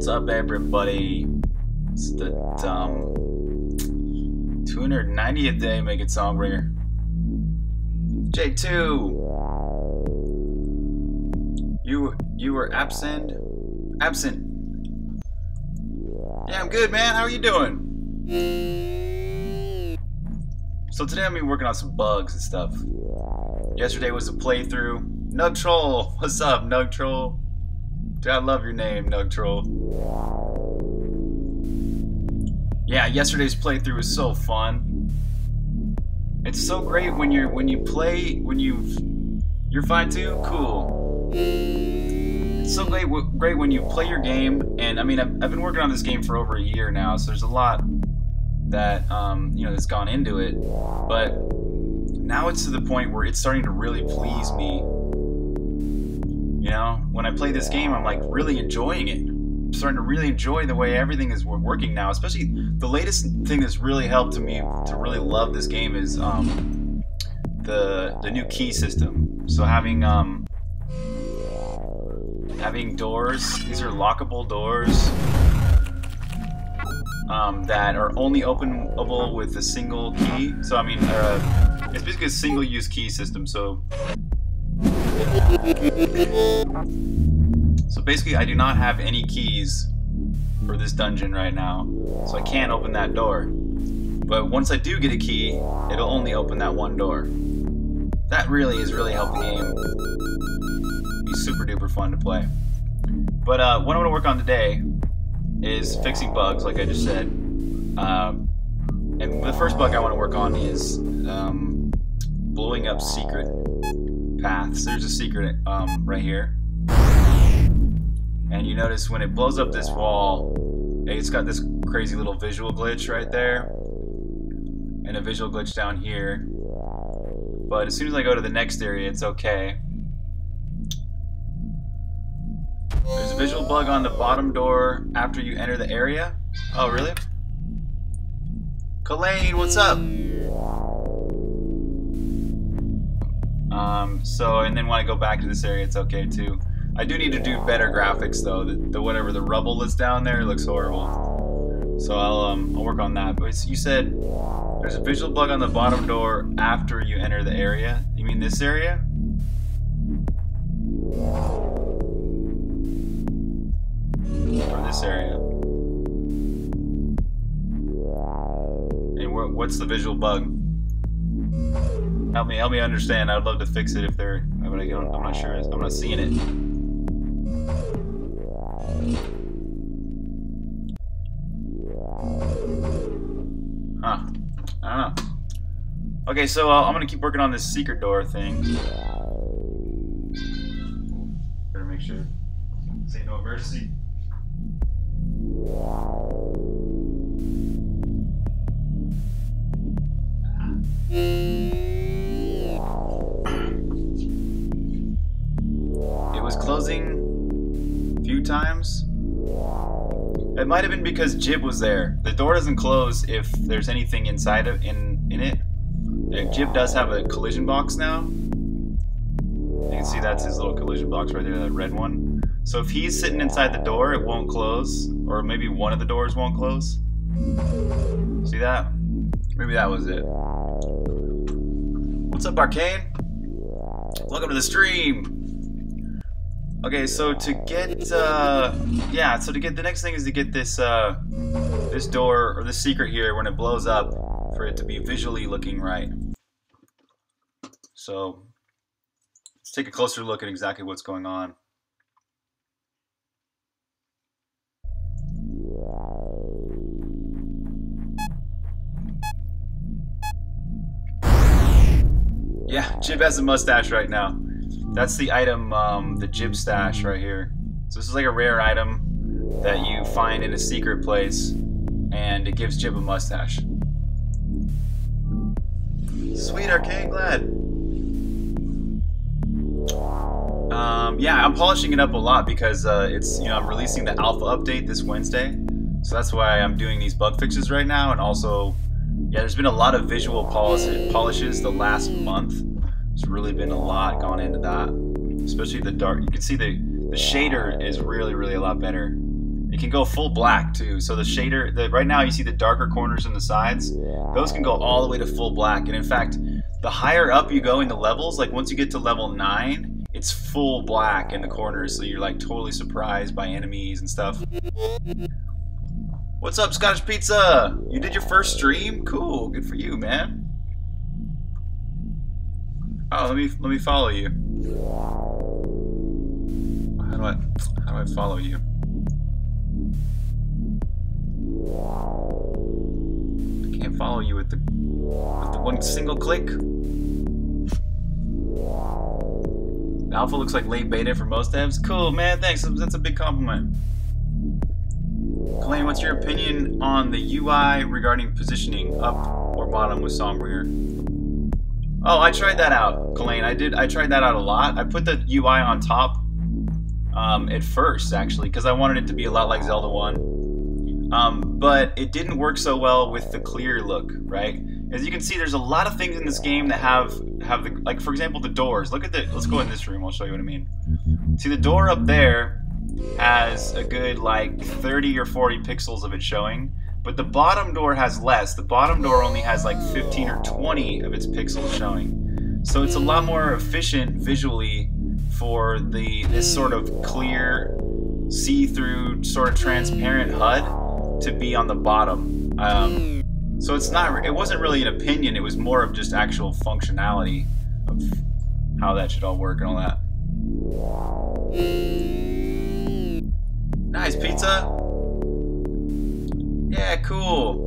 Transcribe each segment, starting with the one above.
What's up, everybody? It's the um, 290th day making Songbringer. J2! You you were absent? Absent. Yeah, I'm good, man. How are you doing? So today I'm gonna be working on some bugs and stuff. Yesterday was a playthrough. Nug Troll! What's up, Nug Troll? Dude, I love your name, Nug Troll. Yeah, yesterday's playthrough was so fun. It's so great when you're when you play when you you're fine too. Cool. It's so great great when you play your game, and I mean I've, I've been working on this game for over a year now, so there's a lot that um, you know that's gone into it, but now it's to the point where it's starting to really please me you know, when I play this game, I'm like really enjoying it. I'm starting to really enjoy the way everything is working now. Especially the latest thing that's really helped me to really love this game is um, the the new key system. So having um, having doors. These are lockable doors um, that are only openable with a single key. So I mean, uh, it's basically a single-use key system. So so basically, I do not have any keys for this dungeon right now, so I can't open that door. But once I do get a key, it'll only open that one door. That really is really helped the game be super duper fun to play. But uh, what I'm to work on today is fixing bugs, like I just said. Um, and the first bug I want to work on is um, blowing up secret paths. There's a secret um, right here. And you notice when it blows up this wall, it's got this crazy little visual glitch right there. And a visual glitch down here. But as soon as I go to the next area, it's okay. There's a visual bug on the bottom door after you enter the area. Oh, really? Colleen, what's up? Um, so, and then when I go back to this area, it's okay too. I do need to do better graphics though. The, the whatever the rubble that's down there looks horrible. So I'll um, I'll work on that. But you said there's a visual bug on the bottom door after you enter the area. You mean this area? Or this area? And wh what's the visual bug? Help me, help me understand. I'd love to fix it if they're. But I am not sure. I'm not seeing it. Huh. I don't know. Okay, so uh, I'm gonna keep working on this secret door thing. Better make sure. Say no emergency. Closing a few times. It might have been because Jib was there. The door doesn't close if there's anything inside of in in it. Jib does have a collision box now. You can see that's his little collision box right there, that red one. So if he's sitting inside the door, it won't close, or maybe one of the doors won't close. See that? Maybe that was it. What's up, Arcane? Welcome to the stream. Okay, so to get, uh, yeah, so to get, the next thing is to get this, uh, this door, or the secret here, when it blows up, for it to be visually looking right. So, let's take a closer look at exactly what's going on. Yeah, Jib has a mustache right now. That's the item, um, the Jib stash right here. So this is like a rare item that you find in a secret place, and it gives Jib a mustache. Sweet arcade, glad. Um, yeah, I'm polishing it up a lot because uh, it's you know I'm releasing the alpha update this Wednesday, so that's why I'm doing these bug fixes right now, and also yeah, there's been a lot of visual polish polishes the last month. There's really been a lot gone into that, especially the dark. You can see the the shader is really really a lot better. It can go full black too. So the shader, the, right now you see the darker corners in the sides, those can go all the way to full black. And in fact, the higher up you go in the levels, like once you get to level 9, it's full black in the corners, so you're like totally surprised by enemies and stuff. What's up, Scottish Pizza? You did your first stream? Cool, good for you, man. Oh, let me let me follow you. How do I how do I follow you? I can't follow you with the with the one single click. Alpha looks like late beta for most devs. Cool, man. Thanks. That's a big compliment. Kalane, what's your opinion on the UI regarding positioning up or bottom with Songbringer? Oh, I tried that out, Kalane. I did. I tried that out a lot. I put the UI on top um, at first, actually, because I wanted it to be a lot like Zelda 1. Um, but it didn't work so well with the clear look, right? As you can see, there's a lot of things in this game that have have the like, for example, the doors. Look at the. Let's go in this room. I'll show you what I mean. See the door up there has a good like 30 or 40 pixels of it showing, but the bottom door has less. The bottom door only has like 15 or 20 of its pixels showing. So it's a lot more efficient visually for the this sort of clear, see-through, sort of transparent HUD to be on the bottom. Um, so it's not. It wasn't really an opinion. It was more of just actual functionality of how that should all work and all that. Nice pizza. Yeah, cool.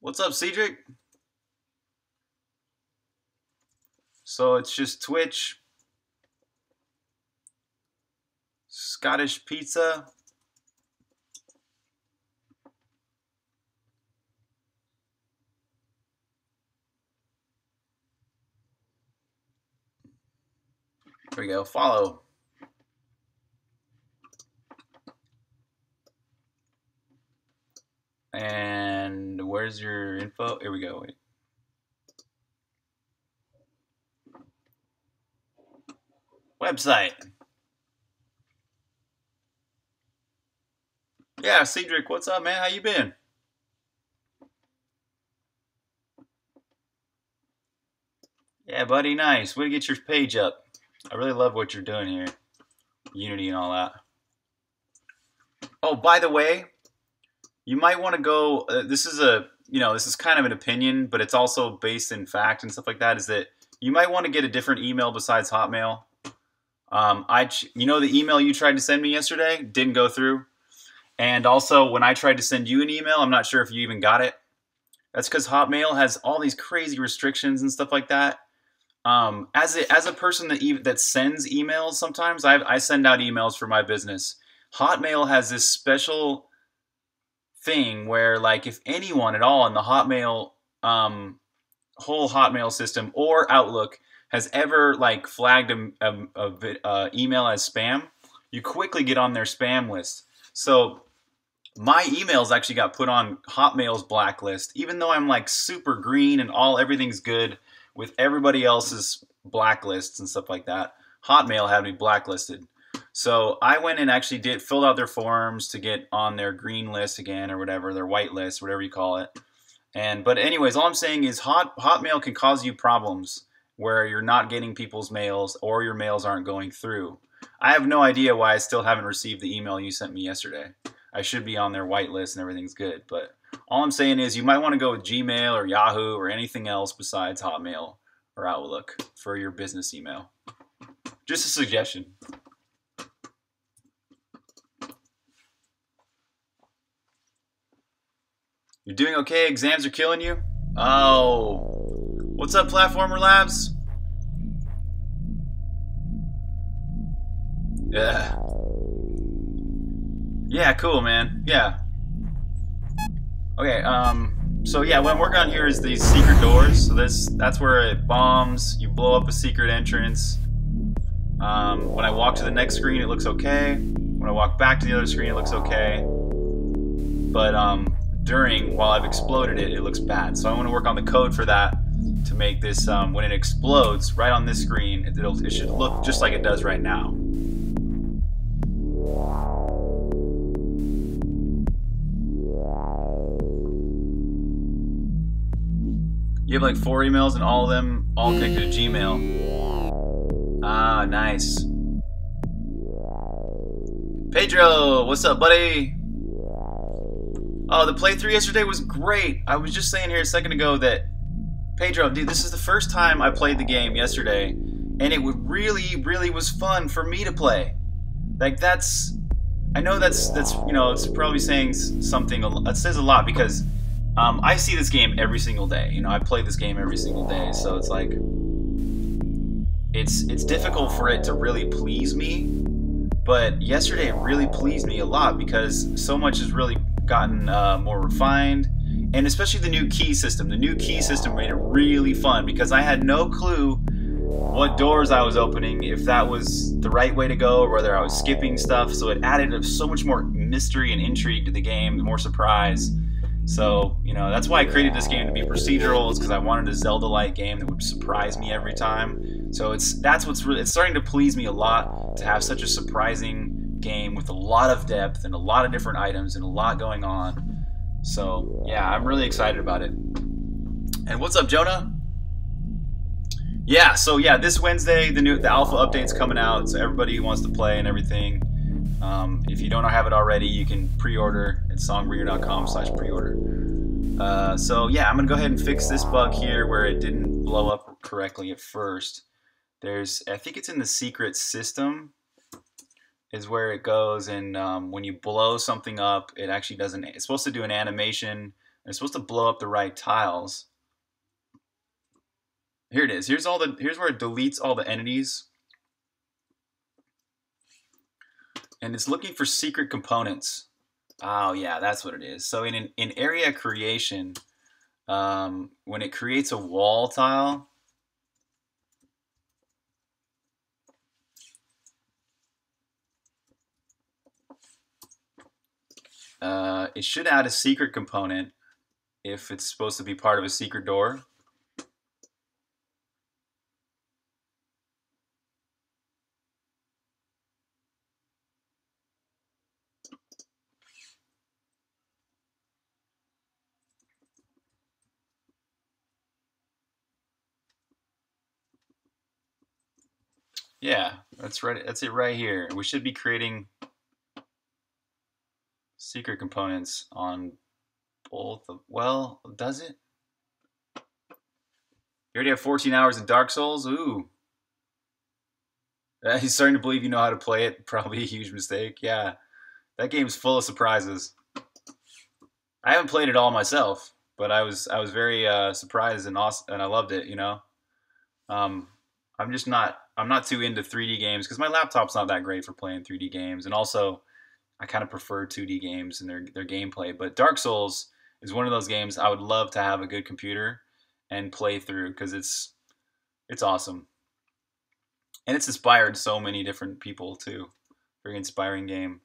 What's up, Cedric? So it's just Twitch, Scottish pizza. There we go. Follow. And where's your info? Here we go. Wait. Website. Yeah, Cedric, what's up, man? How you been? Yeah, buddy, nice. Way to get your page up. I really love what you're doing here. Unity and all that. Oh, by the way, you might want to go. Uh, this is a, you know, this is kind of an opinion, but it's also based in fact and stuff like that. Is that you might want to get a different email besides Hotmail. Um, I, you know, the email you tried to send me yesterday didn't go through. And also, when I tried to send you an email, I'm not sure if you even got it. That's because Hotmail has all these crazy restrictions and stuff like that. Um, as a, as a person that e that sends emails, sometimes I, I send out emails for my business. Hotmail has this special thing where, like, if anyone at all in the Hotmail um, whole Hotmail system or Outlook has ever like flagged a, a, a, a email as spam, you quickly get on their spam list. So my emails actually got put on Hotmail's blacklist, even though I'm like super green and all everything's good with everybody else's blacklists and stuff like that. Hotmail had me blacklisted. So I went and actually did filled out their forms to get on their green list again or whatever, their white list, whatever you call it. And but anyways, all I'm saying is Hot Hotmail can cause you problems where you're not getting people's mails or your mails aren't going through. I have no idea why I still haven't received the email you sent me yesterday. I should be on their white list and everything's good. But all I'm saying is you might want to go with Gmail or Yahoo or anything else besides Hotmail or Outlook for your business email. Just a suggestion. You're doing okay? Exams are killing you? Oh. What's up, Platformer Labs? Yeah. Yeah, cool, man. Yeah. Okay, um, so yeah, what I'm working on here is these secret doors. So this, that's where it bombs, you blow up a secret entrance. Um, when I walk to the next screen, it looks okay. When I walk back to the other screen, it looks okay. But um, during, while I've exploded it, it looks bad. So I want to work on the code for that. to make this, um, when it explodes right on this screen, it, it should look just like it does right now. You have like four emails and all of them all connected to Gmail. Ah, nice. Pedro, what's up, buddy? Oh, the playthrough yesterday was great. I was just saying here a second ago that Pedro, dude, this is the first time I played the game yesterday, and it really, really was fun for me to play. Like that's, I know that's that's you know it's probably saying something. That says a lot because um, I see this game every single day. You know, I play this game every single day, so it's like it's it's difficult for it to really please me. But yesterday it really pleased me a lot because so much has really gotten uh, more refined, and especially the new key system. The new key system made it really fun because I had no clue what doors I was opening, if that was the right way to go, or whether I was skipping stuff. So it added so much more mystery and intrigue to the game, more surprise. So, you know, that's why I created this game to be procedural, is because I wanted a Zelda-like game that would surprise me every time. So it's that's what's really, it's starting to please me a lot to have such a surprising game with a lot of depth and a lot of different items and a lot going on. So, yeah, I'm really excited about it. And what's up, Jonah? Yeah, so yeah, this Wednesday the new the alpha update's coming out, so everybody who wants to play and everything um, if you don't have it already, you can pre-order at songbringer.com slash pre-order. Uh, so yeah, I'm gonna go ahead and fix this bug here where it didn't blow up correctly at first. There's, I think it's in the secret system is where it goes and um, when you blow something up, it actually doesn't, it's supposed to do an animation it's supposed to blow up the right tiles. Here it is. Here's all the, here's where it deletes all the entities and it's looking for secret components. Oh yeah, that's what it is. So in in area creation, um, when it creates a wall tile, uh, it should add a secret component if it's supposed to be part of a secret door. Yeah, that's right. That's it right here. We should be creating secret components on both of, well, does it? You already have 14 hours in Dark Souls? Ooh. Uh, he's starting to believe you know how to play it. Probably a huge mistake. Yeah. That game's full of surprises. I haven't played it all myself, but I was I was very uh, surprised and awesome, and I loved it, you know. Um, I'm just not I'm not too into 3D games because my laptop's not that great for playing 3D games, and also I kind of prefer 2D games and their their gameplay. But Dark Souls is one of those games I would love to have a good computer and play through because it's it's awesome, and it's inspired so many different people too. Very inspiring game.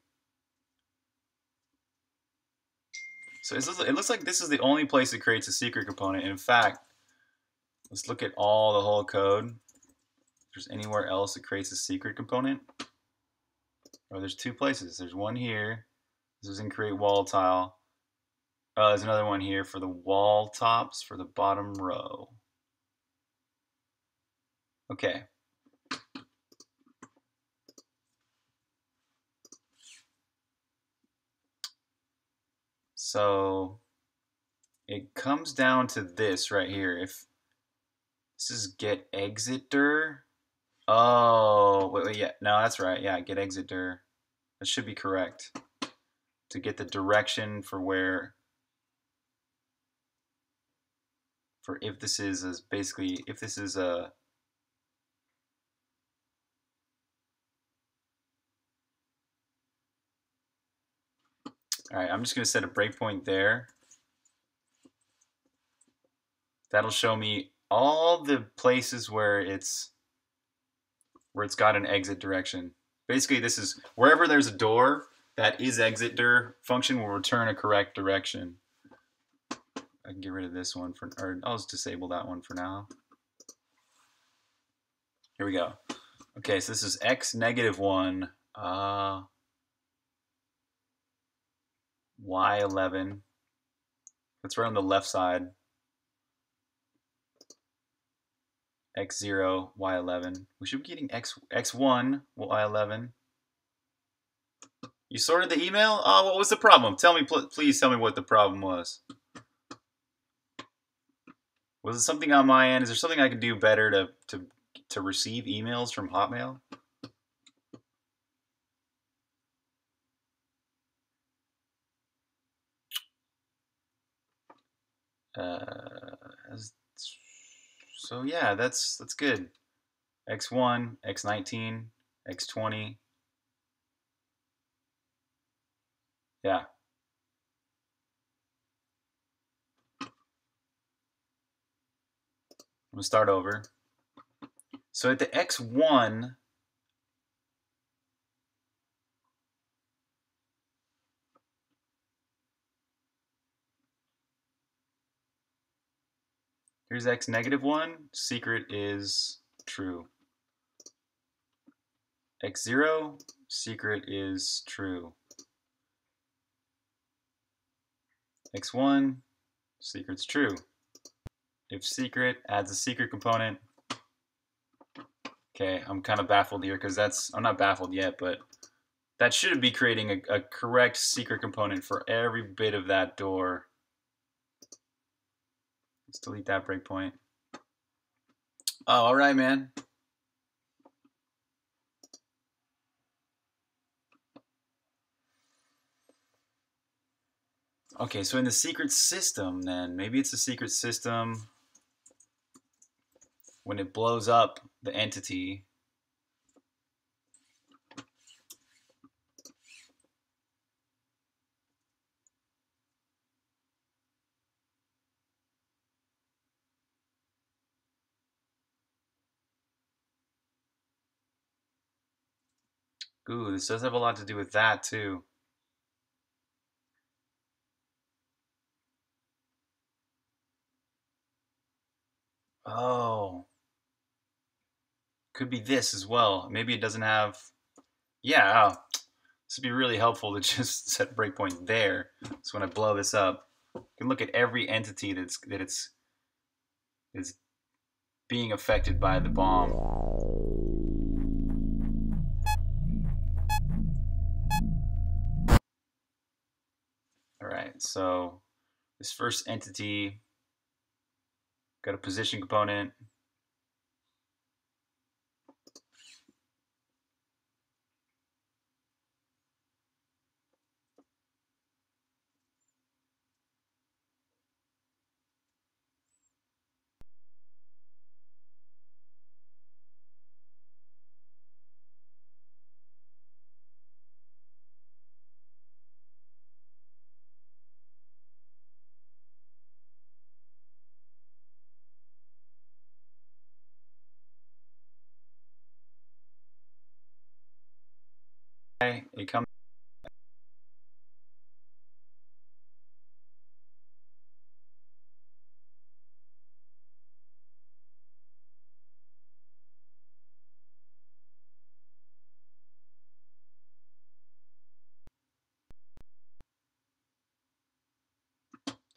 So it looks like this is the only place it creates a secret component. in fact, let's look at all the whole code there's anywhere else it creates a secret component. Oh, there's two places. There's one here. This is in create wall tile. Oh, there's another one here for the wall tops for the bottom row. Okay. So it comes down to this right here. If this is get exit dir Oh, wait, wait, yeah. No, that's right. Yeah, get exit dir. That should be correct. To get the direction for where, for if this is, is basically, if this is a, All right, I'm just going to set a breakpoint there. That'll show me all the places where it's where it's got an exit direction. Basically, this is wherever there's a door that is exit dir function will return a correct direction. I can get rid of this one for, or I'll just disable that one for now. Here we go. Okay, so this is x negative 1, uh, y11. That's right on the left side. X0, y11. We should be getting x, x1, y11. You sorted the email? Oh, what was the problem? Tell me, pl please tell me what the problem was. Was it something on my end? Is there something I can do better to, to, to receive emails from Hotmail? Uh, so yeah, that's that's good. X1, X19, X20. Yeah. I'm gonna start over. So at the X1, Here's x negative 1. Secret is true. x0, secret is true. x1, secret's true. If secret adds a secret component, okay, I'm kind of baffled here because that's, I'm not baffled yet, but that should be creating a, a correct secret component for every bit of that door Let's delete that breakpoint. Oh, all right, man. Okay, so in the secret system, then, maybe it's a secret system when it blows up the entity Ooh, this does have a lot to do with that too. Oh. Could be this as well. Maybe it doesn't have... Yeah, oh. this would be really helpful to just set breakpoint there. So when I blow this up, you can look at every entity that's that it's is being affected by the bomb. So this first entity got a position component. It comes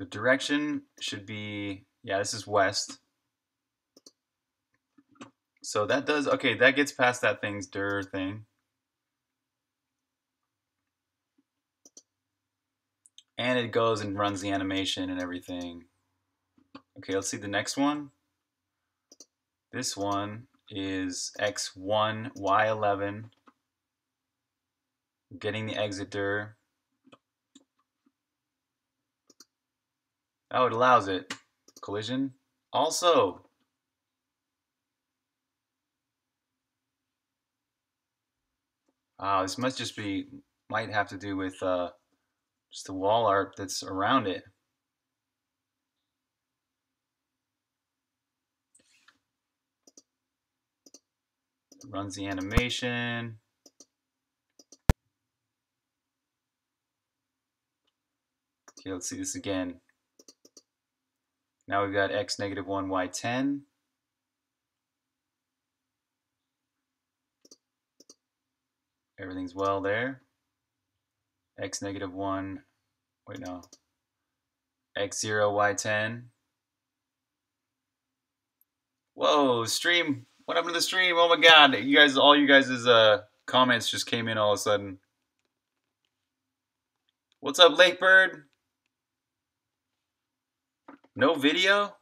The direction should be, yeah, this is west. So that does, okay, that gets past that thing's dir thing. And it goes and runs the animation and everything. Okay, let's see the next one. This one is X1, Y11. Getting the exit dir. Oh, it allows it. Collision. Also. Ah, this must just be, might have to do with uh, just the wall art that's around it. runs the animation. Okay, let's see this again. Now we've got x negative 1, y 10. Everything's well there. X negative 1, wait no, x0, y10. Whoa, stream. What happened to the stream? Oh my god. You guys, all you guys' uh, comments just came in all of a sudden. What's up, Lakebird? No video?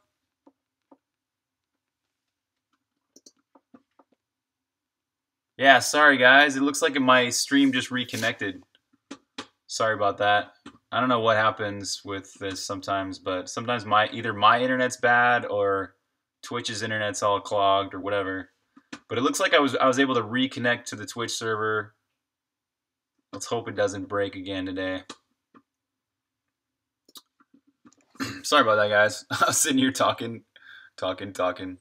Yeah, sorry guys. It looks like my stream just reconnected. Sorry about that. I don't know what happens with this sometimes, but sometimes my either my internet's bad or Twitch's internet's all clogged or whatever. But it looks like I was I was able to reconnect to the Twitch server. Let's hope it doesn't break again today. Sorry about that, guys. I was sitting here talking, talking, talking.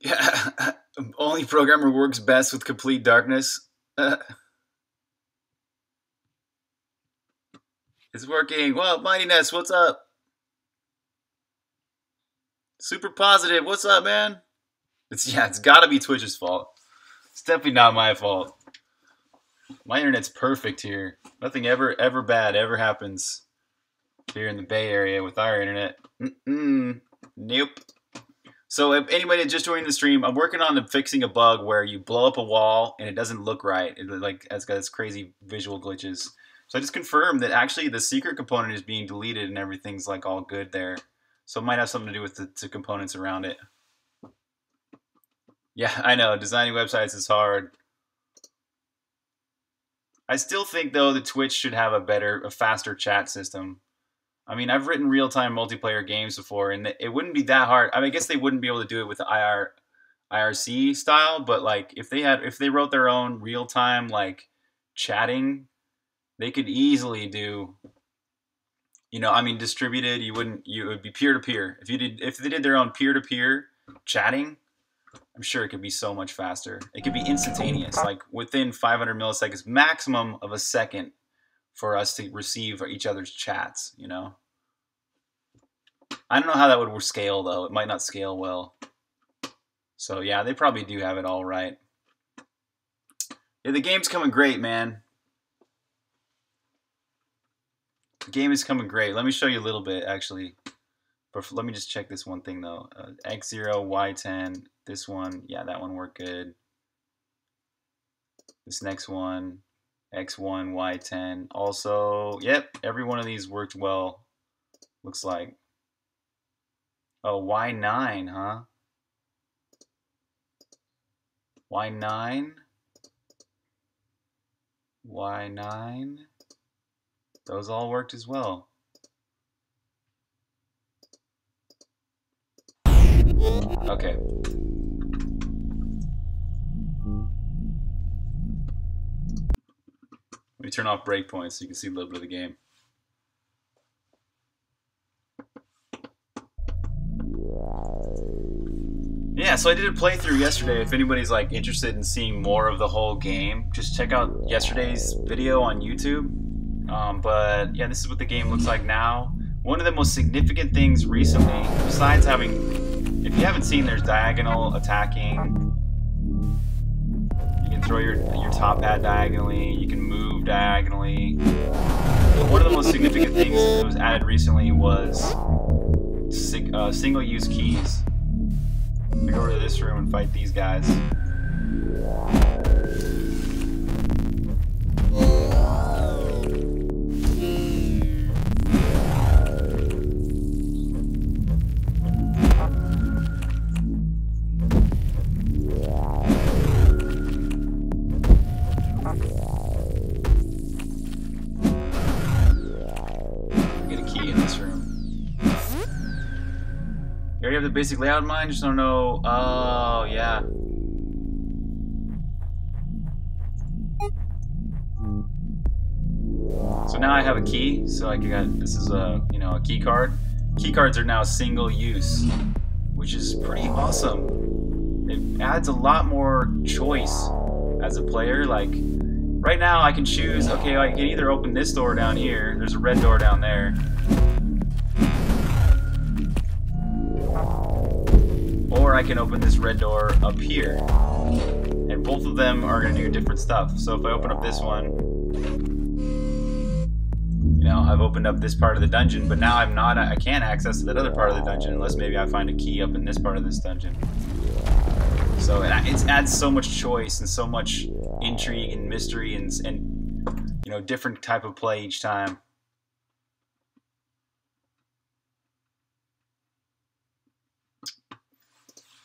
Yeah, only programmer works best with complete darkness. It's working. Well, Mightiness, what's up? Super positive. What's up, man? It's yeah, it's gotta be Twitch's fault. It's definitely not my fault. My internet's perfect here. Nothing ever ever bad ever happens here in the Bay Area with our internet. Mm-mm. Nope. So if anybody just joined the stream, I'm working on fixing a bug where you blow up a wall and it doesn't look right. It like it's got this crazy visual glitches. So I just confirmed that actually the secret component is being deleted and everything's like all good there. So it might have something to do with the, the components around it. Yeah, I know. Designing websites is hard. I still think though that Twitch should have a better, a faster chat system. I mean, I've written real-time multiplayer games before, and it wouldn't be that hard. I mean, I guess they wouldn't be able to do it with the IR, IRC style, but like if they had, if they wrote their own real-time like chatting they could easily do you know i mean distributed you wouldn't you would be peer to peer if you did if they did their own peer to peer chatting i'm sure it could be so much faster. It could be instantaneous like within 500 milliseconds maximum of a second for us to receive each other's chats you know i don't know how that would scale though it might not scale well so yeah they probably do have it all right yeah the game's coming great man The game is coming great. Let me show you a little bit, actually. But let me just check this one thing, though. Uh, X0, Y10, this one, yeah, that one worked good. This next one, X1, Y10. Also, yep, every one of these worked well, looks like. Oh, Y9, huh? Y9? Y9? Those all worked as well. Okay. Let me turn off breakpoints so you can see a little bit of the game. Yeah, so I did a playthrough yesterday. If anybody's like interested in seeing more of the whole game, just check out yesterday's video on YouTube. Um, but yeah, this is what the game looks like now. One of the most significant things recently, besides having, if you haven't seen, there's diagonal attacking. Throw your, your top hat diagonally. You can move diagonally. One of the most significant things that was added recently was uh, single-use keys. We go to this room and fight these guys. The basic layout in mind, just don't know. Oh, yeah. So now I have a key, so I got, this is a, you know, a key card. Key cards are now single use, which is pretty awesome. It adds a lot more choice as a player, like, right now I can choose, okay, I can either open this door down here, there's a red door down there, or I can open this red door up here. And both of them are going to do different stuff. So if I open up this one, you know, I've opened up this part of the dungeon, but now I'm not, I can't access that other part of the dungeon unless maybe I find a key up in this part of this dungeon. So it, it adds so much choice and so much intrigue and mystery and, and you know, different type of play each time.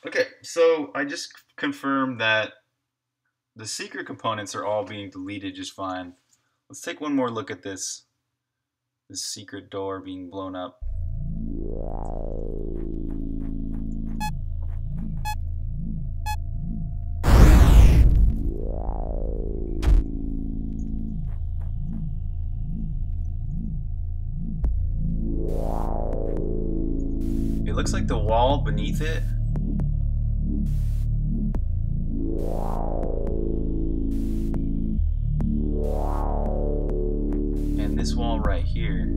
Okay, so I just confirmed that the secret components are all being deleted just fine. Let's take one more look at this, this secret door being blown up. It looks like the wall beneath it and this wall right here.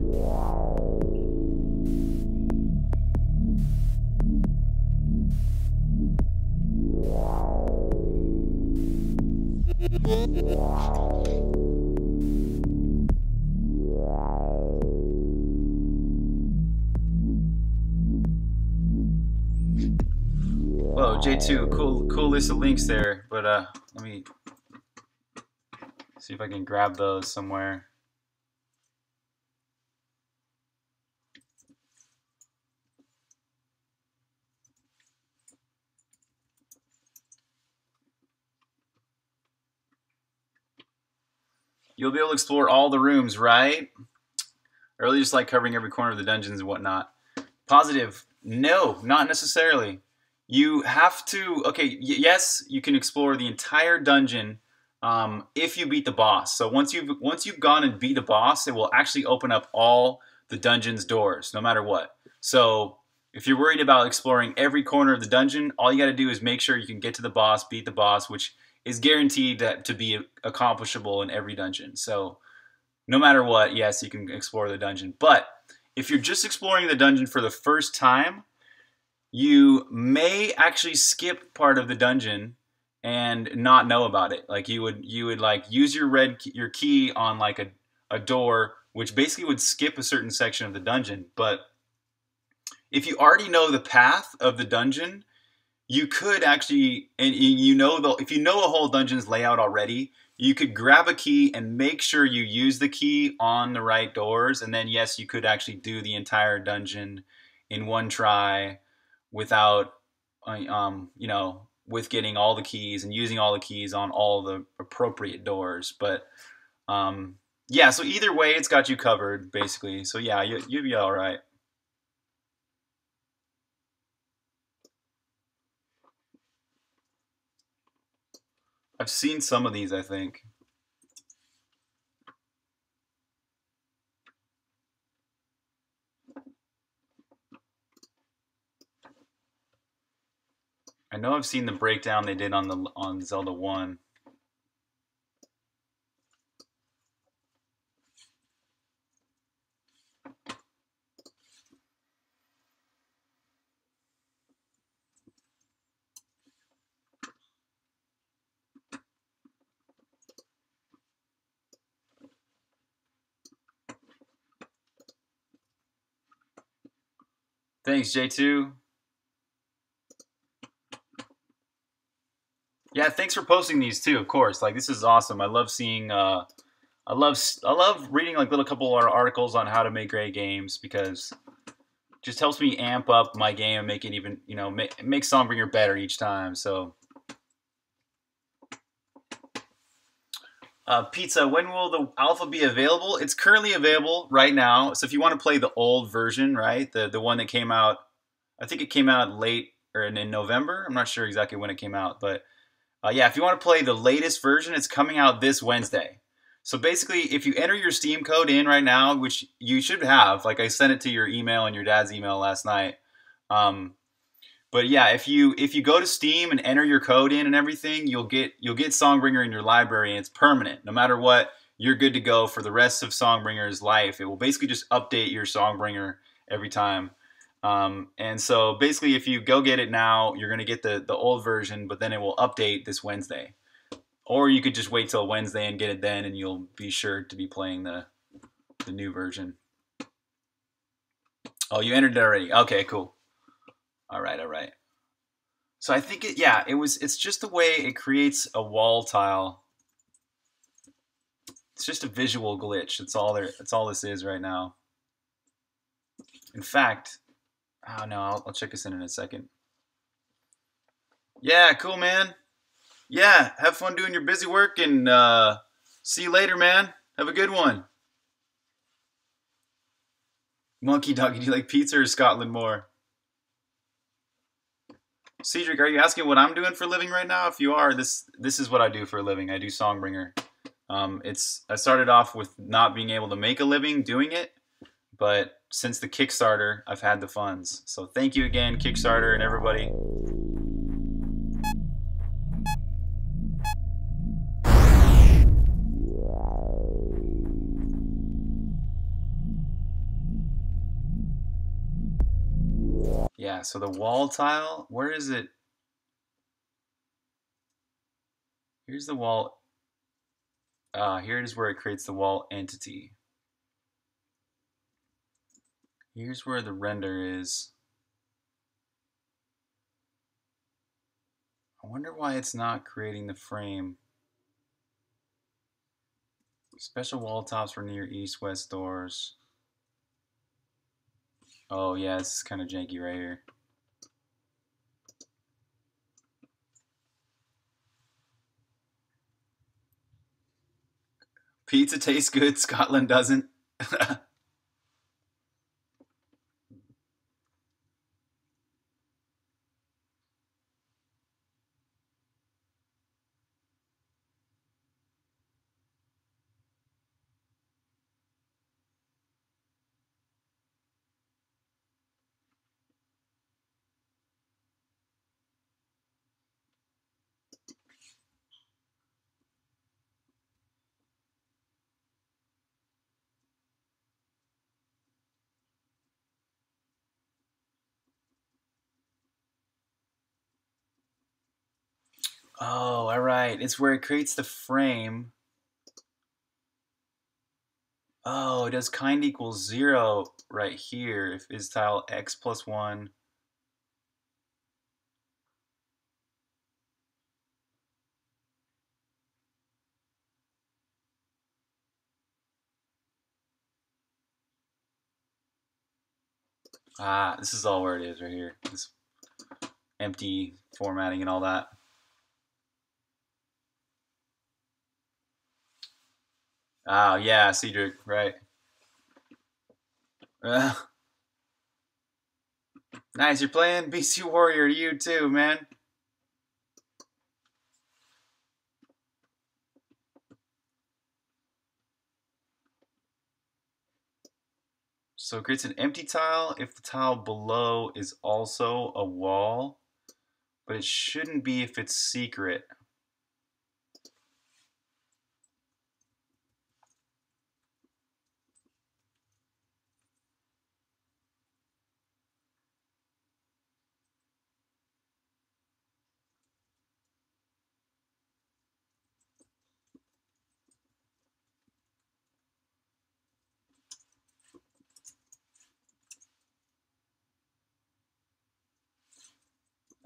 Whoa, J2, cool, cool list of links there, but uh, let me see if I can grab those somewhere. You'll be able to explore all the rooms, right? Or really just like covering every corner of the dungeons and whatnot. Positive, no, not necessarily. You have to, okay, yes, you can explore the entire dungeon um, if you beat the boss. So once you've, once you've gone and beat the boss, it will actually open up all the dungeon's doors, no matter what. So if you're worried about exploring every corner of the dungeon, all you got to do is make sure you can get to the boss, beat the boss, which is guaranteed to, to be accomplishable in every dungeon. So no matter what, yes, you can explore the dungeon. But if you're just exploring the dungeon for the first time, you may actually skip part of the dungeon and not know about it. Like you would you would like use your red your key on like a, a door which basically would skip a certain section of the dungeon, but if you already know the path of the dungeon, you could actually, and you know, the, if you know a whole dungeon's layout already, you could grab a key and make sure you use the key on the right doors. And then, yes, you could actually do the entire dungeon in one try without, uh, um, you know, with getting all the keys and using all the keys on all the appropriate doors. But, um, yeah, so either way, it's got you covered, basically. So, yeah, you, you'd be all right. I've seen some of these, I think. I know I've seen the breakdown they did on the on Zelda 1. Thanks, J2. Yeah, thanks for posting these too. Of course, like this is awesome. I love seeing. Uh, I love I love reading like little couple articles on how to make great games because just helps me amp up my game and make it even you know make make Songbringer better each time. So Uh, pizza, when will the alpha be available? It's currently available right now. So if you want to play the old version, right, the the one that came out, I think it came out late or in, in November. I'm not sure exactly when it came out, but uh, yeah, if you want to play the latest version, it's coming out this Wednesday. So basically, if you enter your Steam code in right now, which you should have, like I sent it to your email and your dad's email last night. Um, But yeah, if you if you go to Steam and enter your code in and everything, you'll get you'll get Songbringer in your library and it's permanent. No matter what, you're good to go for the rest of Songbringer's life. It will basically just update your Songbringer every time. Um, and so basically, if you go get it now, you're gonna get the the old version, but then it will update this Wednesday. Or you could just wait till Wednesday and get it then, and you'll be sure to be playing the the new version. Oh, you entered it already. Okay, cool. All right, all right. So I think it, yeah, it was. It's just the way it creates a wall tile. It's just a visual glitch. That's all there. That's all this is right now. In fact, oh no, I'll, I'll check this in in a second. Yeah, cool, man. Yeah, have fun doing your busy work, and uh, see you later, man. Have a good one. Monkey Doggy, do you like pizza or Scotland more? Cedric, are you asking what I'm doing for a living right now? If you are, this this is what I do for a living. I do Songbringer. Um, it's I started off with not being able to make a living doing it, but since the Kickstarter, I've had the funds. So thank you again, Kickstarter and everybody. Yeah, so the wall tile, where is it? Here's the wall. Uh, here it is where it creates the wall entity. Here's where the render is. I wonder why it's not creating the frame. Special wall tops for near east-west doors. Oh yeah, is kind of janky right here. Pizza tastes good, Scotland doesn't. Oh, all right. It's where it creates the frame. Oh, does kind equals zero right here if is tile x plus one. Ah, this is all where it is right here. This empty formatting and all that. Oh, yeah, Cedric, right. Uh, nice, you're playing BC Warrior you too, man. So it creates an empty tile if the tile below is also a wall, but it shouldn't be if it's secret.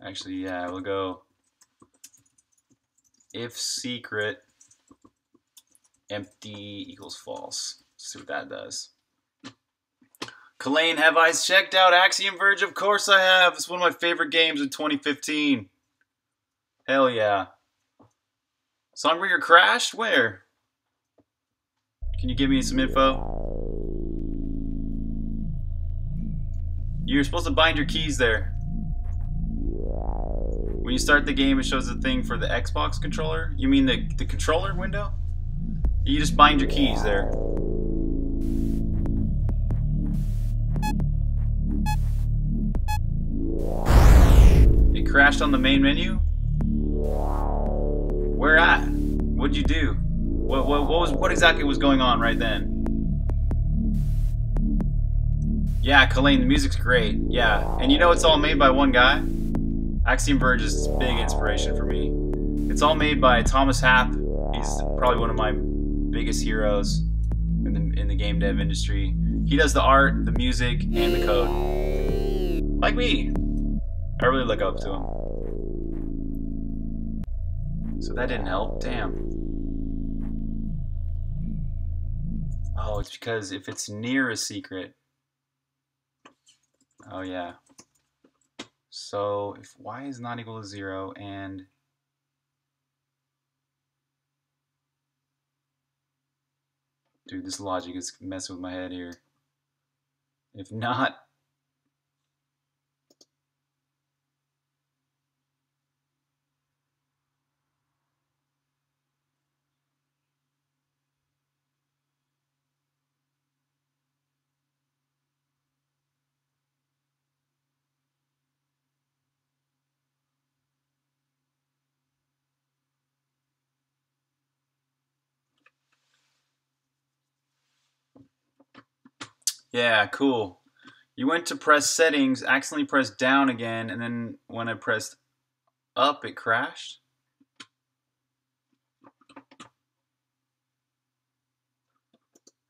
Actually, yeah, we'll go if secret empty equals false. See what that does. Kalain, have I checked out Axiom Verge? Of course I have. It's one of my favorite games of 2015. Hell yeah. Songbringer crashed? Where? Can you give me some info? You're supposed to bind your keys there. When you start the game, it shows a thing for the Xbox controller. You mean the, the controller window? You just bind your keys there. It crashed on the main menu? Where at? What'd you do? What, what, what was what exactly was going on right then? Yeah, Kalain, the music's great. Yeah, and you know it's all made by one guy? Axiom Verge is a big inspiration for me. It's all made by Thomas Happ. He's probably one of my biggest heroes in the in the game dev industry. He does the art, the music, and the code. Like me. I really look up to him. So that didn't help. Damn. Oh, it's because if it's near a secret. Oh, yeah. So if y is not equal to 0 and Dude, this logic is messing with my head here. If not, Yeah, cool. You went to press settings, accidentally pressed down again, and then when I pressed up, it crashed?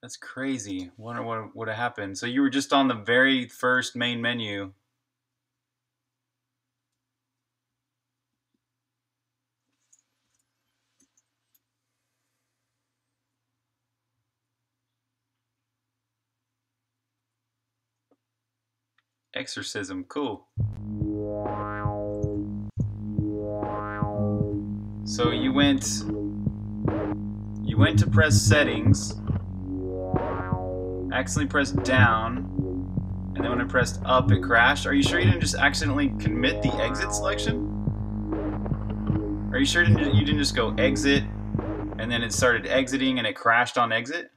That's crazy. Wonder what would have happened. So you were just on the very first main menu Exorcism, cool. So you went you went to press settings, accidentally pressed down, and then when I pressed up it crashed. Are you sure you didn't just accidentally commit the exit selection? Are you sure you didn't just go exit and then it started exiting and it crashed on exit?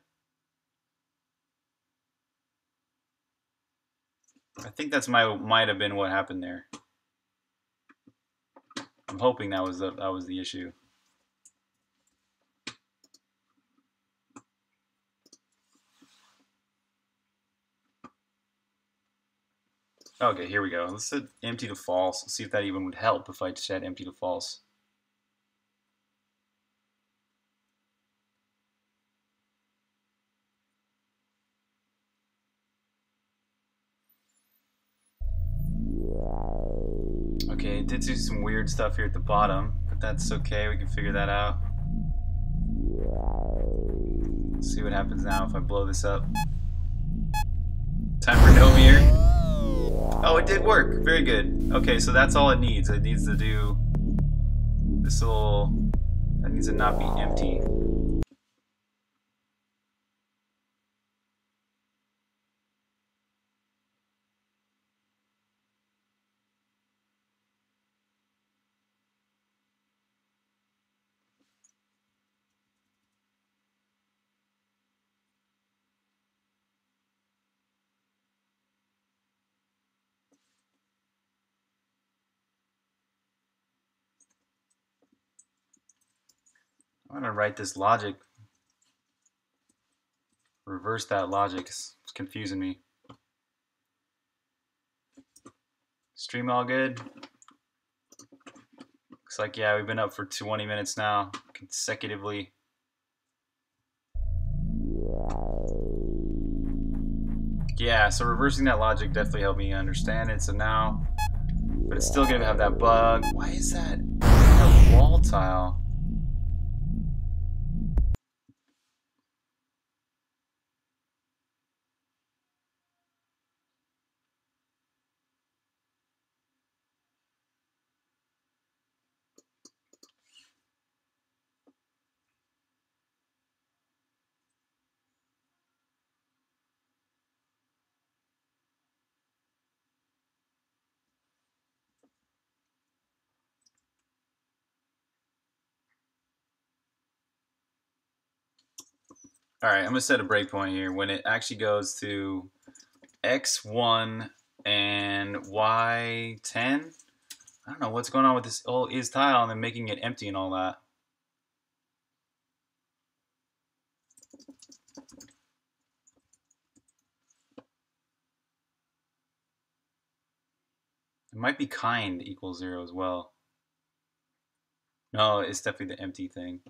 I think that's my might have been what happened there. I'm hoping that was the that was the issue. Okay, here we go. Let's set empty to false. Let's see if that even would help if I set empty to false. Okay, it did do some weird stuff here at the bottom, but that's okay, we can figure that out. Let's see what happens now if I blow this up. Time for no here. Oh, it did work. Very good. Okay, so that's all it needs. It needs to do this little... That needs to not be empty. Gonna write this logic. Reverse that logic. It's confusing me. Stream all good? Looks like, yeah, we've been up for 20 minutes now, consecutively. Yeah, so reversing that logic definitely helped me understand it. So now, but it's still gonna have that bug. Why is that? A wall tile. All right, I'm gonna set a breakpoint here when it actually goes to x1 and y10. I don't know what's going on with this whole is tile and then making it empty and all that. It might be kind equals zero as well. No, it's definitely the empty thing.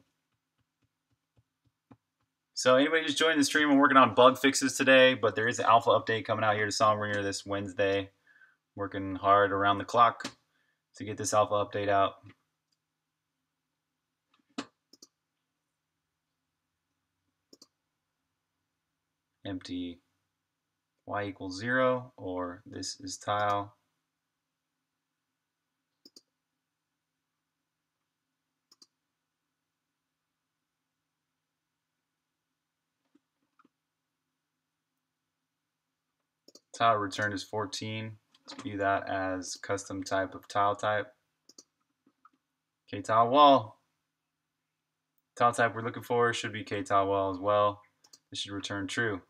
So anybody just joined the stream, I'm working on bug fixes today, but there is an alpha update coming out here to Songbringer this Wednesday. Working hard around the clock to get this alpha update out. Empty y equals zero, or this is tile. Tile return is 14. Let's view that as custom type of tile type. K-tile wall. Tile type we're looking for should be K-tile wall as well. This should return true.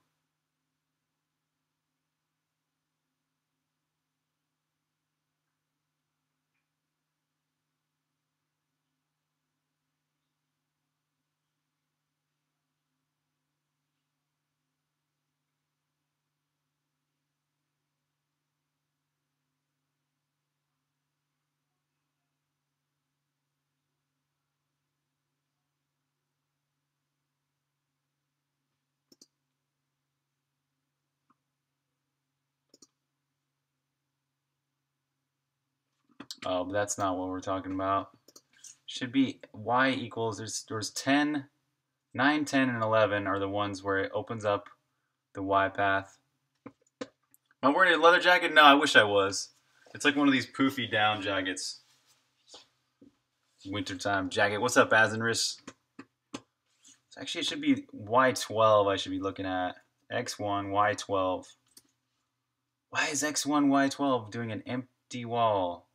Oh, but that's not what we're talking about. Should be y equals, there's, there's 10, 9, 10, and 11 are the ones where it opens up the y path. Am I wearing a leather jacket? No, I wish I was. It's like one of these poofy down jackets. Wintertime jacket. What's up, Azenris? Actually, it should be Y12 I should be looking at. X1, Y12. Why is X1, Y12 doing an empty wall?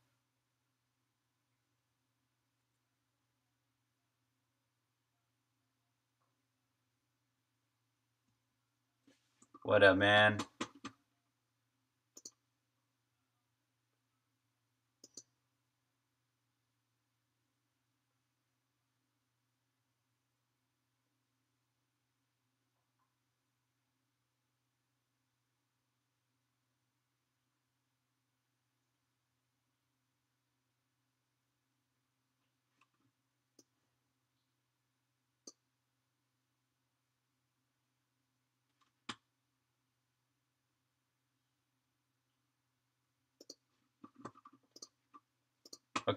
What up, man?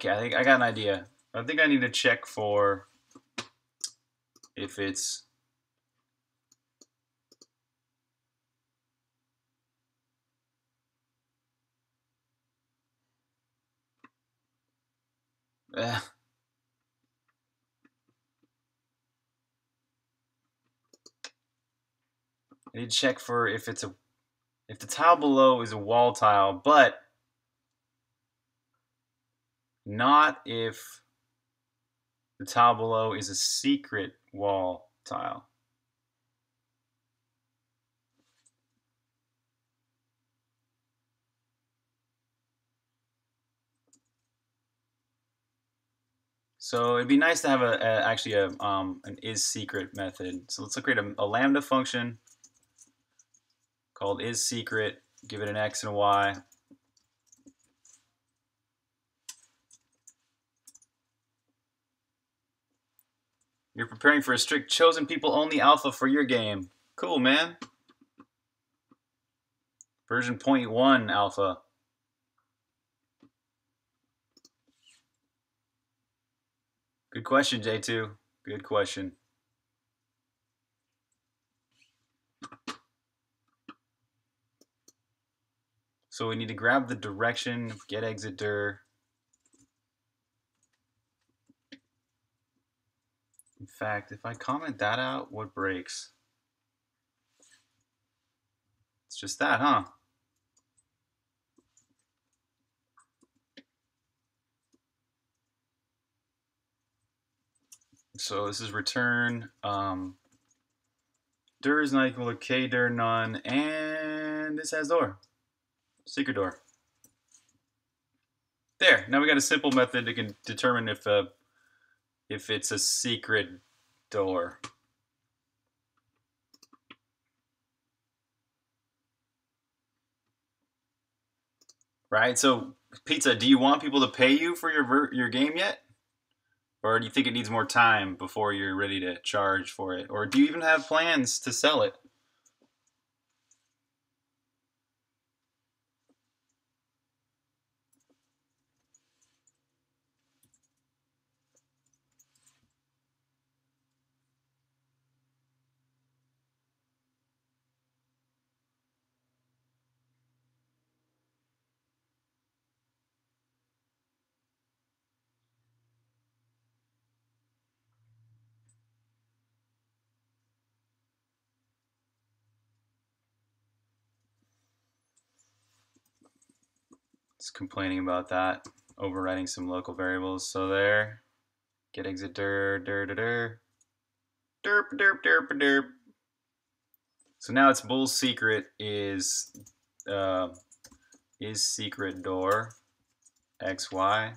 Okay, I think I got an idea. I think I need to check for if it's uh, I need to check for if it's a if the tile below is a wall tile, but not if the tile below is a secret wall tile. So it'd be nice to have a, a actually a um, an is secret method. So let's create a, a lambda function called is secret. Give it an x and a y. You're preparing for a strict chosen people only alpha for your game. Cool, man. Version 0.1 alpha. Good question, J2. Good question. So we need to grab the direction, get exit dir. In fact, if I comment that out, what breaks? It's just that, huh? So this is return. Um, dir is not equal to k dir none, and this has door. Secret door. There. Now we got a simple method to can determine if a uh, if it's a secret door. Right? So, Pizza, do you want people to pay you for your your game yet? Or do you think it needs more time before you're ready to charge for it? Or do you even have plans to sell it? Complaining about that, overwriting some local variables. So there, get exit dir dir dir dir, derp derp derp derp. So now its bull secret is uh, is secret door xy.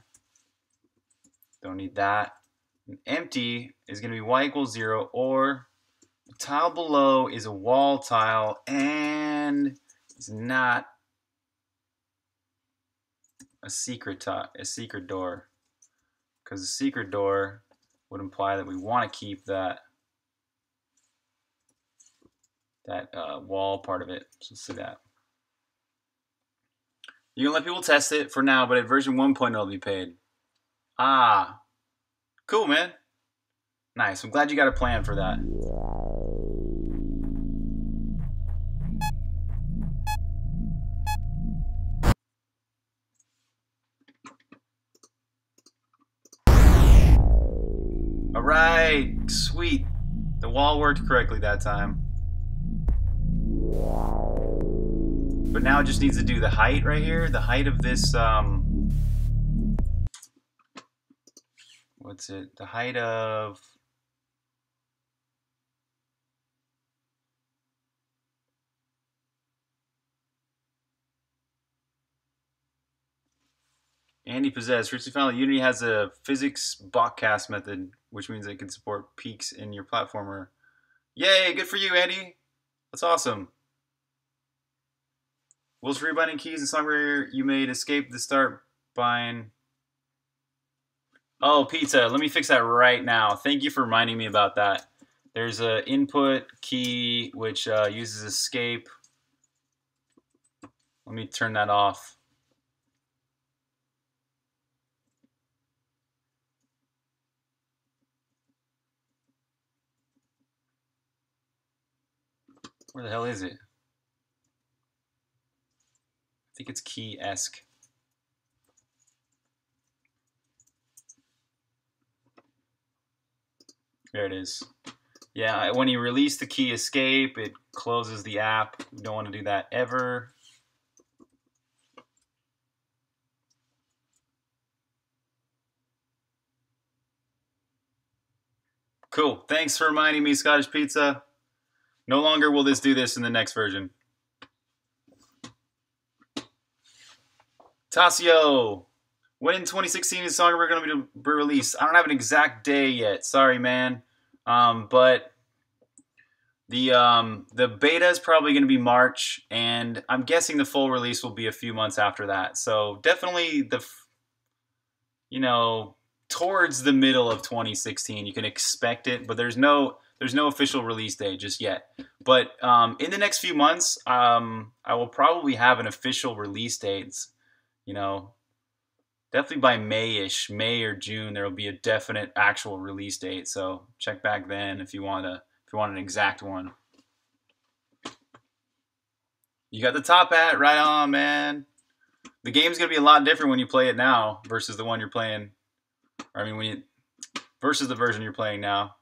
Don't need that. And empty is going to be y equals 0 or the tile below is a wall tile and it's not a secret a secret door because a secret door would imply that we want to keep that that uh, wall part of it. So see that. You can let people test it for now, but at version 1.0 it'll be paid. Ah, cool, man. Nice. I'm glad you got a plan for that. Wall worked correctly that time. But now it just needs to do the height right here. The height of this, um, what's it? The height of, Andy possessed. Richly that Unity has a physics cast method which means it can support peaks in your platformer. Yay, good for you, Andy. That's awesome. Whilst rebinding keys and somewhere you made escape the start bind. Oh, pizza. Let me fix that right now. Thank you for reminding me about that. There's a input key which uh, uses escape. Let me turn that off. Where the hell is it? I think it's key-esque. There it is. Yeah, when you release the key escape, it closes the app. You don't want to do that ever. Cool. Thanks for reminding me, Scottish Pizza. No longer will this do this in the next version. Tasio, when in 2016 is Songbringer going to be released? I don't have an exact day yet. Sorry, man. Um, but the um, the beta is probably going to be March, and I'm guessing the full release will be a few months after that. So definitely the, you know, towards the middle of 2016, you can expect it. But there's no there's no official release date just yet. But um, in the next few months, um, I will probably have an official release date. You know, definitely by May-ish, May or June, there will be a definite actual release date. So check back then if you want to, if you want an exact one. You got the top hat right on, man. The game's gonna be a lot different when you play it now versus the one you're playing. I mean, when you versus the version you're playing now.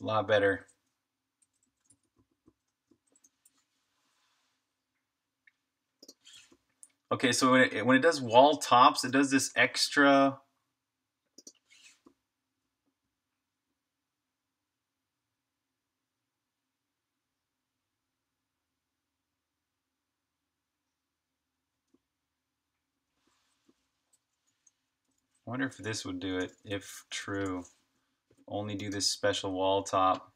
A lot better. Okay, so when it, when it does wall tops, it does this extra I wonder if this would do it, if true. Only do this special wall top.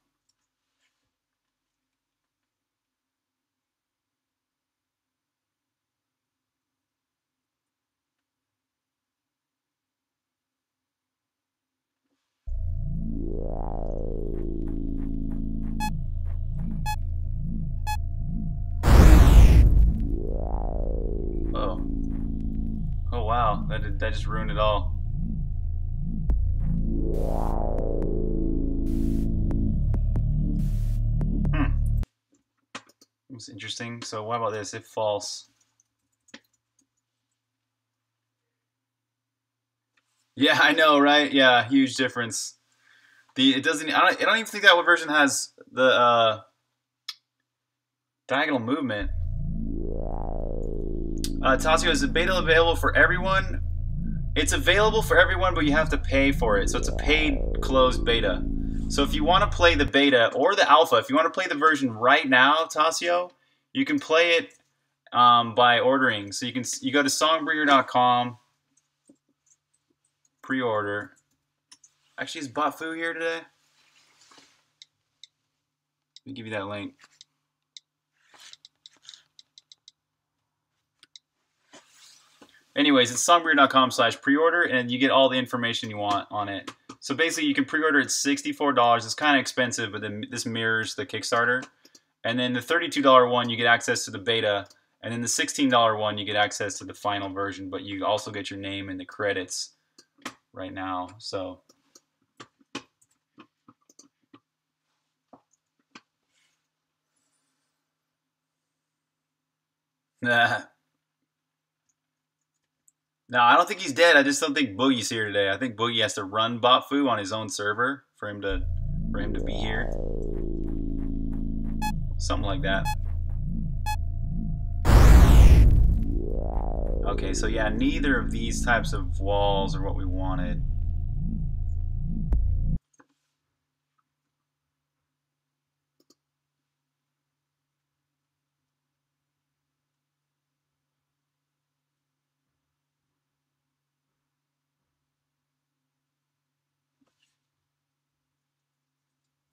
Oh. Oh wow, that, did, that just ruined it all. Interesting. So what about this? If false. Yeah, I know, right? Yeah, huge difference. The it doesn't. I don't. I don't even think that version has the uh, diagonal movement. Uh, Tasio, is the beta available for everyone? It's available for everyone, but you have to pay for it. So it's a paid closed beta. So if you want to play the beta or the alpha, if you want to play the version right now, Tasio, you can play it um, by ordering. So you can you go to songbringer.com, pre-order. Actually, is Botfu here today? Let me give you that link. Anyways, it's songbringer.com slash pre-order, and you get all the information you want on it. So basically, you can pre-order at $64. It's kind of expensive, but then this mirrors the Kickstarter. And then the $32 one, you get access to the beta. And then the $16 one, you get access to the final version, but you also get your name in the credits right now. So Nah. No, I don't think he's dead. I just don't think Boogie's here today. I think Boogie has to run Botfu on his own server for him to for him to be here. Something like that. Okay, so yeah, neither of these types of walls are what we wanted.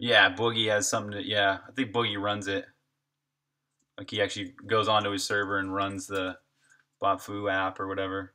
Yeah, Boogie has something to. Yeah, I think Boogie runs it. Like he actually goes onto his server and runs the Botfu app or whatever.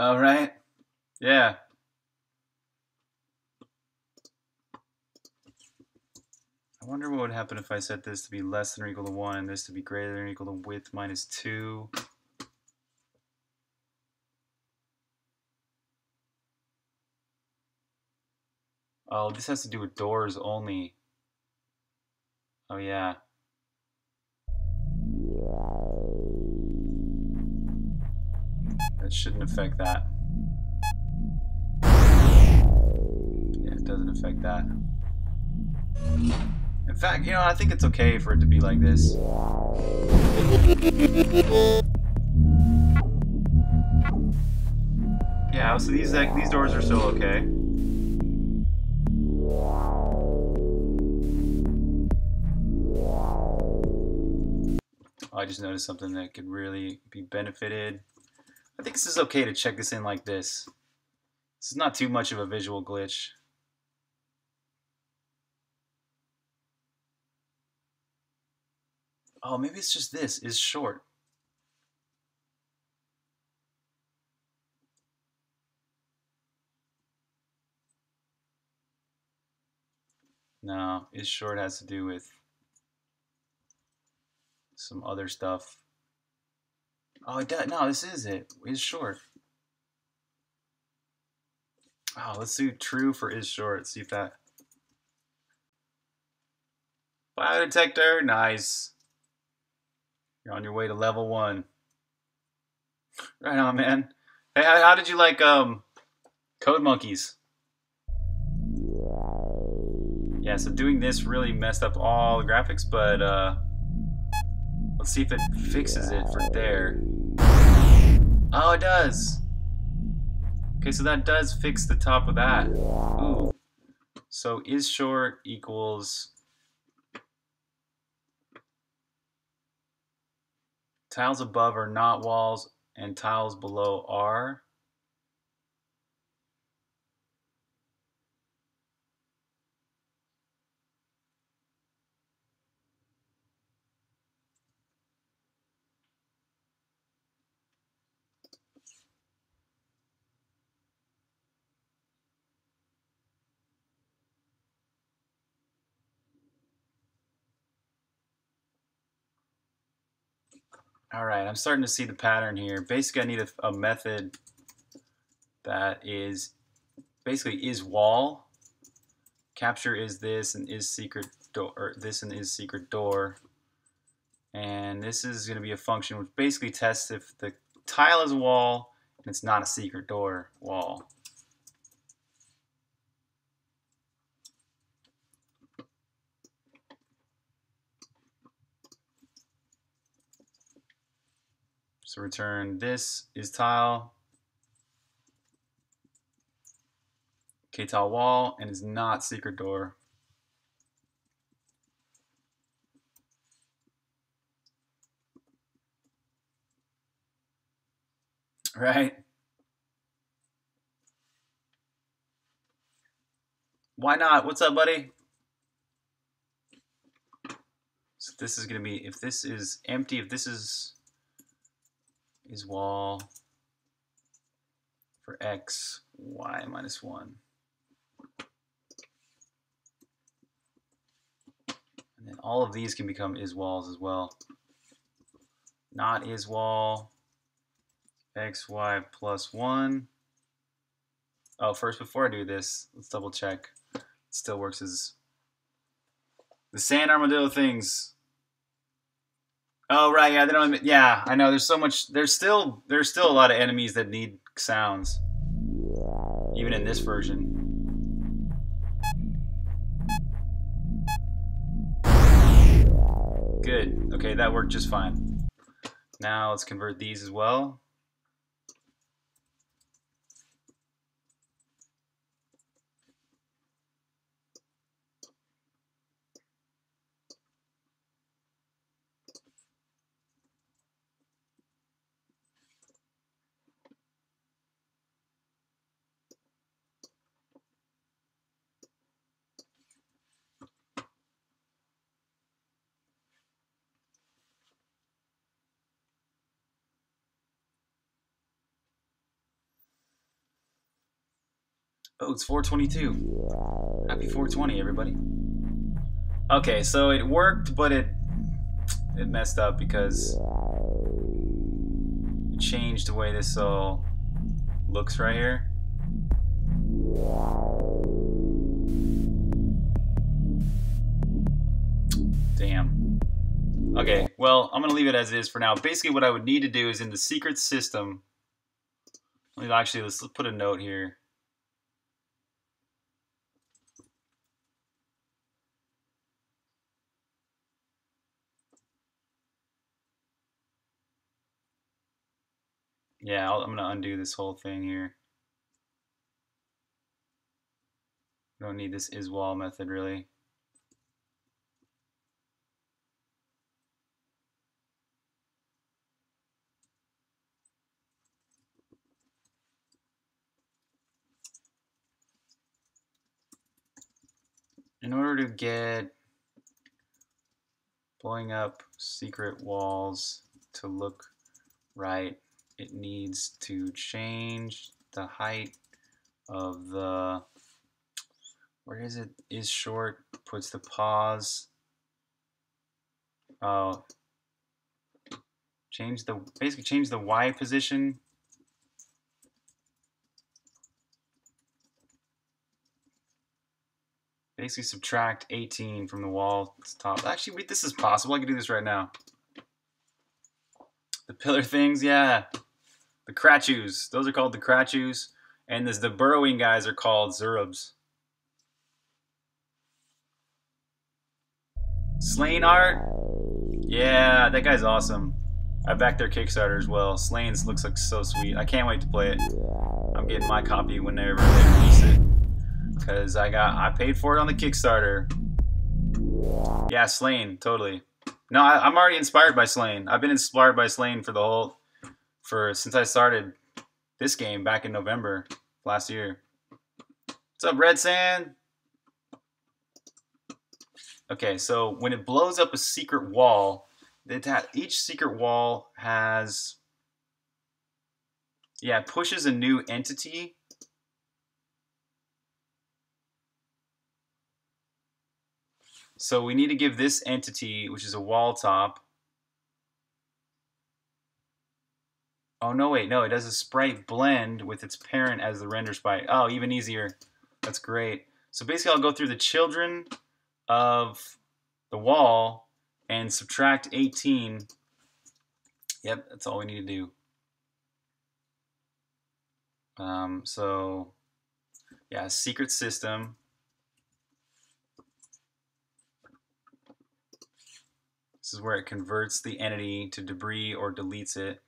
All right. Yeah. I wonder what would happen if I set this to be less than or equal to 1 and this to be greater than or equal to width minus 2. Oh, this has to do with doors only. Oh, yeah. That shouldn't affect that. Yeah, it doesn't affect that. In fact, you know, I think it's okay for it to be like this. Yeah, so these like, these doors are still okay. Oh, I just noticed something that could really be benefited. I think this is okay to check this in like this. This is not too much of a visual glitch. Oh, maybe it's just this is short. No, is short has to do with some other stuff. Oh, it does. No, this is it. Is short. Oh, let's do true for is short. See if that. Biodetector, nice. You're on your way to level one. Right on, man. Hey, how, how did you like um, Code Monkeys? Yeah, so doing this really messed up all the graphics, but uh, let's see if it fixes it for there. Oh, it does. Okay, so that does fix the top of that. Ooh. So is short equals tiles above are not walls and tiles below are. All right, I'm starting to see the pattern here. Basically, I need a, a method that is basically is wall. Capture is this and is secret door, or this and is secret door. And this is going to be a function which basically tests if the tile is a wall and it's not a secret door wall. So return this is tile, K-tile wall, and is not secret door. Right? Why not? What's up, buddy? So this is going to be, if this is empty, if this is is wall for x, y minus 1. And then all of these can become is walls as well. Not is wall, x, y plus 1. Oh, first, before I do this, let's double check. It still works as the sand armadillo things Oh right, yeah, they don't. Yeah, I know. There's so much. There's still there's still a lot of enemies that need sounds, even in this version. Good. Okay, that worked just fine. Now let's convert these as well. Oh, it's 422. Happy 420, everybody. Okay, so it worked, but it it messed up because it changed the way this all looks right here. Damn. Okay, well, I'm going to leave it as it is for now. Basically, what I would need to do is in the secret system, actually, let's put a note here. Yeah, i am going to undo this whole thing here. We don't need this is wall method really. In order to get blowing up secret walls to look right, it needs to change the height of the where is it is short puts the pause oh change the basically change the y position. Basically subtract 18 from the wall top. Actually wait this is possible. I can do this right now. The pillar things yeah the Krachus. Those are called the Krachus. And this, the burrowing guys are called Zurubs. Slain art? Yeah, that guy's awesome. I backed their Kickstarter as well. Slain's looks like so sweet. I can't wait to play it. I'm getting my copy whenever they release it. Cause I got I paid for it on the Kickstarter. Yeah, Slain, totally. No, I, am already inspired by Slain. I've been inspired by Slain for the whole for since I started this game back in November last year. What's up, Red Sand? Okay, so when it blows up a secret wall, it ha- each secret wall has yeah, it pushes a new entity. So we need to give this entity, which is a wall top. Oh, no, wait, no, it does a sprite blend with its parent as the render sprite. Oh, even easier. That's great. So basically, I'll go through the children of the wall and subtract 18. Yep, that's all we need to do. Um, so, yeah, secret system. This is where it converts the entity to debris or deletes it.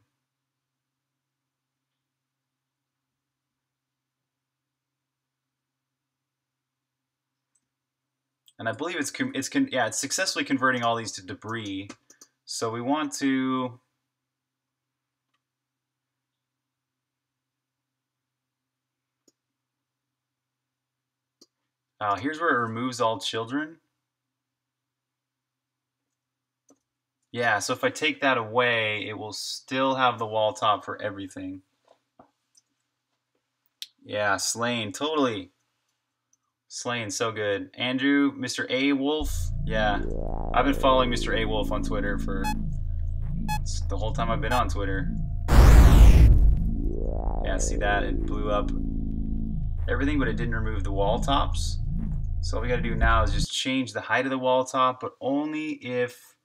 And I believe it's it's yeah it's successfully converting all these to debris. So we want to Uh, here's where it removes all children. Yeah, so if I take that away, it will still have the wall top for everything. Yeah, Slain, totally. Slaying so good. Andrew, Mr. A Wolf. Yeah, I've been following Mr. A Wolf on Twitter for the whole time I've been on Twitter. Yeah, see that? It blew up everything, but it didn't remove the wall tops. So all we got to do now is just change the height of the wall top, but only if...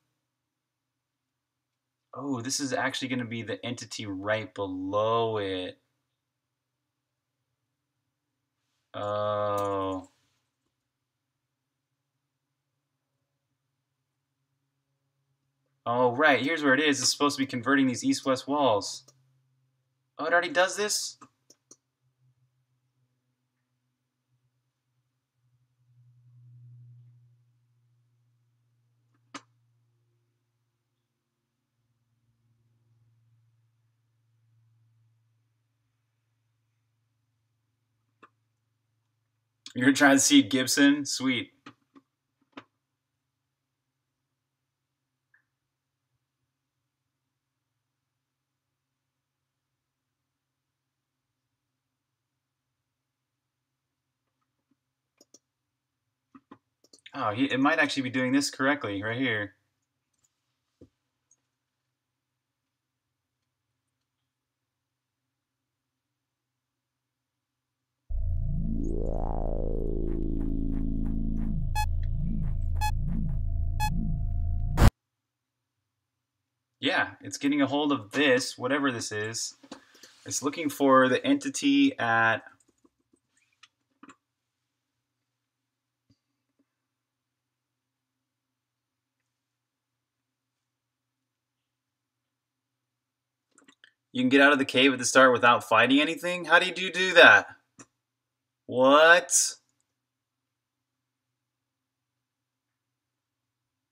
Oh, this is actually going to be the entity right below it. Oh. Oh, right. Here's where it is. It's supposed to be converting these east-west walls. Oh, it already does this? You're trying to see Gibson? Sweet. Oh, he, it might actually be doing this correctly right here. Yeah, it's getting a hold of this, whatever this is. It's looking for the entity at You can get out of the cave at the start without fighting anything? How did you do that? What?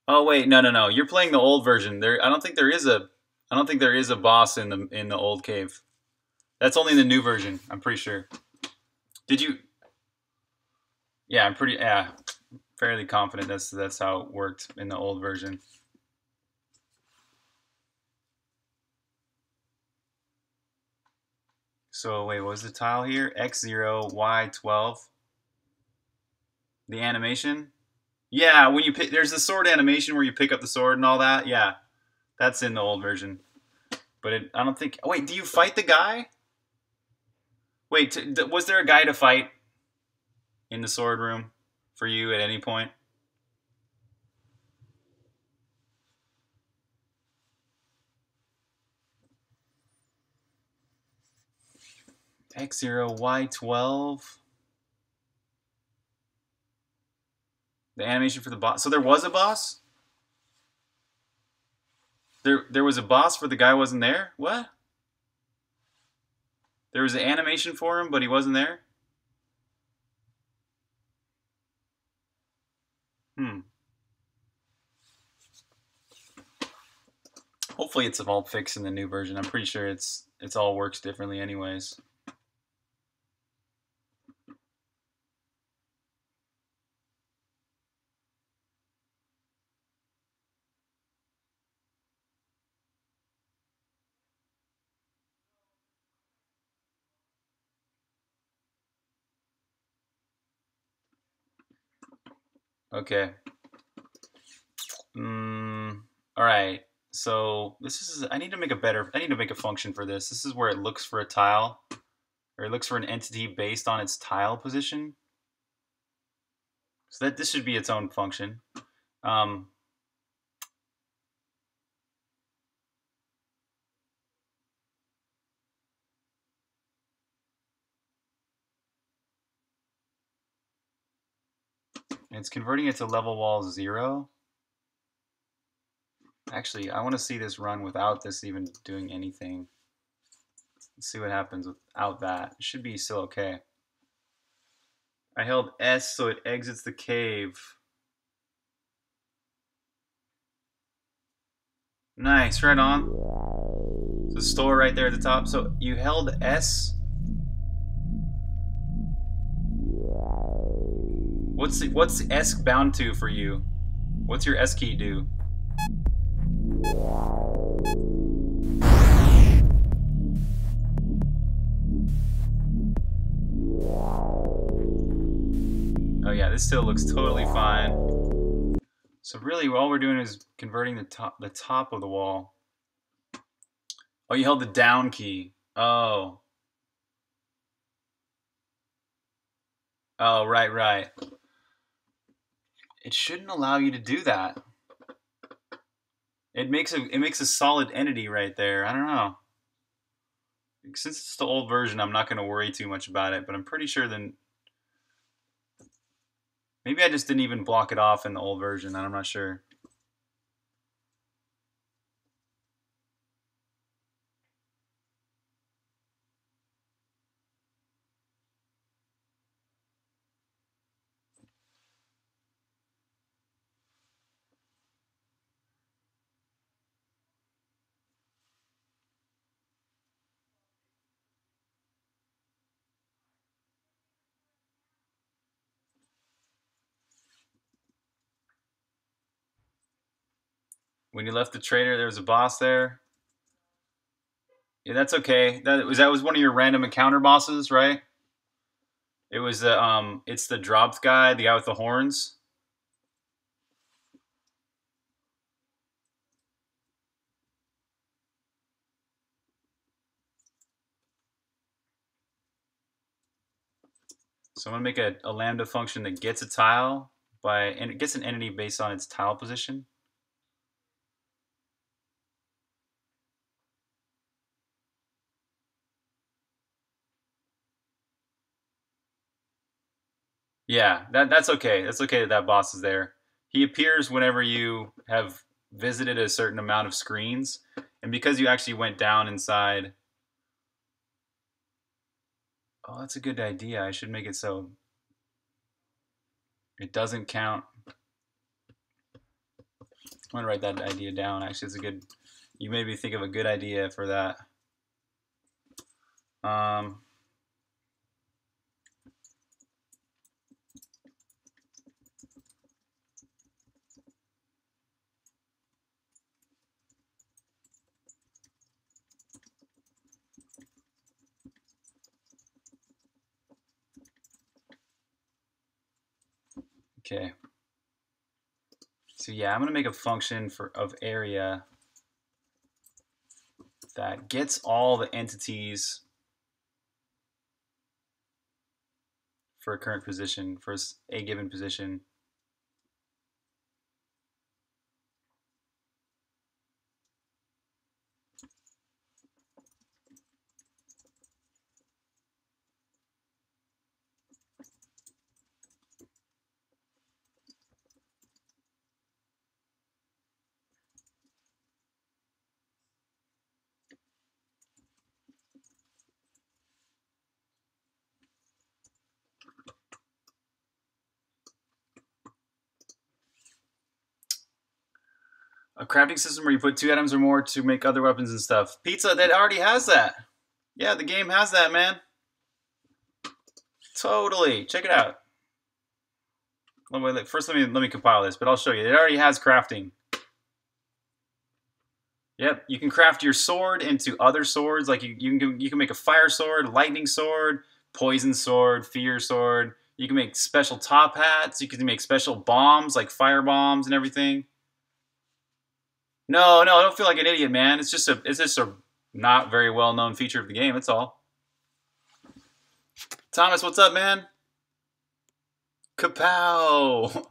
Oh wait, no, no, no. You're playing the old version. There, I don't think there is a, I don't think there is a boss in the in the old cave. That's only in the new version. I'm pretty sure. Did you? Yeah, I'm pretty. Yeah, fairly confident that's that's how it worked in the old version. So wait, what was the tile here? X0, Y12. The animation? Yeah, when you pick, there's the sword animation where you pick up the sword and all that. Yeah, that's in the old version. But it, I don't think. Oh, wait, do you fight the guy? Wait, was there a guy to fight in the sword room for you at any point? X0, Y12. The animation for the boss. So there was a boss? There there was a boss where the guy wasn't there? What? There was an animation for him, but he wasn't there? Hmm. Hopefully it's all fixed in the new version. I'm pretty sure it's it's all works differently anyways. Okay. Mm, all right. So this is, I need to make a better, I need to make a function for this. This is where it looks for a tile, or it looks for an entity based on its tile position. So that this should be its own function. Um, it's converting it to level wall zero. Actually, I want to see this run without this even doing anything. Let's see what happens without that. It should be still okay. I held S so it exits the cave. Nice, right on. The store right there at the top. So you held S. What's what's S bound to for you? What's your S key do? Oh yeah, this still looks totally fine. So really all we're doing is converting the top the top of the wall. Oh, you held the down key. Oh. Oh, right, right. It shouldn't allow you to do that. It makes a it makes a solid entity right there. I don't know. Since it's the old version, I'm not going to worry too much about it, but I'm pretty sure then maybe I just didn't even block it off in the old version. and I'm not sure. When you left the trader, there was a boss there. Yeah, that's okay. That was that was one of your random encounter bosses, right? It was the um, it's the dropped guy, the guy with the horns. So I'm gonna make a, a lambda function that gets a tile by and it gets an entity based on its tile position. Yeah, that that's okay. That's okay that that boss is there. He appears whenever you have visited a certain amount of screens, and because you actually went down inside. Oh, that's a good idea. I should make it so it doesn't count. I'm gonna write that idea down. Actually, it's a good. You made me think of a good idea for that. Um, Okay. So yeah, I'm going to make a function for of area that gets all the entities for a current position, for a given position. Crafting system where you put two items or more to make other weapons and stuff. Pizza, that already has that. Yeah, the game has that, man. Totally. Check it out. First, let me let me compile this, but I'll show you. It already has crafting. Yep, you can craft your sword into other swords. Like you, you can you can make a fire sword, lightning sword, poison sword, fear sword. You can make special top hats. You can make special bombs like fire bombs and everything. No, no, I don't feel like an idiot, man. It's just a it's just a not very well known feature of the game. That's all. Thomas, what's up, man? Kapow!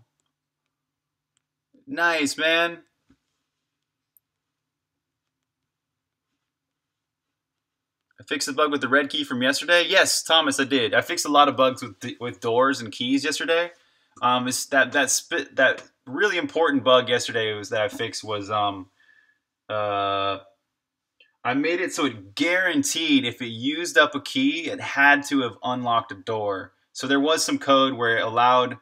nice, man. I fixed the bug with the red key from yesterday. Yes, Thomas, I did. I fixed a lot of bugs with with doors and keys yesterday. Um, it's that that spit that really important bug yesterday was that I fixed was um, uh, I made it so it guaranteed if it used up a key, it had to have unlocked a door. So there was some code where it allowed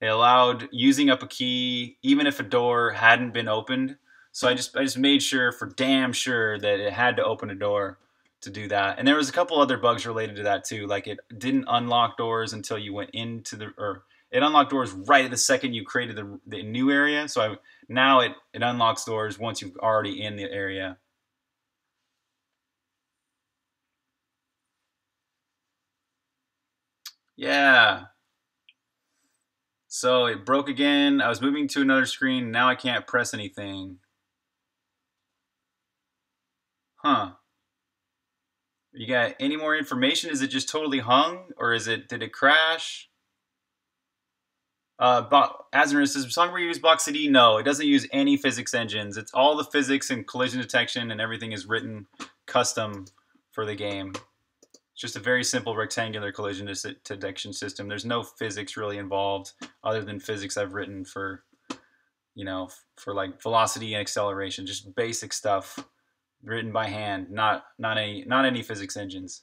it allowed using up a key even if a door hadn't been opened. So I just I just made sure for damn sure that it had to open a door to do that. And there was a couple other bugs related to that too, like it didn't unlock doors until you went into the or it unlocked doors right at the second you created the, the new area. So I, now it it unlocks doors once you're already in the area. Yeah. So it broke again. I was moving to another screen. Now I can't press anything. Huh. You got any more information? Is it just totally hung? Or is it, did it crash? Uh, Azner says, Songware use Box2D? No, it doesn't use any physics engines. It's all the physics and collision detection and everything is written custom for the game. It's just a very simple rectangular collision detection system. There's no physics really involved other than physics I've written for, you know, for like velocity and acceleration, just basic stuff written by hand, not not any not any physics engines.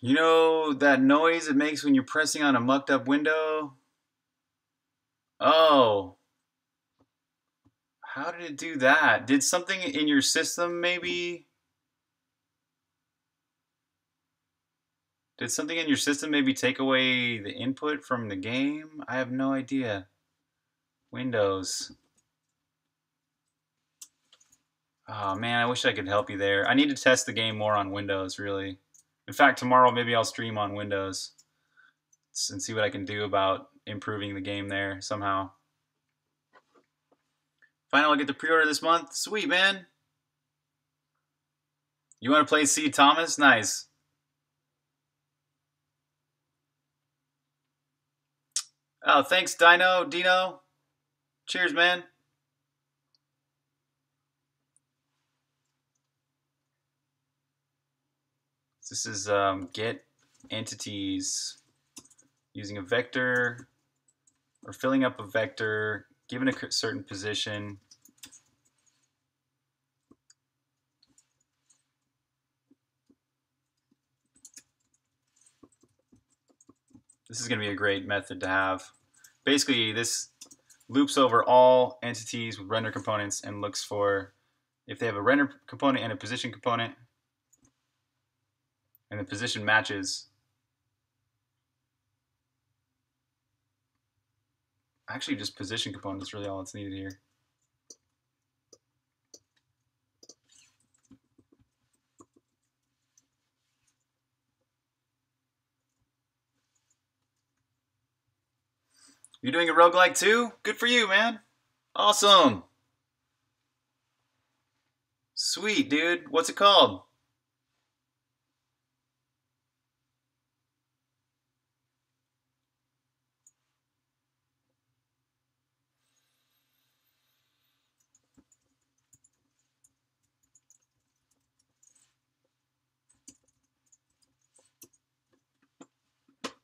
You know that noise it makes when you're pressing on a mucked up window? Oh. How did it do that? Did something in your system maybe? Did something in your system maybe take away the input from the game? I have no idea. Windows. Oh man, I wish I could help you there. I need to test the game more on Windows, really. In fact, tomorrow maybe I'll stream on Windows and see what I can do about improving the game there somehow. Finally, I'll get the pre-order this month. Sweet, man. You want to play C. Thomas? Nice. Oh, thanks, Dino, Dino. Cheers, man. This is um, get entities using a vector or filling up a vector given a certain position. This is going to be a great method to have. Basically, this loops over all entities with render components and looks for if they have a render component and a position component, and the position matches. Actually, just position component is really all that's needed here. You're doing a roguelike too? Good for you, man. Awesome. Sweet, dude. What's it called?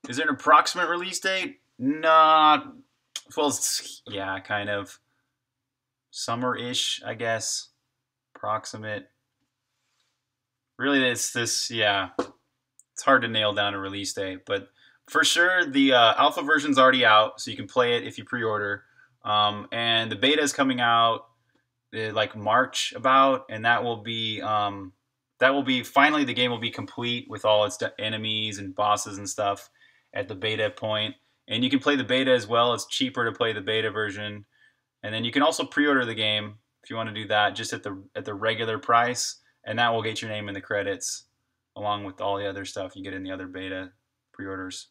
Is there an approximate release date? Not. Well, yeah, kind of. Summer-ish, I guess. Approximate. Really, it's this. Yeah, it's hard to nail down a release date, but for sure the uh, alpha version's already out, so you can play it if you pre-order. Um, and the beta is coming out uh, like March about, and that will be um, that will be finally the game will be complete with all its enemies and bosses and stuff at the beta point. And you can play the beta as well. It's cheaper to play the beta version, and then you can also pre-order the game if you want to do that, just at the at the regular price, and that will get your name in the credits along with all the other stuff you get in the other beta pre-orders.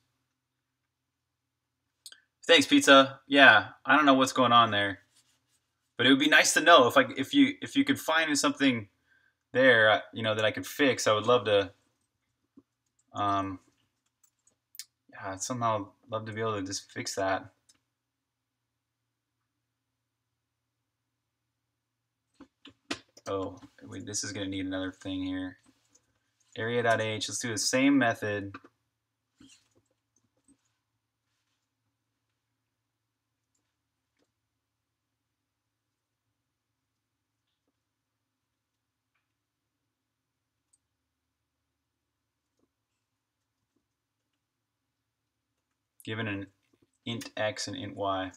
Thanks, pizza. Yeah, I don't know what's going on there, but it would be nice to know if I if you if you could find something there, uh, you know, that I could fix. I would love to. Um, Uh, I'd somehow love to be able to just fix that. Oh, wait, this is going to need another thing here. Area.h, let's do the same method. Given an int x and int y.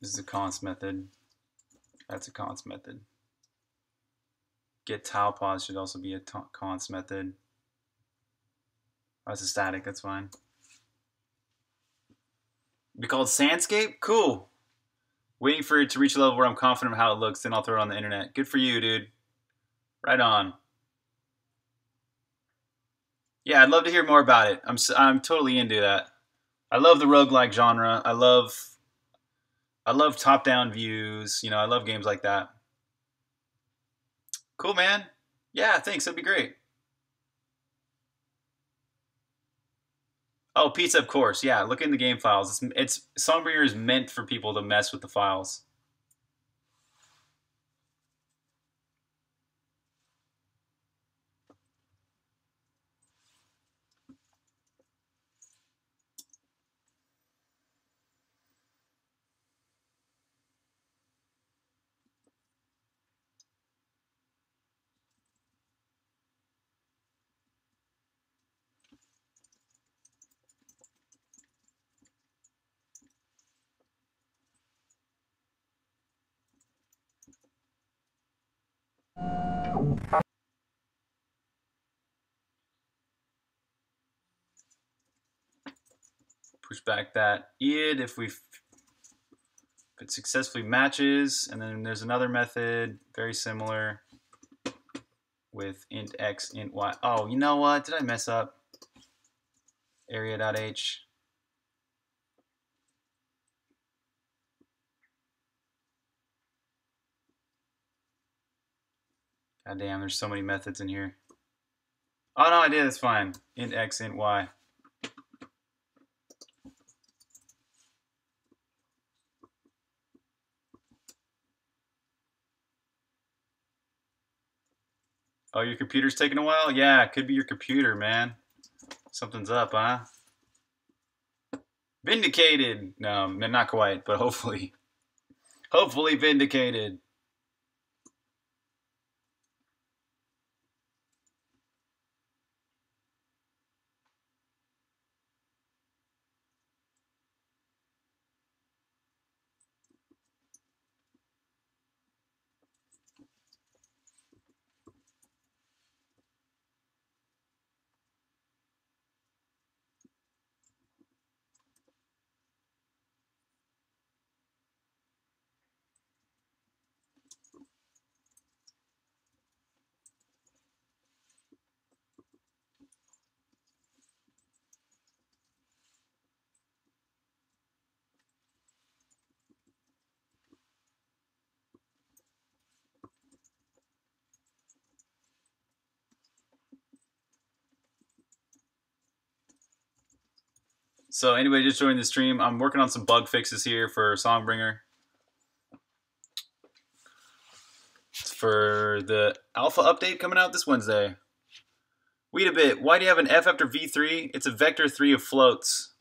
This is a const method. That's a const method. Get tile should also be a const method. It's a static, that's fine. Be called Sandscape? Cool. Waiting for it to reach a level where I'm confident of how it looks, then I'll throw it on the internet. Good for you, dude. Right on. Yeah, I'd love to hear more about it. I'm I'm totally into that. I love the roguelike genre. I love I love top-down views. You know, I love games like that. Cool, man. Yeah, thanks. That'd be great. Oh, pizza, of course. Yeah, look in the game files. It's, it's Songbringer is meant for people to mess with the files. Back that id if we if it successfully matches, and then there's another method very similar with int x, int y. Oh, you know what? Did I mess up? Area.h. God damn, there's so many methods in here. Oh no, I did, it's fine. Int x, int y. Oh, your computer's taking a while? Yeah, it could be your computer, man. Something's up, huh? Vindicated! No, not quite, but hopefully. Hopefully vindicated. So anybody just joined the stream, I'm working on some bug fixes here for Songbringer. For the alpha update coming out this Wednesday. Wait a bit. Why do you have an F after V3? It's a vector 3 of floats.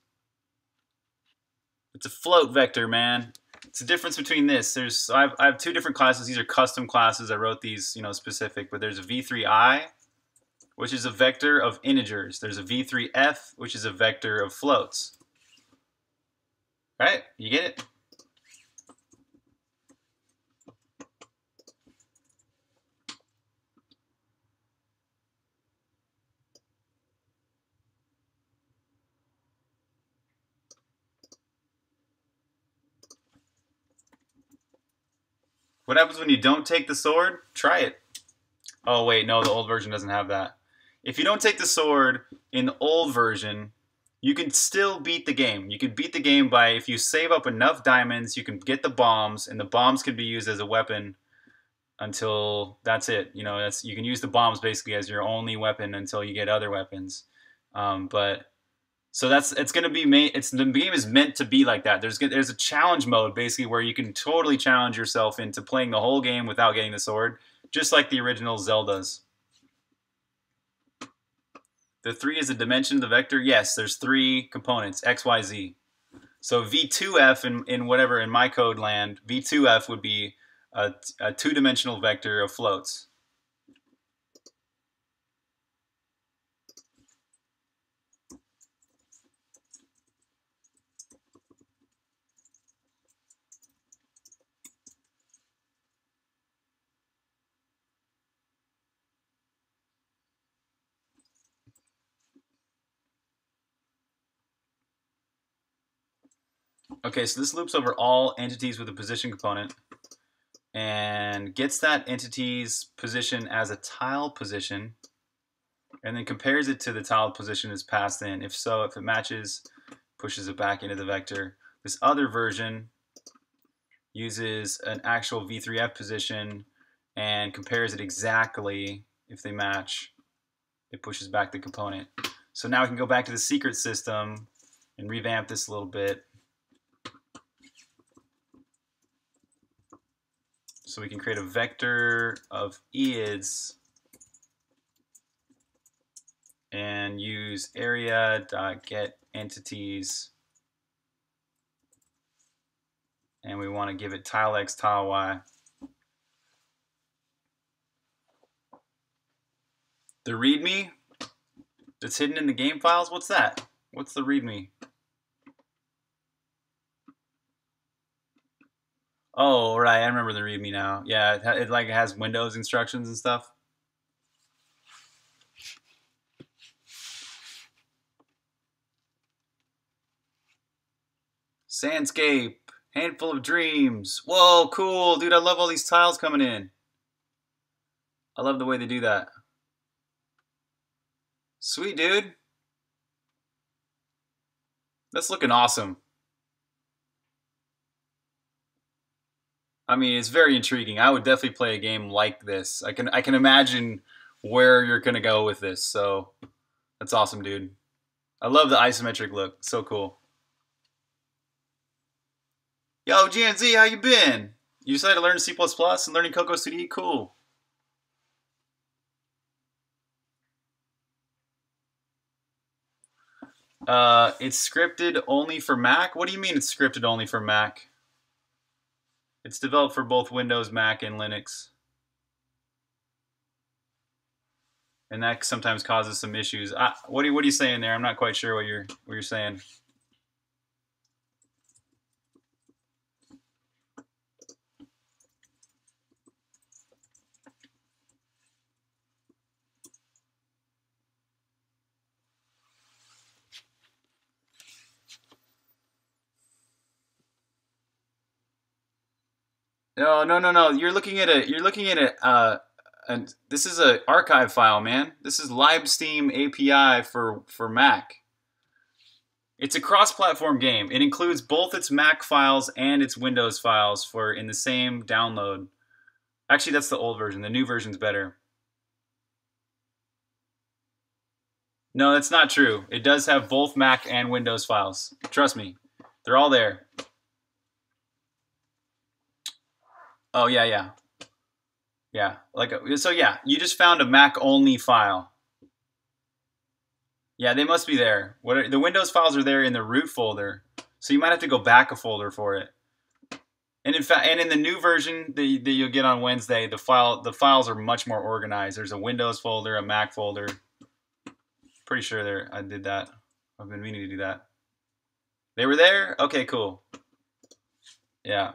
It's a float vector, man. It's the difference between this. There's I have, I have two different classes. These are custom classes. I wrote these, you know, specific. But there's a V3i, which is a vector of integers. There's a V3f, which is a vector of floats. Right? You get it? What happens when you don't take the sword? Try it. Oh, wait, no, the old version doesn't have that. If you don't take the sword in the old version, you can still beat the game. You can beat the game by, if you save up enough diamonds, you can get the bombs, and the bombs can be used as a weapon until that's it. You know, that's you can use the bombs basically as your only weapon until you get other weapons. Um, but so that's it's going to be made. It's the game is meant to be like that. There's there's a challenge mode basically where you can totally challenge yourself into playing the whole game without getting the sword, just like the original Zeldas. The three is a dimension of the vector. Yes, there's three components x, y, z. So v2f in in whatever in my code land, v2f would be a, a two-dimensional vector of floats. Okay, so this loops over all entities with a position component and gets that entity's position as a tile position and then compares it to the tile position is passed in. If so, if it matches, pushes it back into the vector. This other version uses an actual v3f position and compares it exactly if they match. It pushes back the component. So now we can go back to the secret system and revamp this a little bit. So we can create a vector of eids and use area dot get entities. And we want to give it tile x tile y. The readme that's hidden in the game files what's that? What's the readme Oh, right. I remember the README now. Yeah, it, it like it has Windows instructions and stuff. Sandscape, handful of dreams. Whoa, cool, dude! I love all these tiles coming in. I love the way they do that. Sweet, dude. That's looking awesome. I mean, it's very intriguing. I would definitely play a game like this. I can I can imagine where you're gonna go with this. So that's awesome, dude. I love the isometric look. So cool. Yo, GNZ, how you been? You decided to learn C++ and learning Cocos2d? Cool. Uh, it's scripted only for Mac? What do you mean it's scripted only for Mac? It's developed for both Windows, Mac, and Linux. And that sometimes causes some issues. What, are you, what are you saying there? I'm not quite sure what you're, what you're saying. No, no, no, no. You're looking at a. You're looking at a. Uh, and this is a archive file, man. This is LibSteam API for for Mac. It's a cross-platform game. It includes both its Mac files and its Windows files for in the same download. Actually, that's the old version. The new version's better. No, that's not true. It does have both Mac and Windows files. Trust me. They're all there. Oh yeah, yeah. Yeah, like a, so. Yeah, you just found a Mac only file. Yeah, they must be there. What are, the Windows files are there in the root folder, so you might have to go back a folder for it. And in fact, and in the new version that, that you'll get on Wednesday, the file the files are much more organized. There's a Windows folder, a Mac folder. Pretty sure there I did that. I've been meaning to do that. They were there. Okay, cool. Yeah.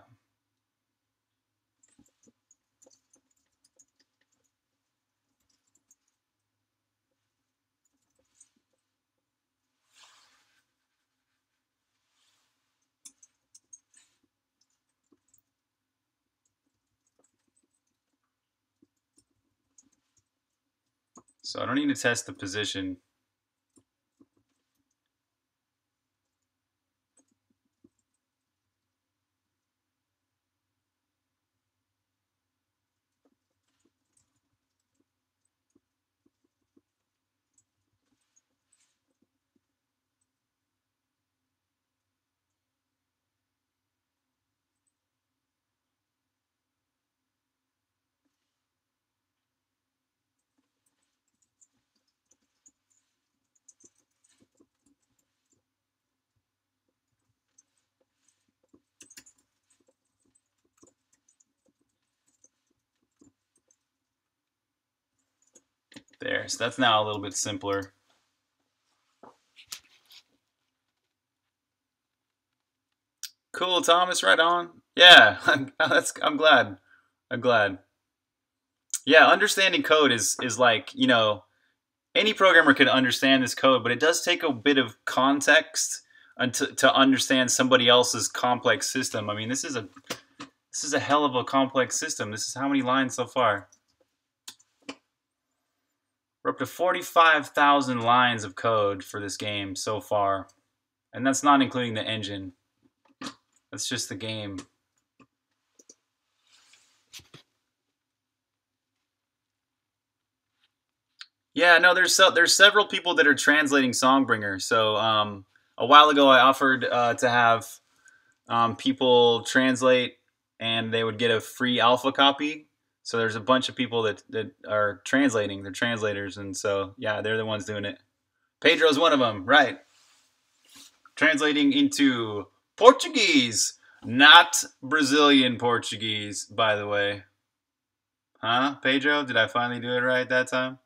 So I don't need to test the position. So that's now a little bit simpler. Cool, Thomas, right on. Yeah, I'm, that's, I'm glad. I'm glad. Yeah, understanding code is, is like, you know, any programmer can understand this code, but it does take a bit of context to, to understand somebody else's complex system. I mean, this is a this is a hell of a complex system. This is how many lines so far? We're up to 45,000 lines of code for this game so far. And that's not including the engine. That's just the game. Yeah, no, there's so, there's several people that are translating Songbringer. So um, a while ago, I offered uh, to have um, people translate, and they would get a free alpha copy so there's a bunch of people that, that are translating, they're translators, and so yeah, they're the ones doing it. Pedro's one of them, right? Translating into Portuguese, not Brazilian Portuguese, by the way. Huh, Pedro? Did I finally do it right that time?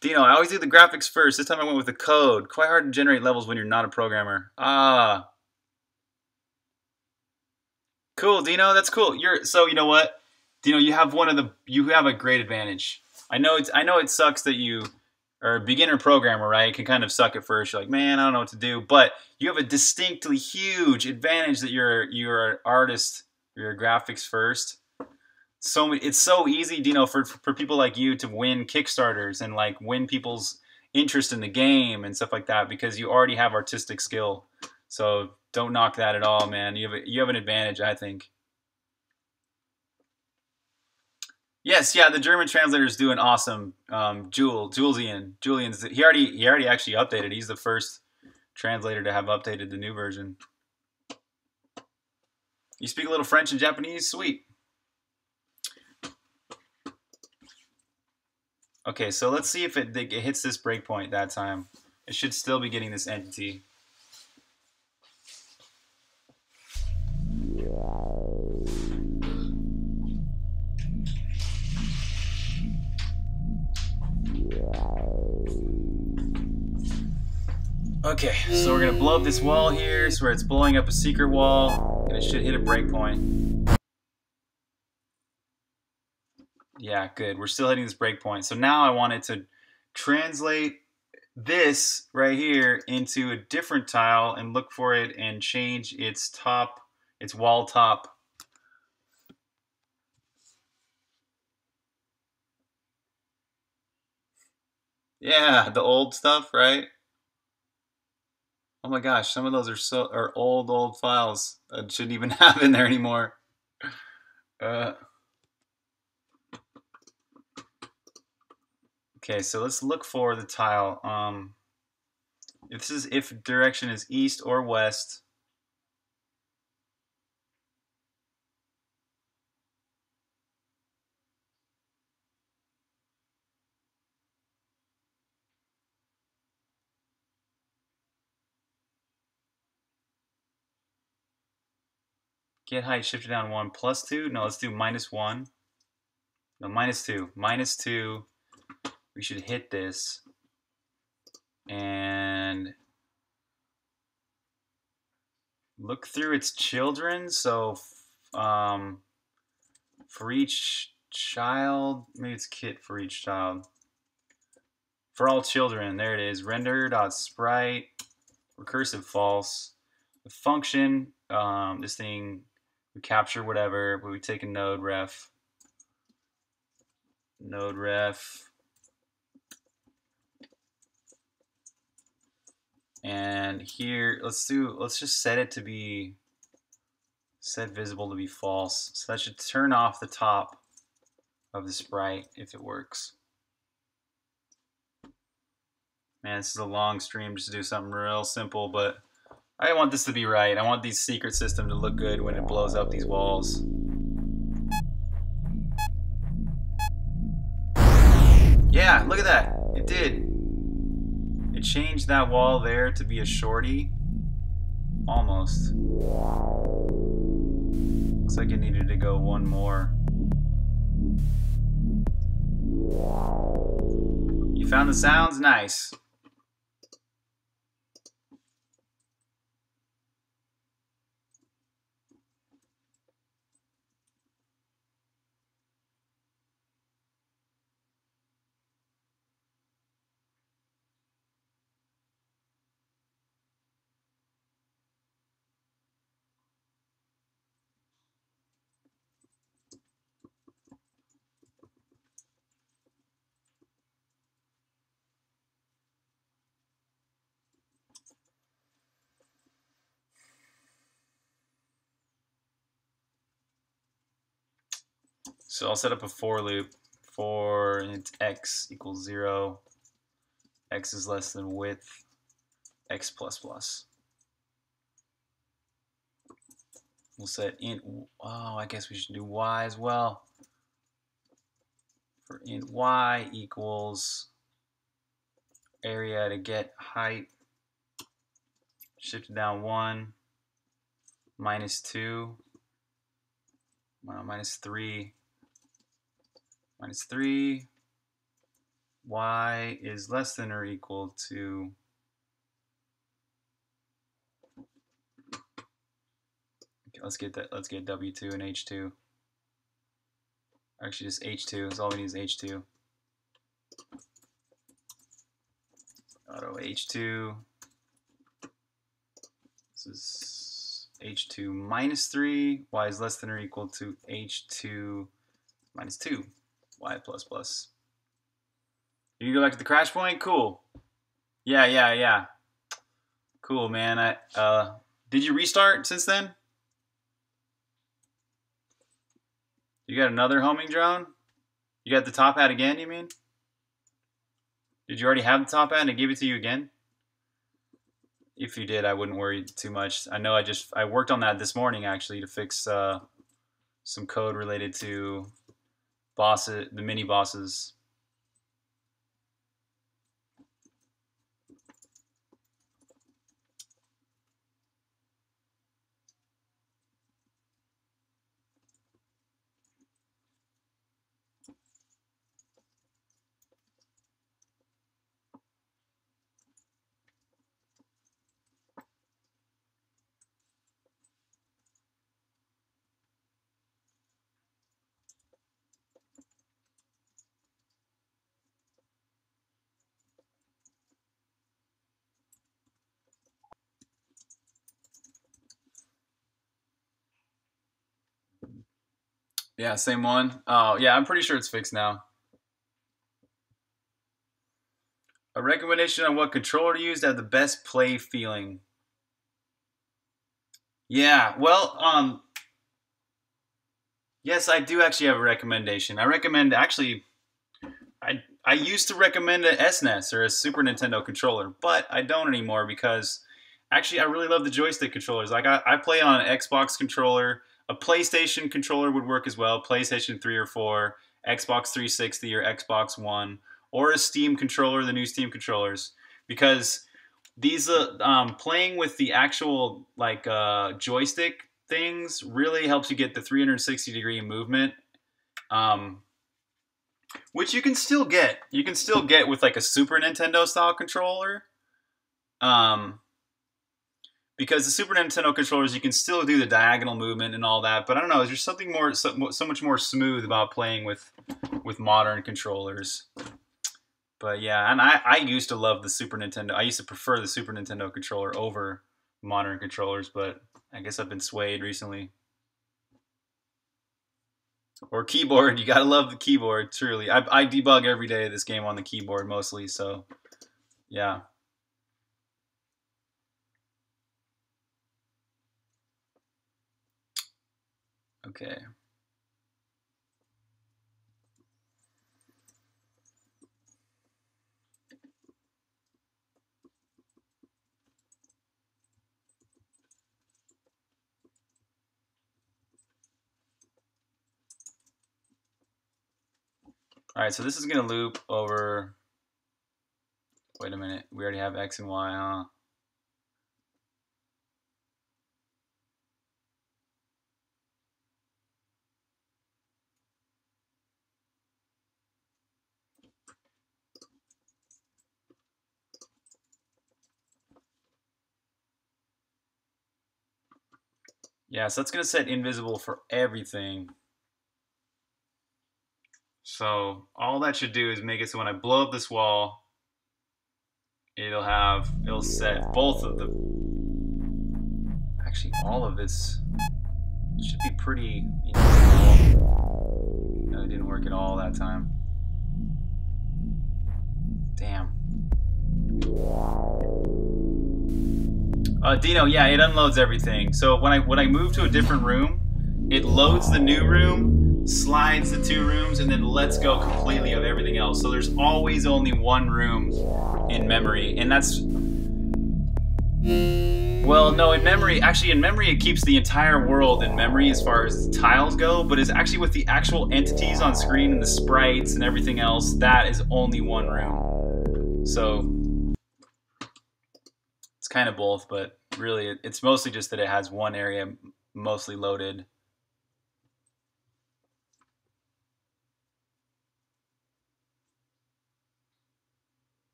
Dino, I always do the graphics first. This time I went with the code. Quite hard to generate levels when you're not a programmer. Ah. Cool, Dino. That's cool. You're so you know what? You know you have one of the you have a great advantage. I know it's I know it sucks that you are a beginner programmer, right? It can kind of suck at first. You're like, man, I don't know what to do. But you have a distinctly huge advantage that you're you're an artist, you're a graphics first. So it's so easy, you know, for for people like you to win Kickstarters and like win people's interest in the game and stuff like that because you already have artistic skill. So don't knock that at all, man. You have a, you have an advantage, I think. Yes, yeah, the German translator is doing awesome. Um, Jewel, Julesian, Julian's he already he already actually updated. He's the first translator to have updated the new version. You speak a little French and Japanese, sweet. Okay, so let's see if it, it hits this breakpoint that time. It should still be getting this entity. Okay, so we're gonna blow up this wall here, so it's blowing up a secret wall, and it should hit a breakpoint. Yeah, good. We're still hitting this breakpoint. So now I want it to translate this right here into a different tile and look for it and change its top, its wall top. Yeah, the old stuff, right? Oh my gosh, some of those are so are old old files that shouldn't even have in there anymore. Uh, okay, so let's look for the tile. Um, if this is if direction is east or west. Get height shifted down one plus two. No, let's do minus one. No, minus two. Minus two. We should hit this. And look through its children. So um, for each child, maybe it's kit for each child. For all children, there it is. Render dot sprite recursive false. The function, um, this thing, capture whatever, but we take a node ref. Node ref. And here, let's do, let's just set it to be, set visible to be false. So that should turn off the top of the sprite if it works. Man, this is a long stream just to do something real simple, but I want this to be right. I want these secret system to look good when it blows up these walls. Yeah, look at that. It did. It changed that wall there to be a shorty. Almost. Looks like it needed to go one more. You found the sounds? Nice. So I'll set up a for loop. For int x equals 0, x is less than width, x plus plus. We'll set int, oh, I guess we should do y as well. For int y equals area to get height, shift down 1, minus 2, well, minus 3, minus 3, y is less than or equal to okay, let's get that let's get w2 and h2 actually just h2 is all we need is h2 auto h2 this is h2 minus 3 y is less than or equal to h2 minus 2 y plus plus. You can go back to the crash point? Cool. Yeah, yeah, yeah. Cool, man. I uh did you restart since then? You got another homing drone? You got the top hat again, you mean? Did you already have the top hat and I gave it to you again? If you did, I wouldn't worry too much. I know I just I worked on that this morning actually to fix uh, some code related to bosses, the mini bosses. Yeah, same one. Oh, yeah, I'm pretty sure it's fixed now. A recommendation on what controller to use to have the best play feeling. Yeah, well, um, yes, I do actually have a recommendation. I recommend actually, I I used to recommend a SNES or a Super Nintendo controller, but I don't anymore because actually I really love the joystick controllers. Like I, I play on an Xbox controller a PlayStation controller would work as well, PlayStation 3 or 4, Xbox 360 or Xbox One, or a Steam controller, the new Steam controllers, because these uh, um, playing with the actual like uh, joystick things really helps you get the 360 degree movement. Um, which you can still get. You can still get with like a Super Nintendo style controller. Um, because the Super Nintendo controllers, you can still do the diagonal movement and all that. But I don't know, there's just something more, so, so much more smooth about playing with with modern controllers. But yeah, and I, I used to love the Super Nintendo. I used to prefer the Super Nintendo controller over modern controllers, but I guess I've been swayed recently. Or keyboard, you gotta love the keyboard, truly. I, I debug every day this game on the keyboard mostly, so yeah. Okay. All right, so this is going to loop over, wait a minute, we already have X and Y, huh? Yeah, so that's going to set invisible for everything. So all that should do is make it so when I blow up this wall, it'll have, it'll set both of the, actually all of this should be pretty invisible. No, it didn't work at all that time. Damn. Uh, Dino, yeah, it unloads everything. So when I when I move to a different room, it loads the new room, slides the two rooms, and then lets go completely of everything else. So there's always only one room in memory, and that's well, no, in memory, actually, in memory, it keeps the entire world in memory as far as tiles go, but it's actually with the actual entities on screen and the sprites and everything else, that is only one room. So kind of both, but really it's mostly just that it has one area mostly loaded.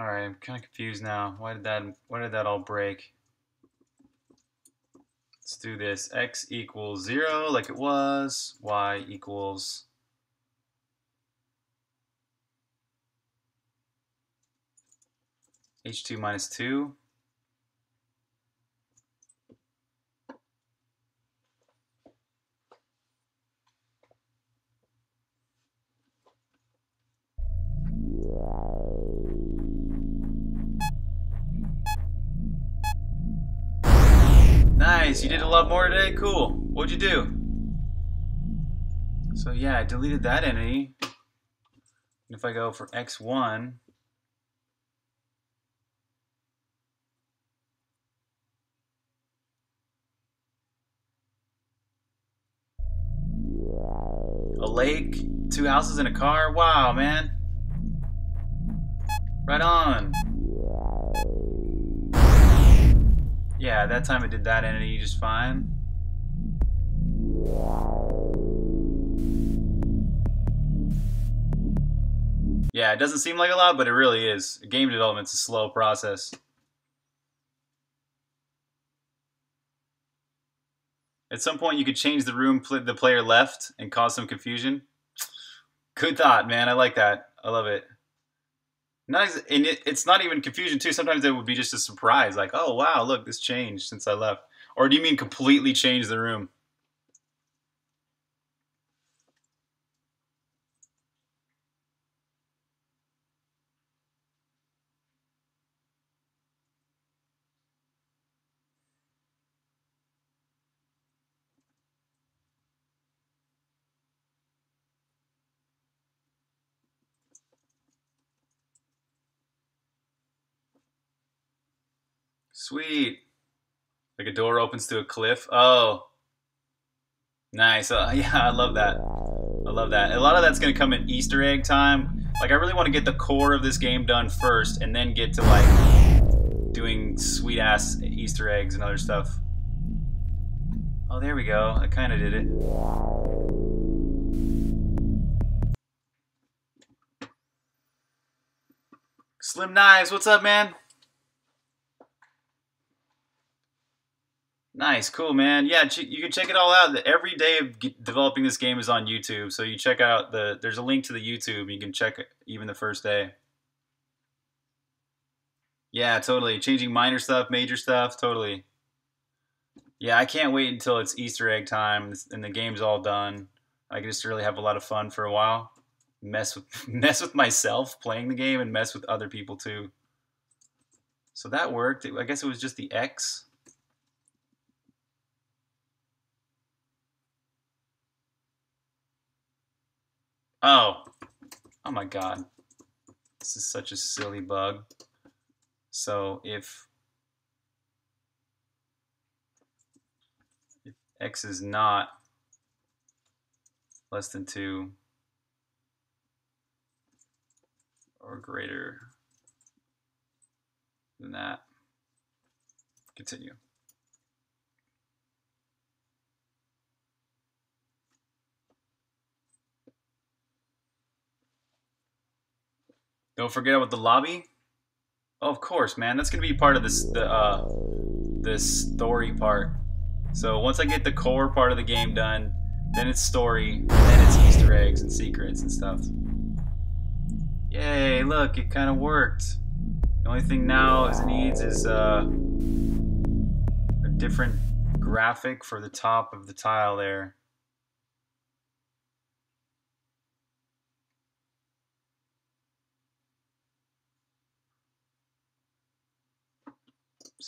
All right, I'm kind of confused now. Why did that? Why did that all break? Let's do this. X equals zero, like it was. Y equals h2 minus 2. Nice, you did a lot more today? Cool. What'd you do? So yeah, I deleted that entity. If I go for x1, a lake, two houses and a car. Wow, man. Right on. Yeah, that time it did that entity just fine. Yeah, it doesn't seem like a lot, but it really is. Game development's a slow process. At some point, you could change the room the player left and cause some confusion. Good thought, man. I like that. I love it. Not and it, it's not even confusion too. Sometimes it would be just a surprise, like, oh wow, look, this changed since I left. Or do you mean completely change the room? Sweet. Like a door opens to a cliff. Oh. Nice. Uh, yeah, I love that. I love that. A lot of that's going to come in Easter egg time. Like, I really want to get the core of this game done first and then get to, like, doing sweet-ass Easter eggs and other stuff. Oh, there we go. I kind of did it. Slim Knives, what's up, man? Nice, cool, man. Yeah, you can check it all out. Every day of developing this game is on YouTube, so you check out the. There's a link to the YouTube. You can check even the first day. Yeah, totally. Changing minor stuff, major stuff, totally. Yeah, I can't wait until it's Easter egg time and the game's all done. I can just really have a lot of fun for a while. Mess with mess with myself playing the game and mess with other people too. So that worked. I guess it was just the X. Oh. Oh my god. This is such a silly bug. So if if x is not less than 2 or greater than that, continue. Don't forget about the lobby. Of course, man. That's gonna be part of this the uh, this story part. So once I get the core part of the game done, then it's story, then it's Easter eggs and secrets and stuff. Yay! Look, it kind of worked. The only thing now is it needs is uh, a different graphic for the top of the tile there.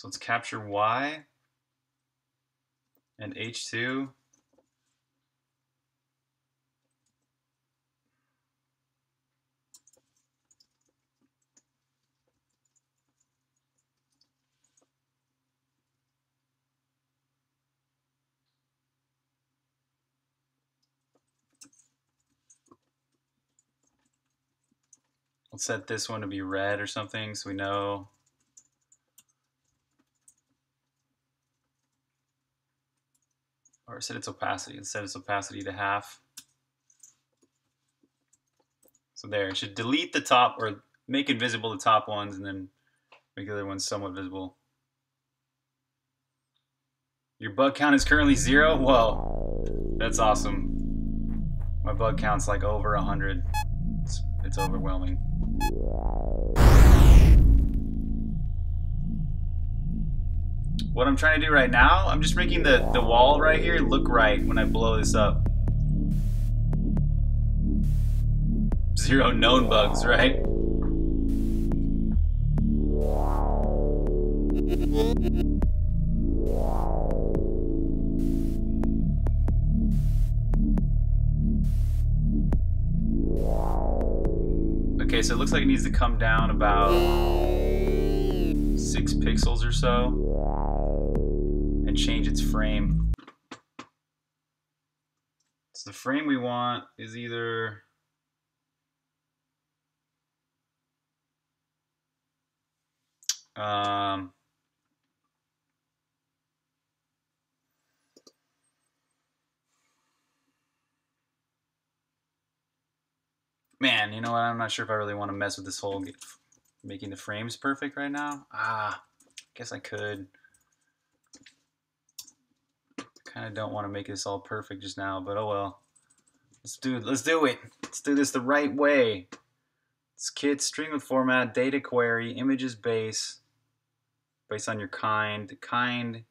So let's capture Y and H2. Let's set this one to be red or something so we know or set its opacity. Let's set its opacity to half. So there, it should delete the top or make invisible the top ones and then make the other ones somewhat visible. Your bug count is currently zero? Whoa, that's awesome. My bug count's like over 100. It's, it's overwhelming. What I'm trying to do right now, I'm just making the, the wall right here look right when I blow this up. Zero known bugs, right? Okay, so it looks like it needs to come down about six pixels or so and change its frame. So the frame we want is either um, man, you know what? I'm not sure if I really want to mess with this whole making the frames perfect right now. Ah, I guess I could kind of don't want to make this all perfect just now, but oh well. Let's do it. Let's do it. Let's do this the right way. It's kit, with format, data query, images base, based on your kind. Kind.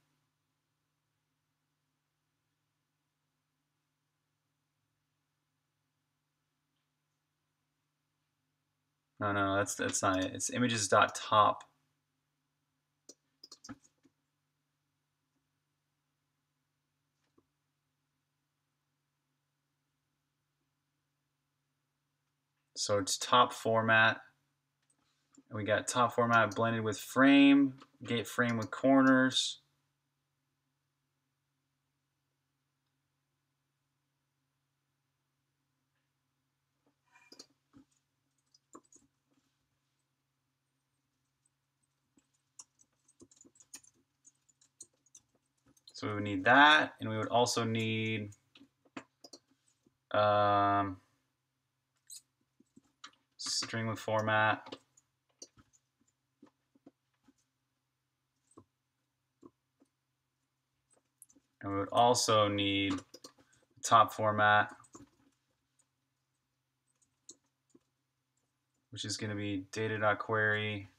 No, no, that's that's not it. It's images dot top. So it's top format. And we got top format blended with frame, get frame with corners. So we would need that, and we would also need um, string format. And we would also need top format, which is going to be data.query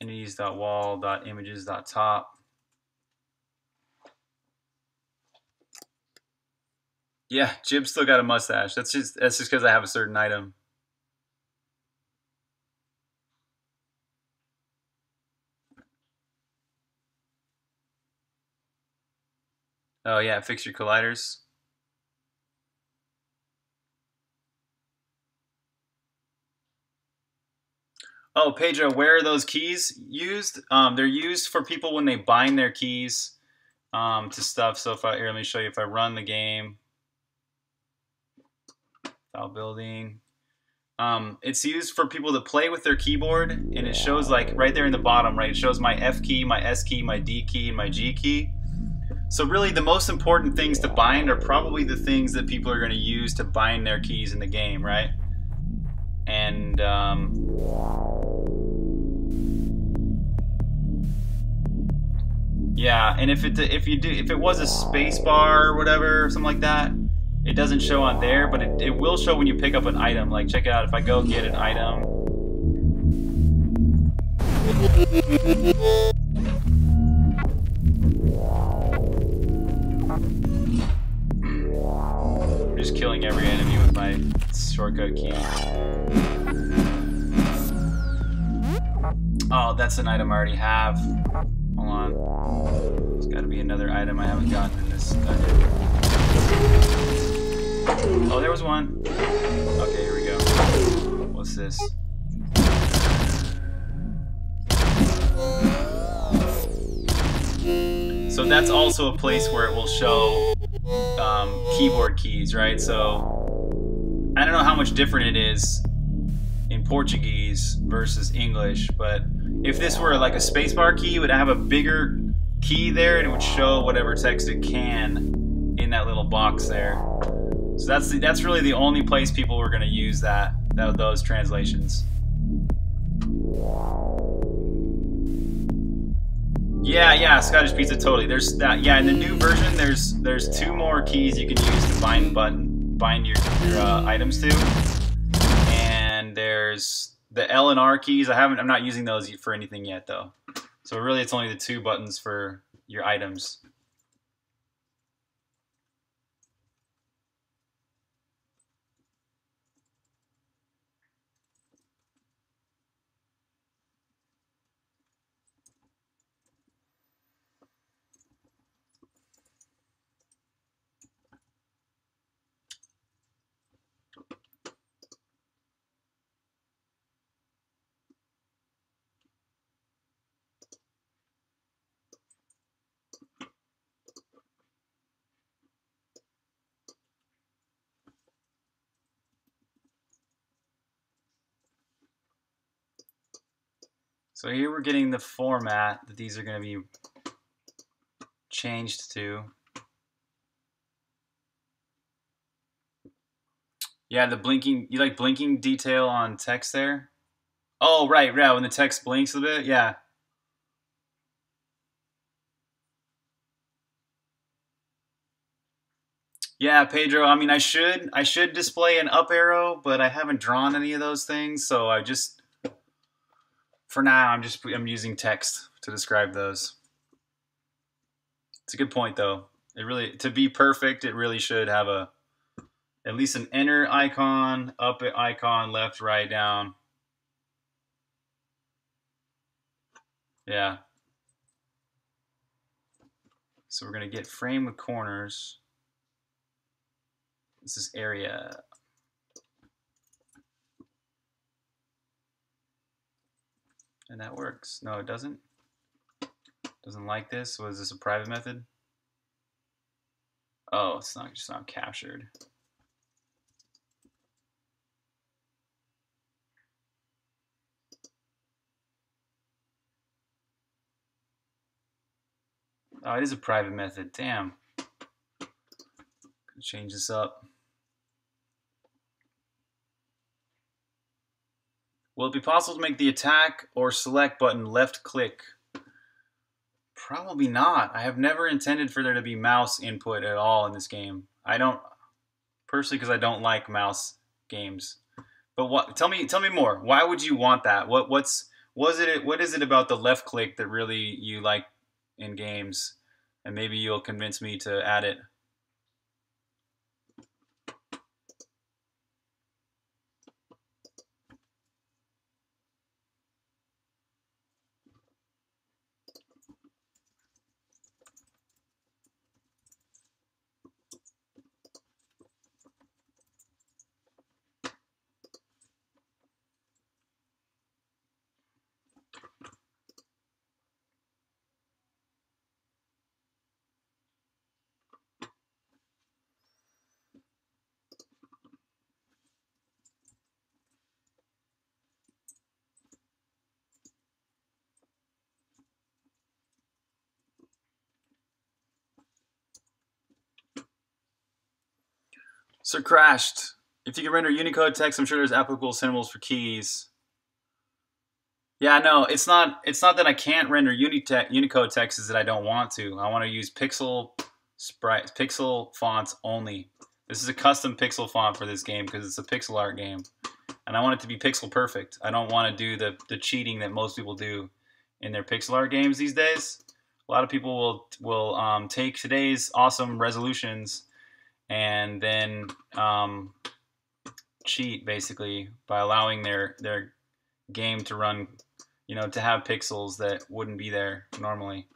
entities.wall.images.top. Yeah, Jib still got a mustache. That's just that's just because I have a certain item. Oh yeah, fix your colliders. Oh, Pedro, where are those keys used? Um, they're used for people when they bind their keys um, to stuff. So if I here, let me show you. If I run the game, file building. Um, it's used for people to play with their keyboard, and it shows like right there in the bottom, right? It shows my F key, my S key, my D key, and my G key. So really, the most important things to bind are probably the things that people are going to use to bind their keys in the game, right? And um, yeah, and if it if you do if it was a space bar or whatever, or something like that, it doesn't show on there, but it, it will show when you pick up an item. Like, check it out. If I go get an item. Just killing every enemy with my shortcut key. Oh, that's an item I already have. Hold on. There's got to be another item I haven't gotten in this dungeon. Oh, there was one. Okay, here we go. What's this? So that's also a place where it will show um, keyboard keys, right? So I don't know how much different it is in Portuguese versus English, but if this were like a spacebar key, it would have a bigger key there and it would show whatever text it can in that little box there. So that's the, that's really the only place people were going to use that, that those translations. Yeah, yeah, Scottish pizza, totally. There's that. Yeah, in the new version, there's there's two more keys you can use to bind button bind your, your uh, items to, and there's the L and R keys. I haven't. I'm not using those for anything yet, though. So really, it's only the two buttons for your items. So here we're getting the format that these are going to be changed to. Yeah, the blinking, you like blinking detail on text there? Oh, right, yeah, when the text blinks a bit, yeah. Yeah, Pedro, I mean, I should, I should display an up arrow, but I haven't drawn any of those things, so I just, for now, I'm just I'm using text to describe those. It's a good point though. It really to be perfect, it really should have a at least an enter icon, up icon, left, right, down. Yeah. So we're going to get frame with corners. This is area And that works. No, it doesn't. Doesn't like this. Was this a private method? Oh, it's not just not captured. Oh, it is a private method. Damn. Change this up. Will it be possible to make the attack or select button left click? Probably not. I have never intended for there to be mouse input at all in this game. I don't personally because I don't like mouse games. But what tell me tell me more. Why would you want that? What what's was it what is it about the left click that really you like in games? And maybe you'll convince me to add it. Sir Crashed. If you can render Unicode text, I'm sure there's applicable symbols for keys. Yeah, no, it's not. It's not that I can't render Unicode text; is that I don't want to. I want to use pixel sprite, pixel fonts only. This is a custom pixel font for this game because it's a pixel art game, and I want it to be pixel perfect. I don't want to do the the cheating that most people do in their pixel art games these days. A lot of people will will um, take today's awesome resolutions and then um, cheat basically by allowing their their game to run, you know, to have pixels that wouldn't be there normally.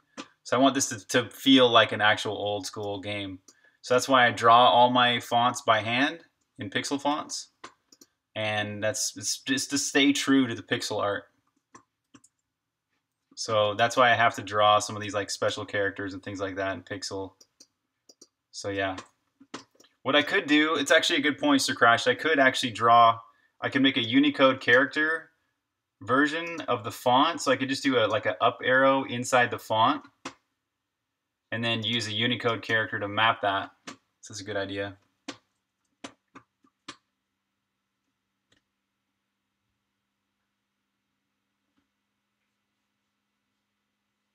So I want this to, to feel like an actual old school game. So that's why I draw all my fonts by hand in pixel fonts. And that's it's just to stay true to the pixel art. So that's why I have to draw some of these like special characters and things like that in pixel. So yeah. What I could do, it's actually a good point, Sir Crash. I could actually draw, I could make a Unicode character version of the font. So I could just do a like an up arrow inside the font and then use a Unicode character to map that. So that's a good idea.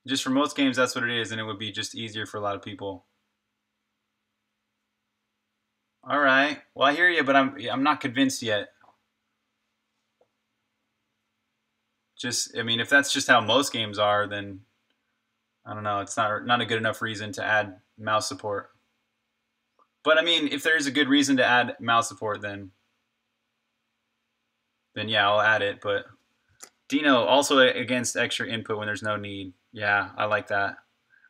Just for most games, that's what it is, and it would be just easier for a lot of people. All right. Well, I hear you, but I'm I'm not convinced yet. Just, I mean, if that's just how most games are, then I don't know. It's not not a good enough reason to add mouse support. But I mean, if there is a good reason to add mouse support, then then yeah, I'll add it. But Dino also against extra input when there's no need. Yeah, I like that.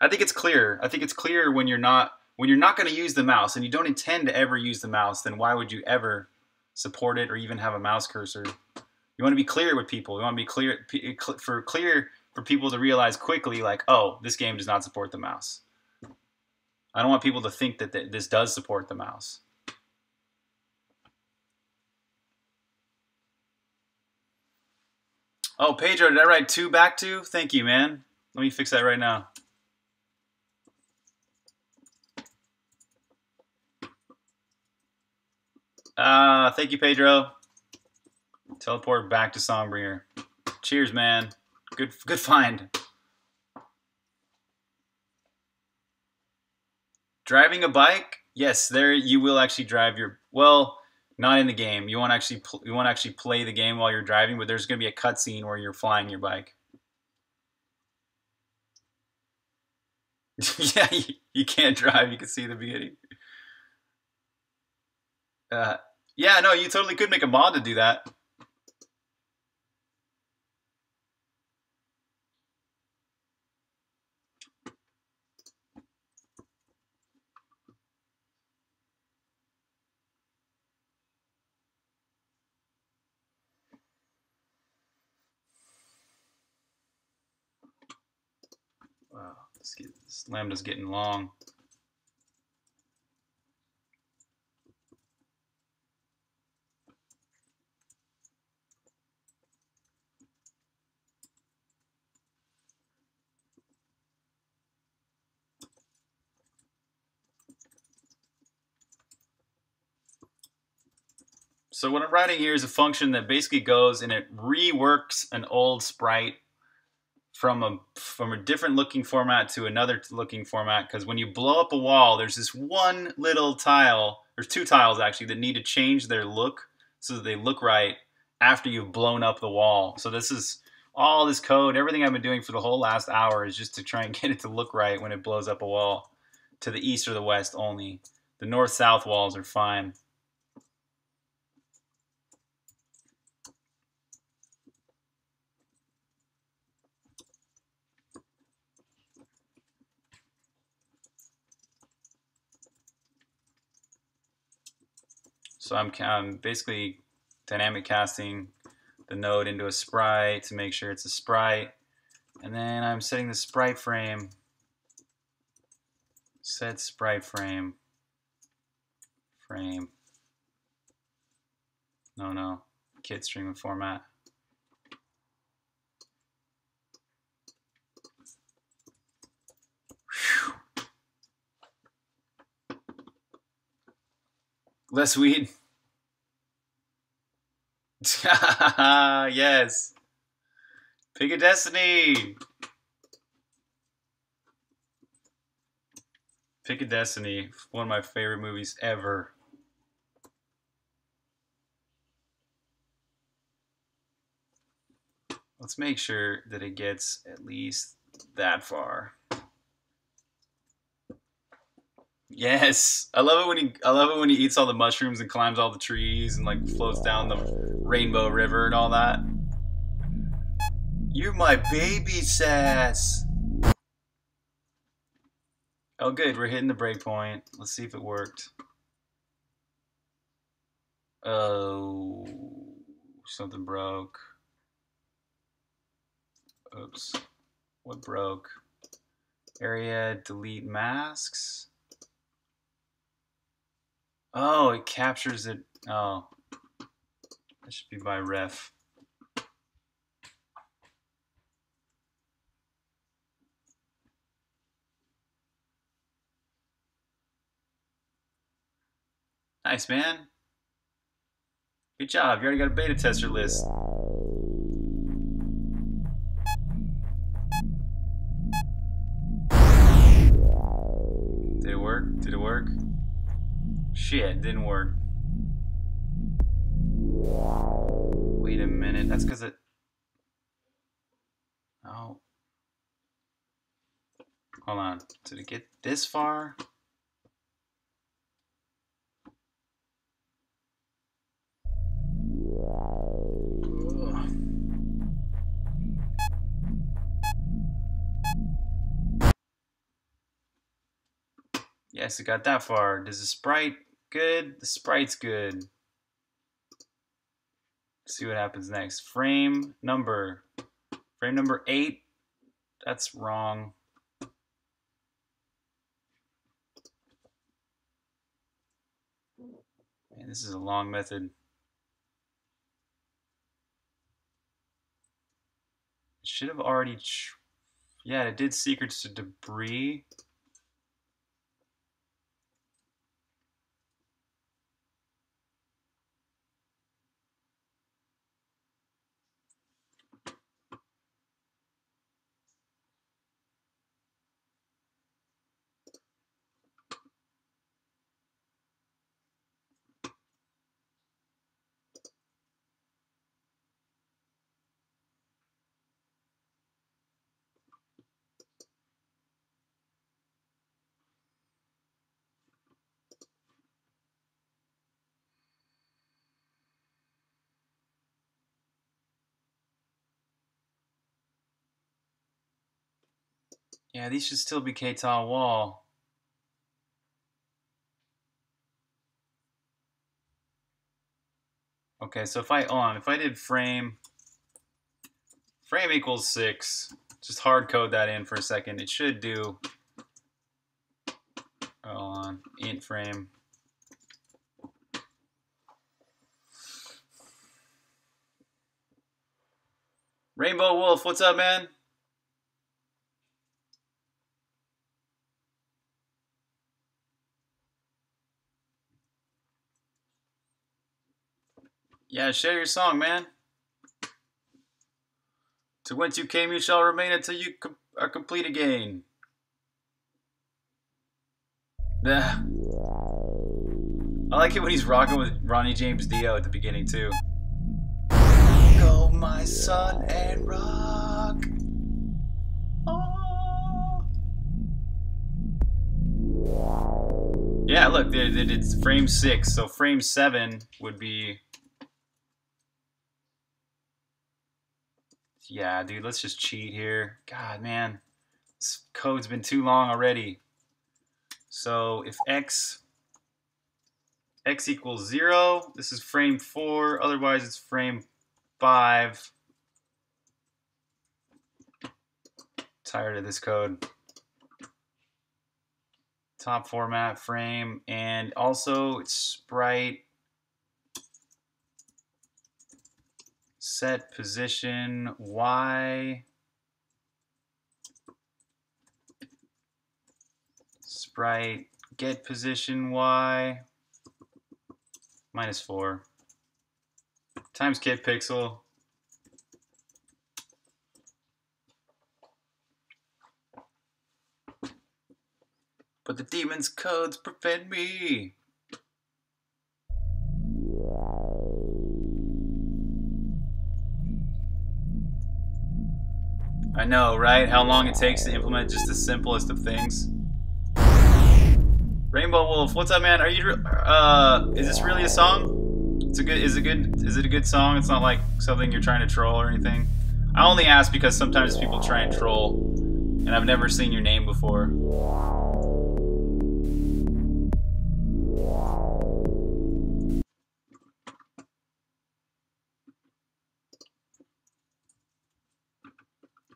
I think it's clear. I think it's clear when you're not when you're not going to use the mouse and you don't intend to ever use the mouse, then why would you ever support it or even have a mouse cursor? You want to be clear with people. You want to be clear eh, for clear for people to realize quickly, like, oh, this game does not support the mouse. I don't want people to think that this does support the mouse. Oh, Pedro, did I write two back to? Thank you, man. Let me fix that right now. Ah, uh, thank you, Pedro. Teleport back to Songbringer. Cheers, man. Good, good find. Driving a bike? Yes, there you will actually drive your. Well, not in the game. You won't actually you won't actually play the game while you're driving, but there's going to be a cutscene where you're flying your bike. yeah, you, you, can't drive. You can see the beginning. Uh, yeah, no, you totally could make a mod to do that. Wow, this, lambda's getting long. So what I'm writing here is a function that basically goes and it reworks an old sprite from a from a different looking format to another looking format because when you blow up a wall, there's this one little tile. There's two tiles actually that need to change their look so that they look right after you've blown up the wall. So this is all this code, everything I've been doing for the whole last hour is just to try and get it to look right when it blows up a wall to the east or the west only. The north-south walls are fine. So I'm, I'm basically dynamic casting the node into a sprite to make sure it's a sprite. And then I'm setting the sprite frame. Set sprite frame. Frame. No, no. Kit stream format. Whew. Less weed. yes. Pick a destiny. Pick a Destiny, one of my favorite movies ever. Let's make sure that it gets at least that far. Yes, I love it when he I love it when he eats all the mushrooms and climbs all the trees and like floats down the Rainbow River and all that. You're my baby sass. Oh good, we're hitting the breakpoint. Let's see if it worked. Oh, something broke. Oops. What broke? Area delete masks. Oh, it captures it. Oh, that should be by ref. Nice, man. Good job. You already got a beta tester list. Did it work? Did it work? Shit, didn't work. Wait a minute. That's because it... Oh. Hold on. Did it get this far? Yes, it got that far. Does the sprite good? The sprite's good. Let's see what happens next. Frame number. Frame number eight. That's wrong. Man, this is a long method. It should have already... yeah, it did secrets to debris. Yeah, these should still be K-tile wall. Okay, so if I on, if I did frame, frame equals six, just hard code that in for a second. It should do. On, int frame. Rainbow Wolf, what's up, man? Yeah, share your song, man. To whence you came, you shall remain until you com are complete again. Yeah. I like it when he's rocking with Ronnie James Dio at the beginning, too. Go, my son, and rock. Oh. Yeah, look, it's frame six, so frame seven would be Yeah, dude, let's just cheat here. God, man. This code's been too long already. So if x x equals 0, this is frame 4, otherwise it's frame 5. Tired of this code. Top format frame, and also it's sprite set position y. Sprite get position y. Minus 4 times get pixel. But the demon's codes prevent me I know, right? How long it takes to implement just the simplest of things. Rainbow Wolf, what's up, man? Are you? Uh, is this really a song? It's a good. Is it good? Is it a good song? It's not like something you're trying to troll or anything. I only ask because sometimes people try and troll, and I've never seen your name before.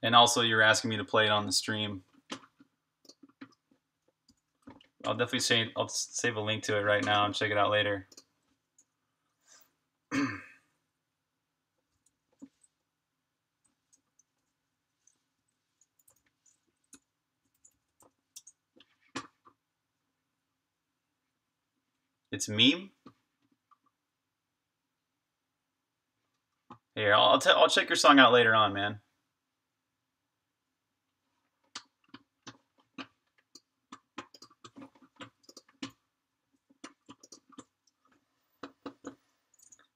And also, you're asking me to play it on the stream. I'll definitely say I'll save a link to it right now and check it out later. it's meme. Here, I'll, I'll check your song out later on, man.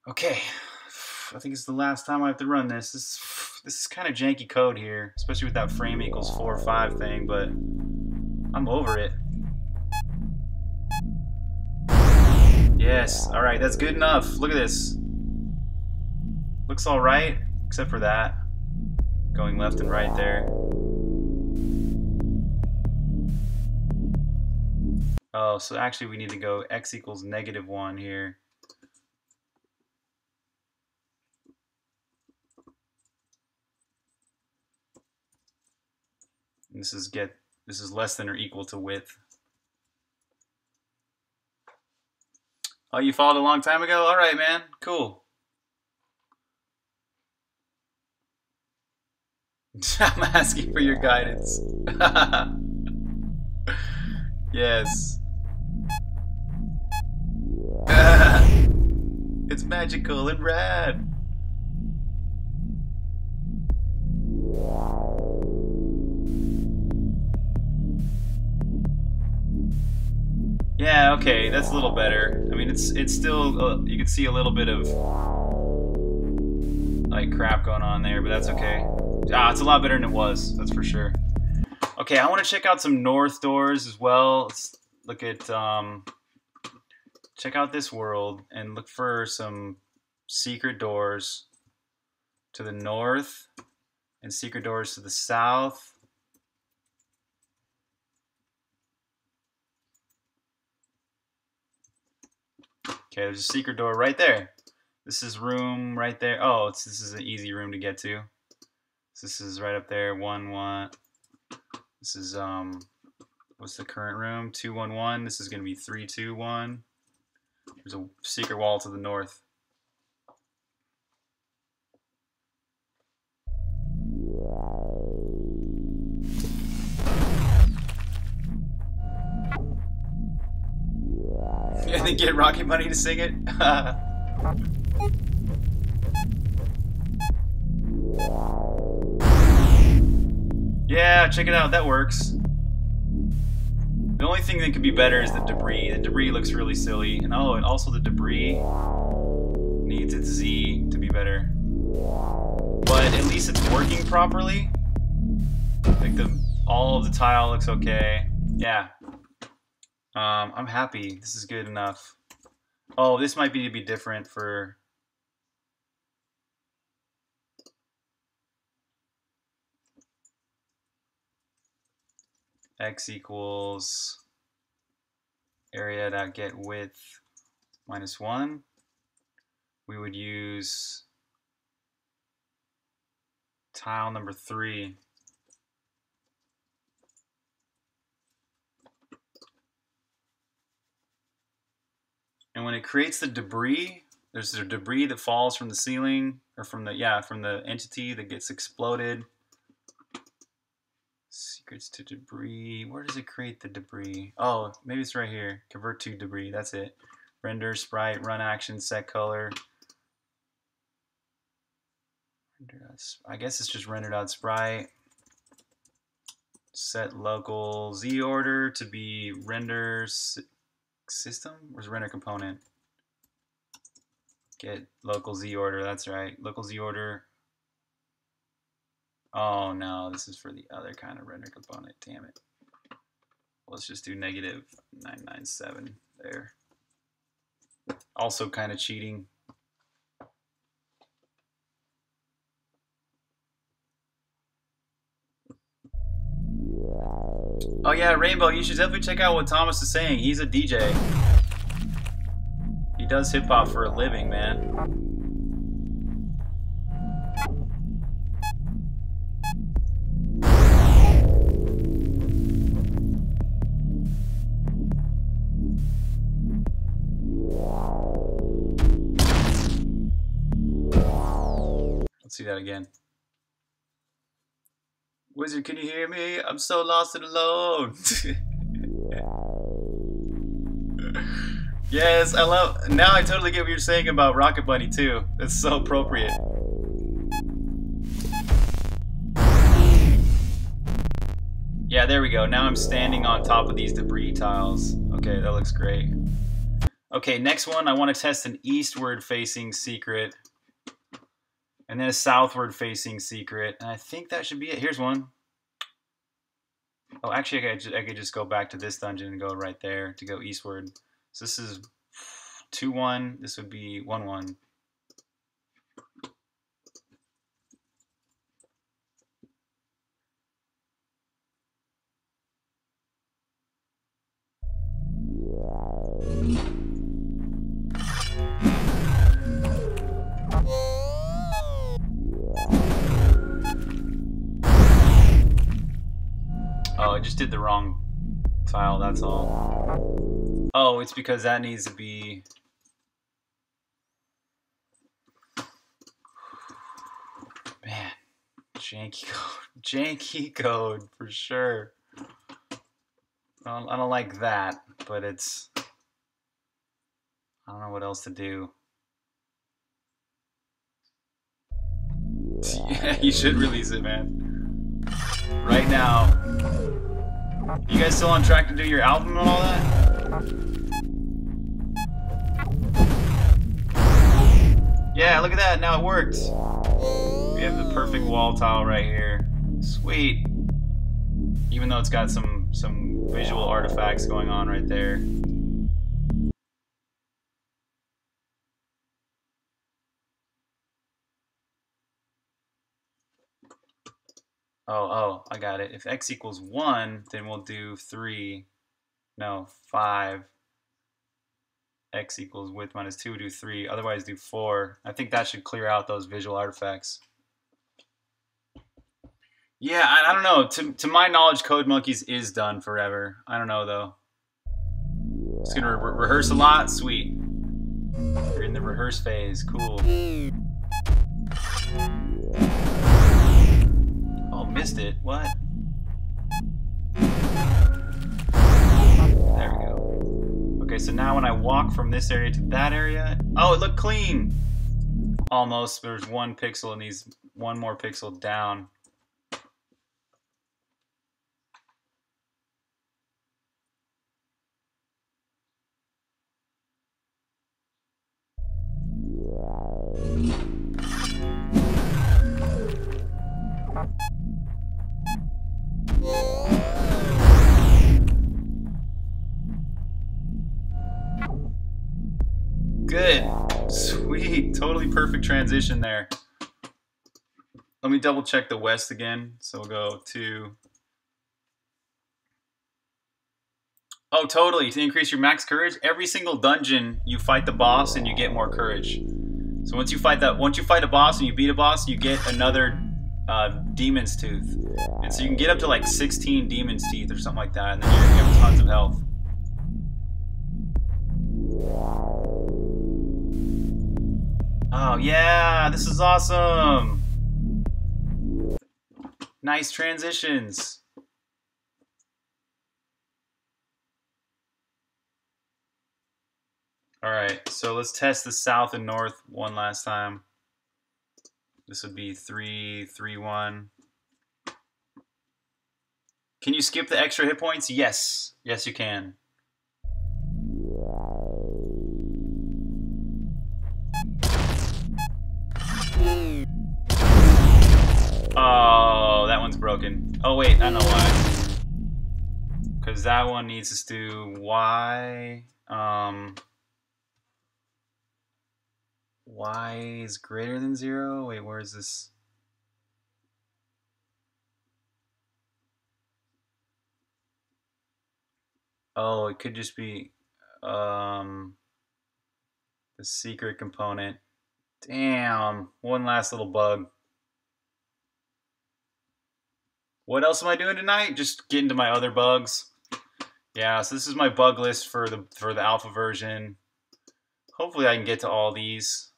Okay, I think it's the last time I have to run this. This, this is kind of janky code here, especially with that frame equals 4 or 5 thing, but I'm over it. Yes, alright, that's good enough. Look at this. Looks alright, except for that. Going left and right there. Oh, so actually we need to go x equals negative 1 here. This is get this is less than or equal to width. Oh, you followed a long time ago? All right, man. Cool. I'm asking for your guidance. yes. it's magical and rad. Yeah, okay, that's a little better. I mean, it's it's still uh, you can see a little bit of like crap going on there, but that's okay. Ah, it's a lot better than it was. That's for sure. Okay, I want to check out some north doors as well. Let's look at um, check out this world and look for some secret doors to the north and secret doors to the south Okay, there's a secret door right there. This is room right there. Oh, this is an easy room to get to. This is right up there, one one. This is um, what's the current room? Two one one. This is gonna be three two one. There's a secret wall to the north. and then get Rocket Money to sing it. yeah, check it out. That works. The only thing that could be better is the debris. The debris looks really silly. And oh, and also the debris needs its Z to be better. But at least it's working properly. Like the all of the tile looks okay. Yeah, um, I'm happy. This is good enough. Oh, this might be to be different for... x equals area dot get width minus 1. We would use tile number 3 And when it creates the debris, there's the debris that falls from the ceiling or from the yeah from the entity that gets exploded. Secrets to debris. Where does it create the debris? Oh, maybe it's right here. Convert to debris. That's it. Render sprite, run action, set color. I guess it's just rendered out sprite. Set local z order to be renders system? Where's render component? Get local z order, that's right. Local z order. Oh no, this is for the other kind of render component, damn it. Let's just do negative 997 there. Also kind of cheating. Oh yeah, Rainbow, you should definitely check out what Thomas is saying. He's a DJ. He does hip hop for a living, man. Let's see that again. Wizard, can you hear me? I'm so lost and alone. yes, I love. Now I totally get what you're saying about Rocket Bunny too. It's so appropriate. Yeah, there we go. Now I'm standing on top of these debris tiles. Okay, that looks great. Okay, next one, I want to test an eastward facing secret and then a southward facing secret. And I think that should be it. Here's one. Oh, actually, I could, just, I could just go back to this dungeon and go right there to go eastward. So this is 2-1. This would be 1-1. Oh, I just did the wrong tile, that's all. Oh, it's because that needs to be... Man, janky code. Janky code, for sure. I don't, I don't like that, but it's... I don't know what else to do. Yeah, you should release it, man. Right now. You guys still on track to do your album and all that? Yeah, look at that. Now it worked. We have the perfect wall tile right here. Sweet. Even though it's got some some visual artifacts going on right there. Oh, oh, I got it. If x equals 1, then we'll do 3, no, 5. x equals width minus 2, we'll do 3. Otherwise, do 4. I think that should clear out those visual artifacts. Yeah, I, I don't know. To, to my knowledge, Code Monkeys is done forever. I don't know though. Just gonna re rehearse a lot. Sweet. You're in the rehearse phase. Cool. Missed it. What? There we go. Okay, so now when I walk from this area to that area, oh, it looked clean. Almost. There's one pixel and needs one more pixel down. Good. Sweet. Totally perfect transition there. Let me double check the west again. So we'll go to... Oh, totally. To increase your max courage, every single dungeon you fight the boss and you get more courage. So once you fight that, once you fight a boss and you beat a boss, you get another uh, demon's tooth, and so you can get up to like 16 demon's teeth or something like that, and then you have tons of health. Oh yeah, this is awesome. Nice transitions. All right, so let's test the south and north one last time. This would be three, three, one. Can you skip the extra hit points? Yes. Yes, you can. Oh, that one's broken. Oh, wait, I know why. Because that one needs us to Y. Um, y is greater than 0? Wait, where is this? Oh, it could just be um, the secret component. Damn, one last little bug. What else am I doing tonight? Just getting to my other bugs. Yeah, so this is my bug list for the for the alpha version. Hopefully I can get to all these.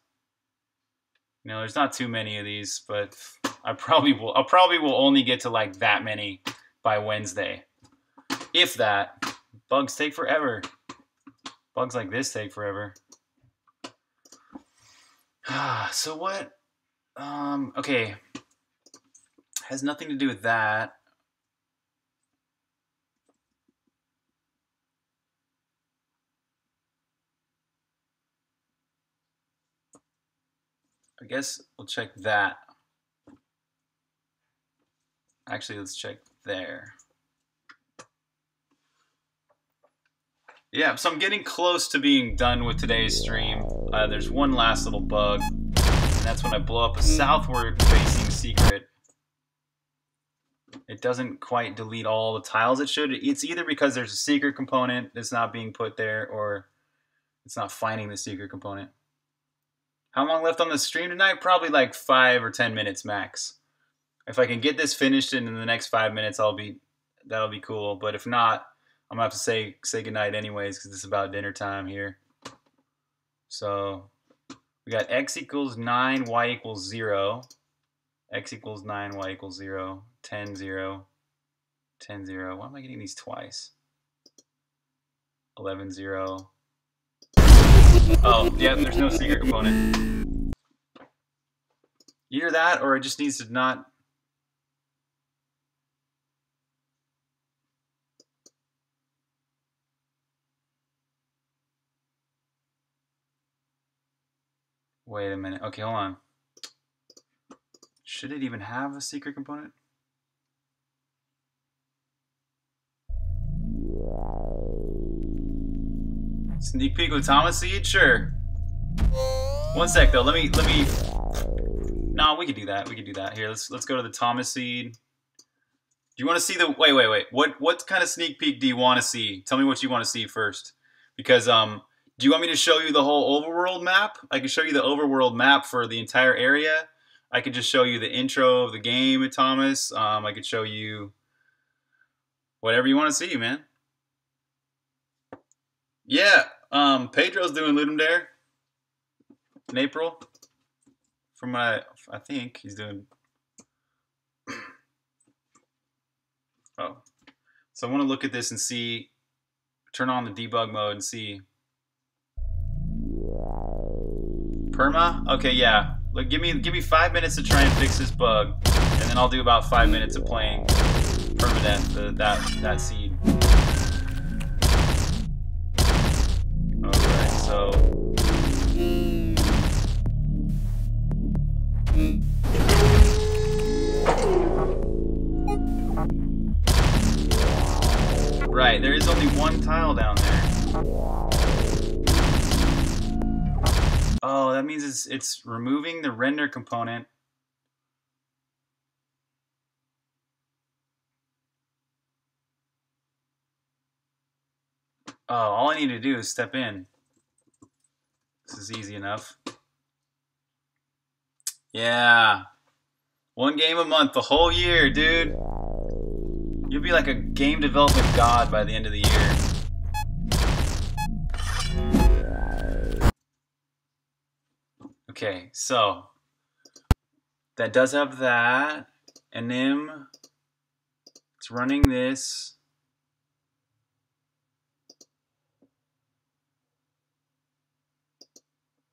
You know, there's not too many of these, but I probably will. I probably will only get to like that many by Wednesday, if that. Bugs take forever. Bugs like this take forever. Ah, so what? Um, okay. Has nothing to do with that. I guess we'll check that. Actually, let's check there. Yeah, so I'm getting close to being done with today's stream. Uh, there's one last little bug, and that's when I blow up a southward facing secret. It doesn't quite delete all the tiles it should. It's either because there's a secret component that's not being put there, or it's not finding the secret component. How long left on the stream tonight? Probably like five or ten minutes max. If I can get this finished in the next five minutes, I'll be that'll be cool. But if not, I'm gonna have to say say goodnight anyways because it's about dinner time here. So we got x equals nine, y equals zero. x equals nine, y equals zero. 10, 0, 10, 0. Why am I getting these twice? 11, 0. Oh, yeah, there's no secret component. Either that, or it just needs to not... Wait a minute. Okay, hold on. Should it even have a secret component? Sneak peek with Thomas Seed? Sure. One sec though. Let me let me No, we could do that. We could do that. Here, let's let's go to the Thomas Seed. Do you want to see the wait, wait, wait. What what kind of sneak peek do you want to see? Tell me what you want to see first. Because um do you want me to show you the whole overworld map? I can show you the overworld map for the entire area. I could just show you the intro of the game Thomas. Um, I could show you whatever you want to see, man. Yeah, um, Pedro's doing Ludum Dare in April. From what I, I think he's doing. oh, so I want to look at this and see. Turn on the debug mode and see. Perma? Okay, yeah. Like, give me give me five minutes to try and fix this bug, and then I'll do about five minutes of playing permanent the, that that seed. Right, there is only one tile down there. Oh, that means it's it's removing the render component Oh, all I need to do is step in. This is easy enough. Yeah. One game a month the whole year, dude. You'll be like a game development god by the end of the year. Okay, so that does have that. And then it's running this.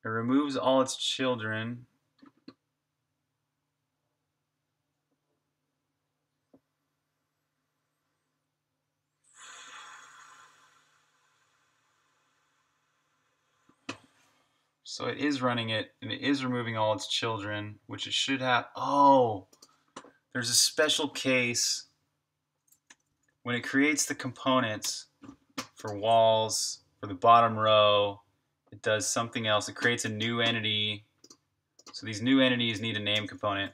It removes all its children. So it is running it, and it is removing all its children, which it should have. Oh, there's a special case when it creates the components for walls for the bottom row it does something else. It creates a new entity. So these new entities need a name component.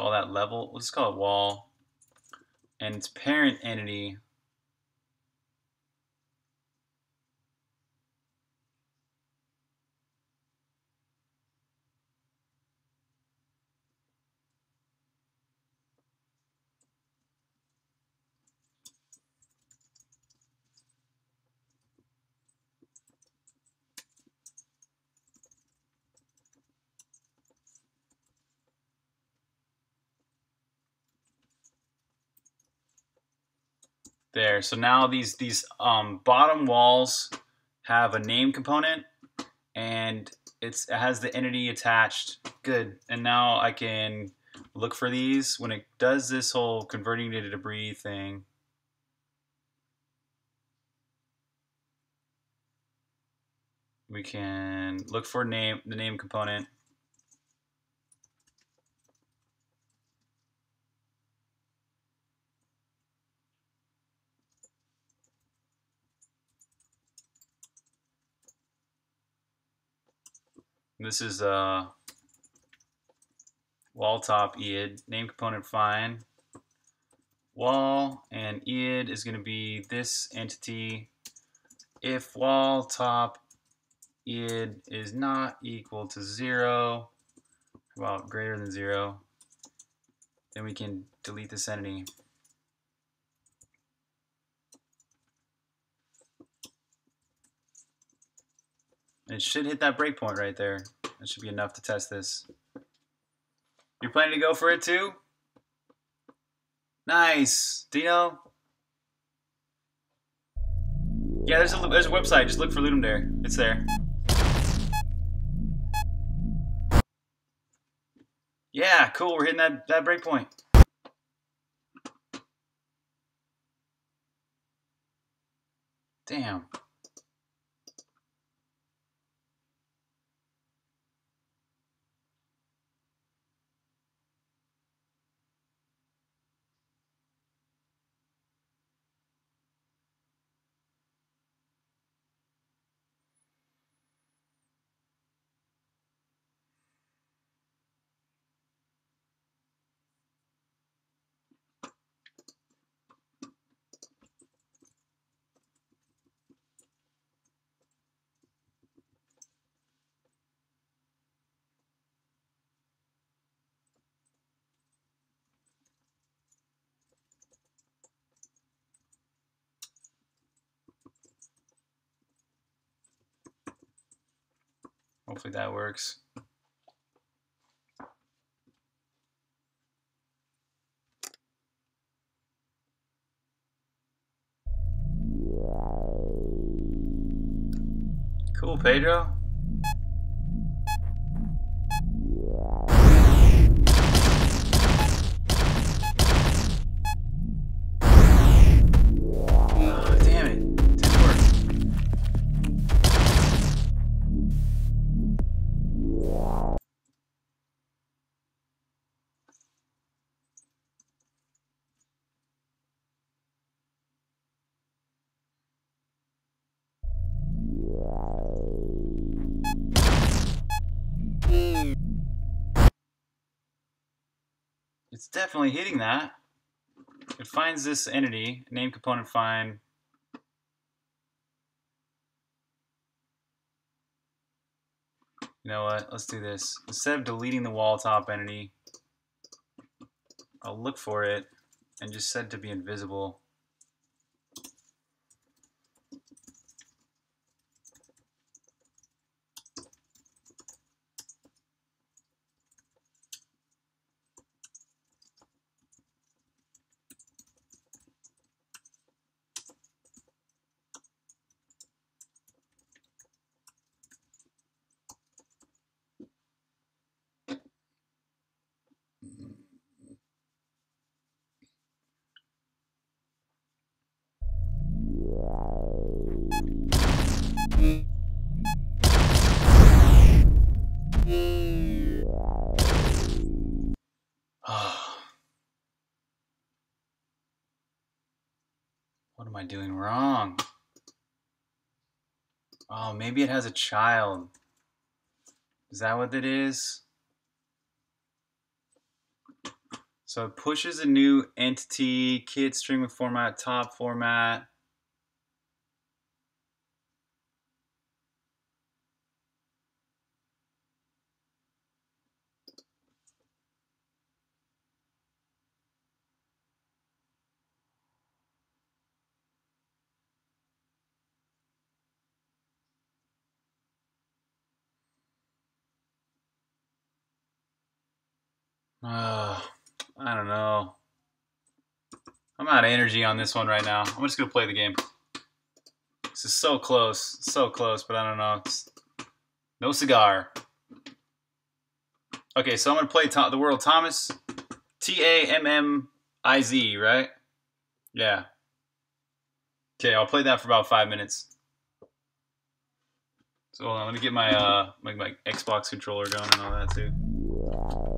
Call that level. Let's call it wall. And its parent entity There. So now these these um, bottom walls have a name component, and it's it has the entity attached. Good. And now I can look for these when it does this whole converting to debris thing. We can look for name the name component. This is uh, wall top EID, name component fine. Wall and EID is going to be this entity. If wall top EID is not equal to zero, well, greater than zero, then we can delete this entity. It should hit that breakpoint right there. That should be enough to test this. You're planning to go for it too? Nice. Dino? Yeah, there's a, there's a website. Just look for Ludum Dare. It's there. Yeah, cool. We're hitting that, that breakpoint. Damn. Hopefully that works. Cool, Pedro. Definitely hitting that. It finds this entity, name component find. You know what? Let's do this. Instead of deleting the wall top entity, I'll look for it and just set it to be invisible. I doing wrong? Oh, maybe it has a child. Is that what it is? So it pushes a new entity, kid stream with format, top format. Uh, I don't know. I'm out of energy on this one right now. I'm just gonna play the game. This is so close, so close, but I don't know. It's no cigar. Okay, so I'm gonna play Tom, the World Thomas. T A M M I Z, right? Yeah. Okay, I'll play that for about five minutes. So hold on, let me get my uh my, my Xbox controller going and all that too.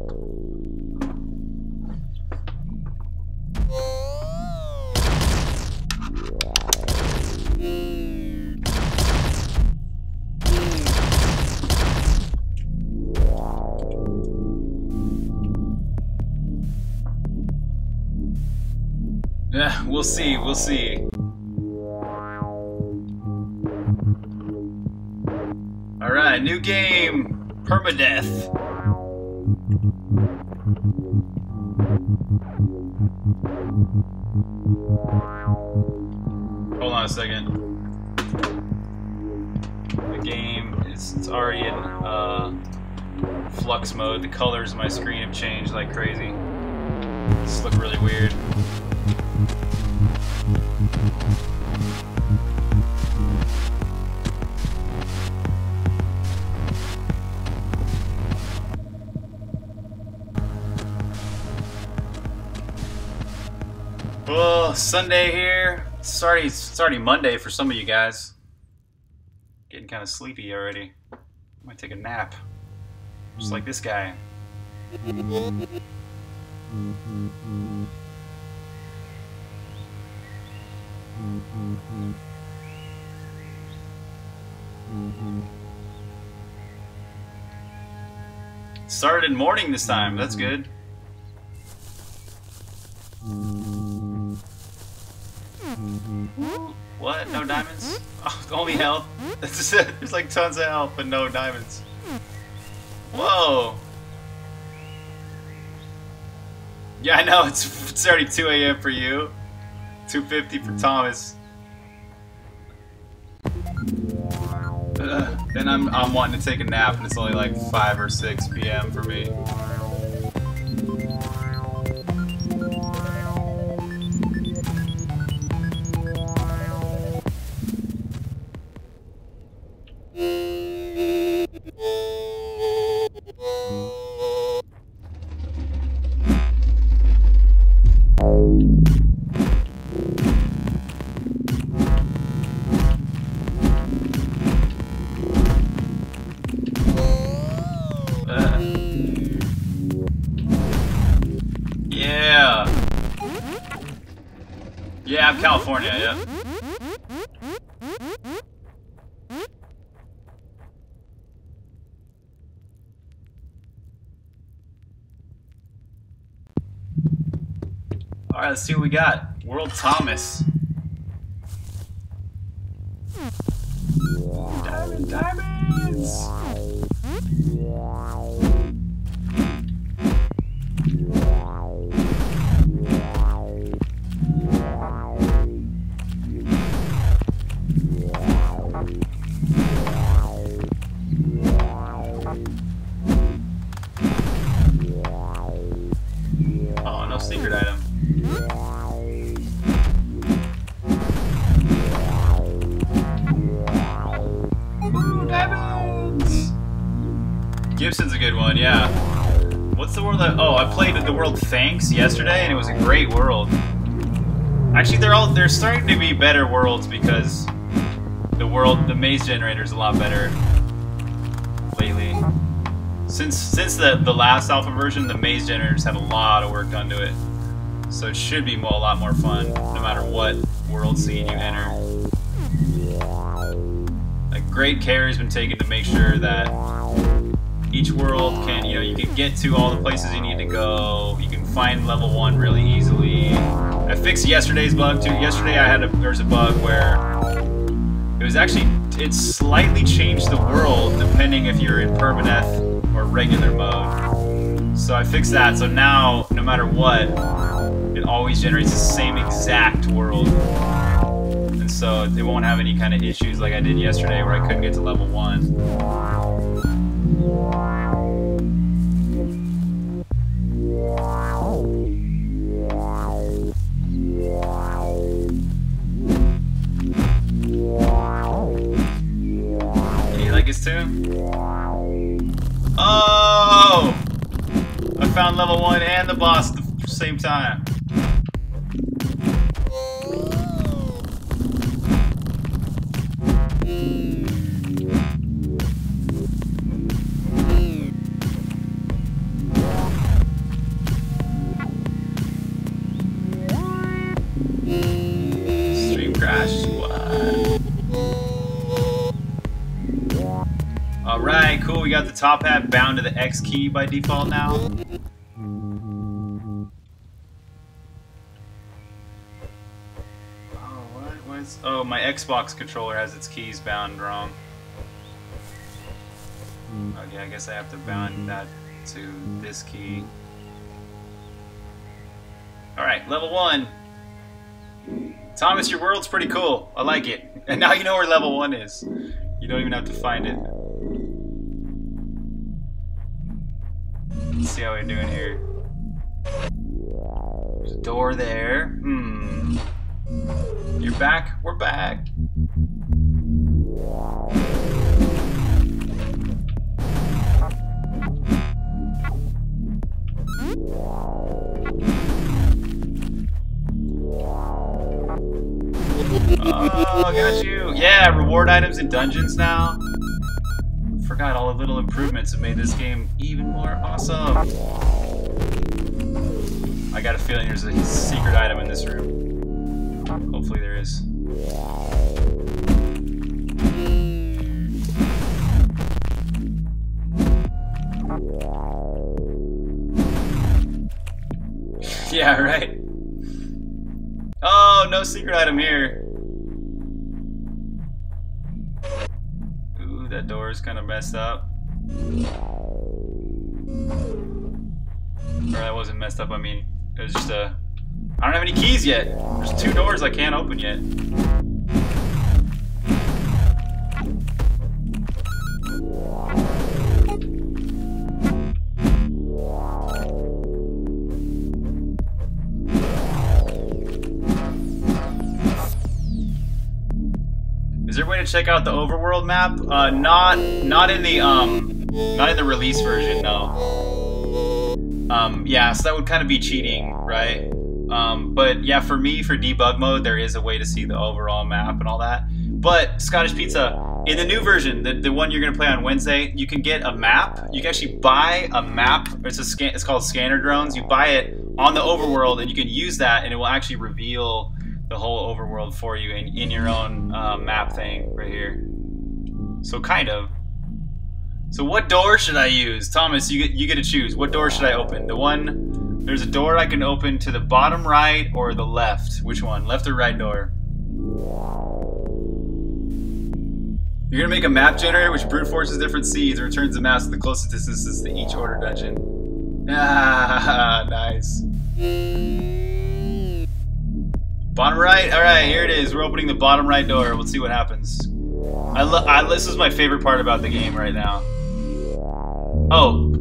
We'll see, we'll see. Alright, new game. Permadeath. Hold on a second. The game is it's already in uh, flux mode. The colors of my screen have changed like crazy. This look really weird. Oh, Sunday here. It's already, it's already Monday for some of you guys. Getting kind of sleepy already. Might take a nap. Just like hmm. this guy. Started in morning this time. That's good. What? No diamonds? Oh, only health? That's it. There's like tons of health, but no diamonds. Whoa! Yeah, I know, it's, it's already 2 a.m. for you. 2.50 for Thomas. Ugh. then I'm I'm wanting to take a nap, and it's only like five or six p.m. for me. Let's see what we got. World Thomas. Diamond, diamonds! Gibson's a good one, yeah. What's the world that? Oh, I played the world Thanks yesterday, and it was a great world. Actually, they're all they're starting to be better worlds because the world, the maze generator is a lot better lately. Since since the the last alpha version, the maze generators had a lot of work done to it, so it should be a lot more fun no matter what world scene you enter. Like great care has been taken to make sure that each world can you know you can get to all the places you need to go. You can find level one really easily. I fixed yesterday's bug too. Yesterday I had a there was a bug where it was actually it slightly changed the world depending if you're in permadeath or regular mode. So I fixed that. So now no matter what, it always generates the same exact world. And so it won't have any kind of issues like I did yesterday where I couldn't get to level one. Oh! I found level one and the boss at the same time. Top hat bound to the X key by default now. Oh. Oh, my Xbox controller has its keys bound wrong. Okay, I guess I have to bound that to this key. Alright, level one. Thomas, your world's pretty cool. I like it. And now you know where level one is. You don't even have to find it. Let's see how we're doing here. There's a door there. Hmm. You're back? We're back. Oh, got you. Yeah, reward items in dungeons now. Forgot all the little improvements that made this game even more awesome. I got a feeling there's a secret item in this room. Hopefully there is. Yeah, right. Oh, no secret item here. That door is kind of messed up. Or that wasn't messed up, I mean, it was just a... I don't have any keys yet. There's two doors I can't open yet. To check out the overworld map. Uh, not not in the um not in the release version, no. Um, yeah, so that would kind of be cheating, right? Um, but yeah, for me, for debug mode, there is a way to see the overall map and all that. But Scottish Pizza, in the new version, the, the one you're gonna play on Wednesday, you can get a map. You can actually buy a map. It's a scan. It's called Scanner Drones. You buy it on the overworld, and you can use that, and it will actually reveal the whole overworld for you in, in your own uh, map thing right here. So kind of. So what door should I use? Thomas, you get, you get to choose. What door should I open? The one, there's a door I can open to the bottom right or the left. Which one? Left or right door? You're gonna make a map generator which brute forces different seeds and returns the maps to the closest distances to each order dungeon. Ah, nice. Bottom right? Alright, here it is. We're opening the bottom right door. We'll see what happens. I, I This is my favorite part about the game right now. Oh,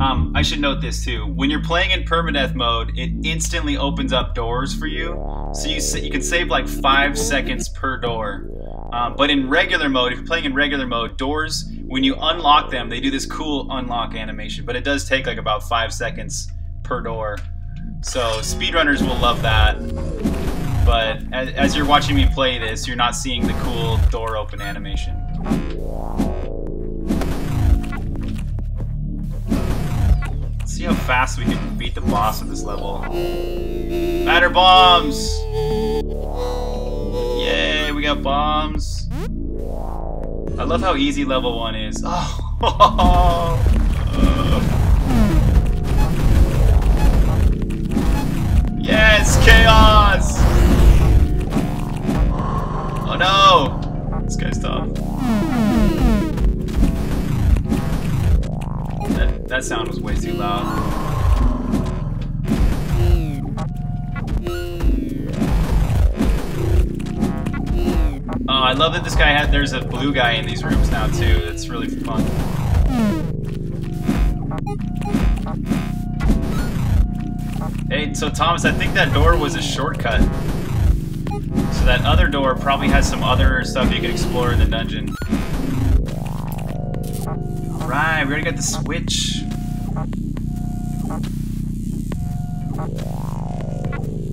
um, I should note this too. When you're playing in permadeath mode, it instantly opens up doors for you. So you, you can save like 5 seconds per door. Um, but in regular mode, if you're playing in regular mode, doors, when you unlock them, they do this cool unlock animation. But it does take like about 5 seconds per door. So speedrunners will love that but as, as, you're watching me play this, you're not seeing the cool door open animation. Let's see how fast we can beat the boss of this level. Matter bombs! Yay, we got bombs. I love how easy level one is. Oh! Yes, chaos! No! This guy's tough. That, that sound was way too loud. Oh, I love that this guy had. There's a blue guy in these rooms now too. That's really fun. Hey, so Thomas, I think that door was a shortcut that other door probably has some other stuff you can explore in the dungeon. Alright, we already got the switch.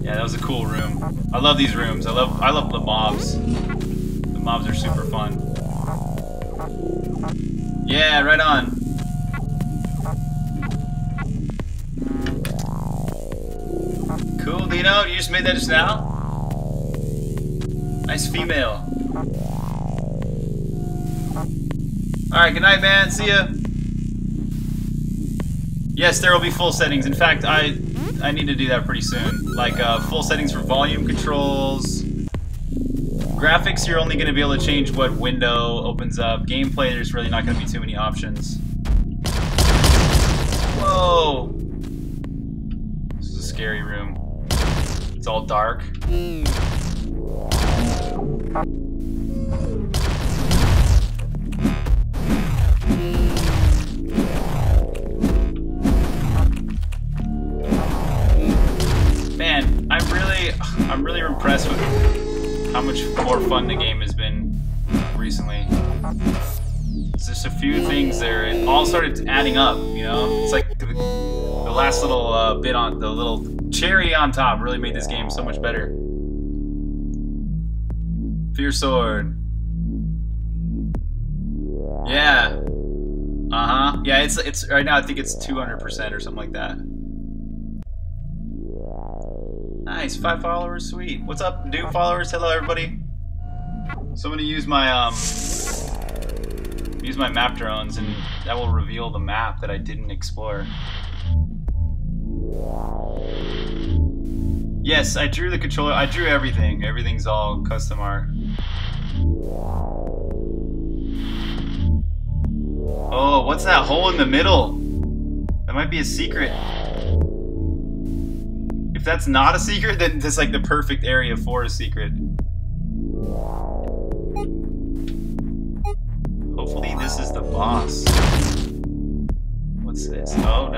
Yeah, that was a cool room. I love these rooms. I love I love the mobs. The mobs are super fun. Yeah, right on. Cool, Dino. You just made that just now? Nice female. Alright, good night, man. See ya. Yes, there will be full settings. In fact, I I need to do that pretty soon. Like, uh, full settings for volume controls. Graphics, you're only going to be able to change what window opens up. Gameplay, there's really not going to be too many options. Whoa! This is a scary room. It's all dark. Man, I'm really impressed with how much more fun the game has been recently. It's just a few things there. It all started adding up, you know? It's like the, the last little uh, bit on, the little cherry on top really made this game so much better. Fear sword. Yeah. Uh-huh. Yeah, it's it's right now I think it's 200% or something like that. Nice, five followers, sweet. What's up, new followers? Hello everybody. So I'm gonna use my um use my map drones and that will reveal the map that I didn't explore. Yes, I drew the controller. I drew everything. Everything's all custom art. Oh, what's that hole in the middle? That might be a secret. If that's not a secret, then it's like the perfect area for a secret. Hopefully this is the boss. What's this? Oh!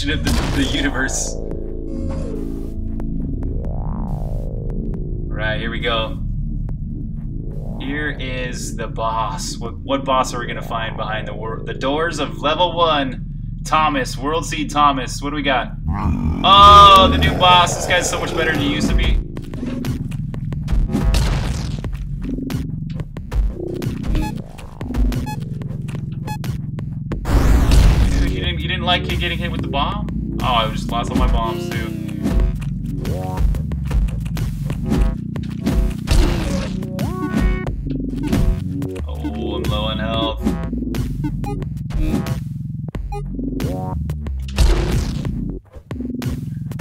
Core animation of the, the universe. Alright, here we go. Here is the boss. What, what boss are we gonna find behind the the doors of level one? Thomas, World Seed Thomas. What do we got? Oh, the new boss. This guy's so much better than he used to be. Like getting hit with the bomb? Oh, I just lost all my bombs too. Oh, I'm low on health.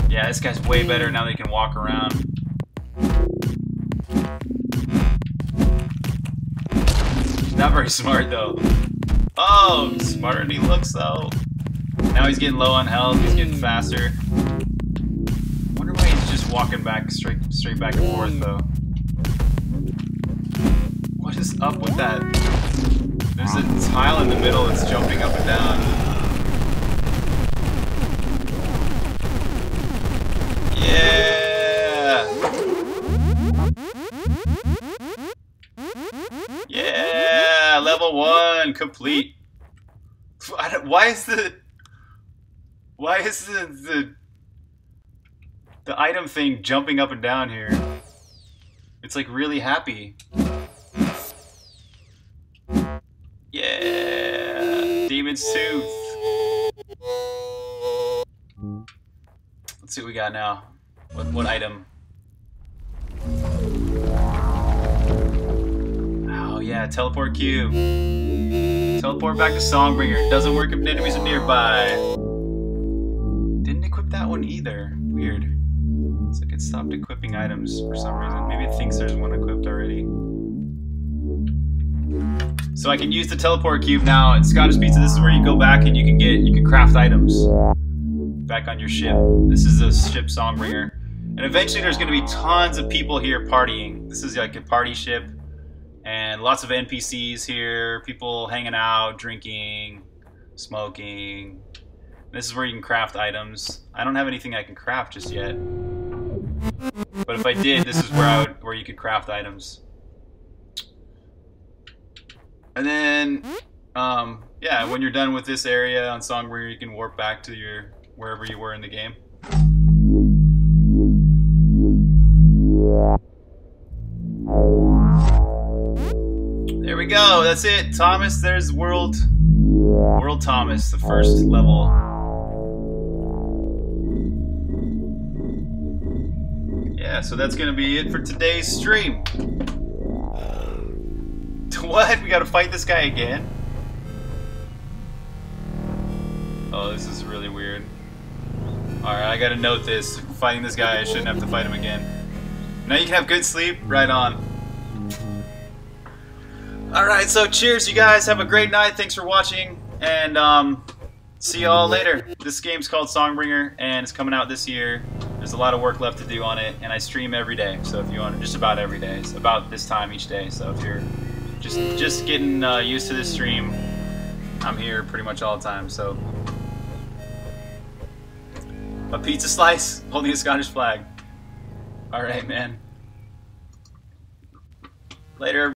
Yeah, this guy's way better now that he can walk around. Not very smart though. Oh, smarter than he looks though. Now he's getting low on health, he's getting faster. wonder why he's just walking back straight straight back and forth mm. though. What is up with that? There's a tile in the middle that's jumping up and down. Yeah! Yeah! Level 1 complete. Why is the... Why is the, the... The item thing jumping up and down here? It's like really happy. Yeah! Demon's Tooth. Let's see what we got now. What, what item? Oh yeah, teleport cube. Teleport back to Songbringer. Doesn't work if enemies are nearby. That one either. Weird. It's like it stopped equipping items for some reason. Maybe it thinks there's one equipped already. So I can use the teleport cube now at Scottish Pizza. This is where you go back and you can get you can craft items back on your ship. This is a ship Songbringer. And eventually there's going to be tons of people here partying. This is like a party ship. And lots of NPCs here, people hanging out, drinking, smoking. This is where you can craft items. I don't have anything I can craft just yet. But if I did, this is where I would, where you could craft items. And then, um, yeah, when you're done with this area on Songbringer, you can warp back to your wherever you were in the game. There we go. That's it. Thomas, there's World World Thomas, the first level. Yeah, so that's to be it for today's stream. What? We got to fight this guy again? Oh, this is really weird. Alright, I gotta note this. Fighting this guy, I shouldn't have to fight him again. Now you can have good sleep? Right on. Alright, so cheers you guys. Have a great night. Thanks for watching. And um, see y'all later. This game's called Songbringer, and it's coming out this year. There's a lot of work left to do on it, and I stream every day. So if you want, just about every day. It's about this time each day. So if you're just just getting uh, used to this stream, I'm here pretty much all the time. So a pizza slice holding a Scottish flag. Alright, man. Later.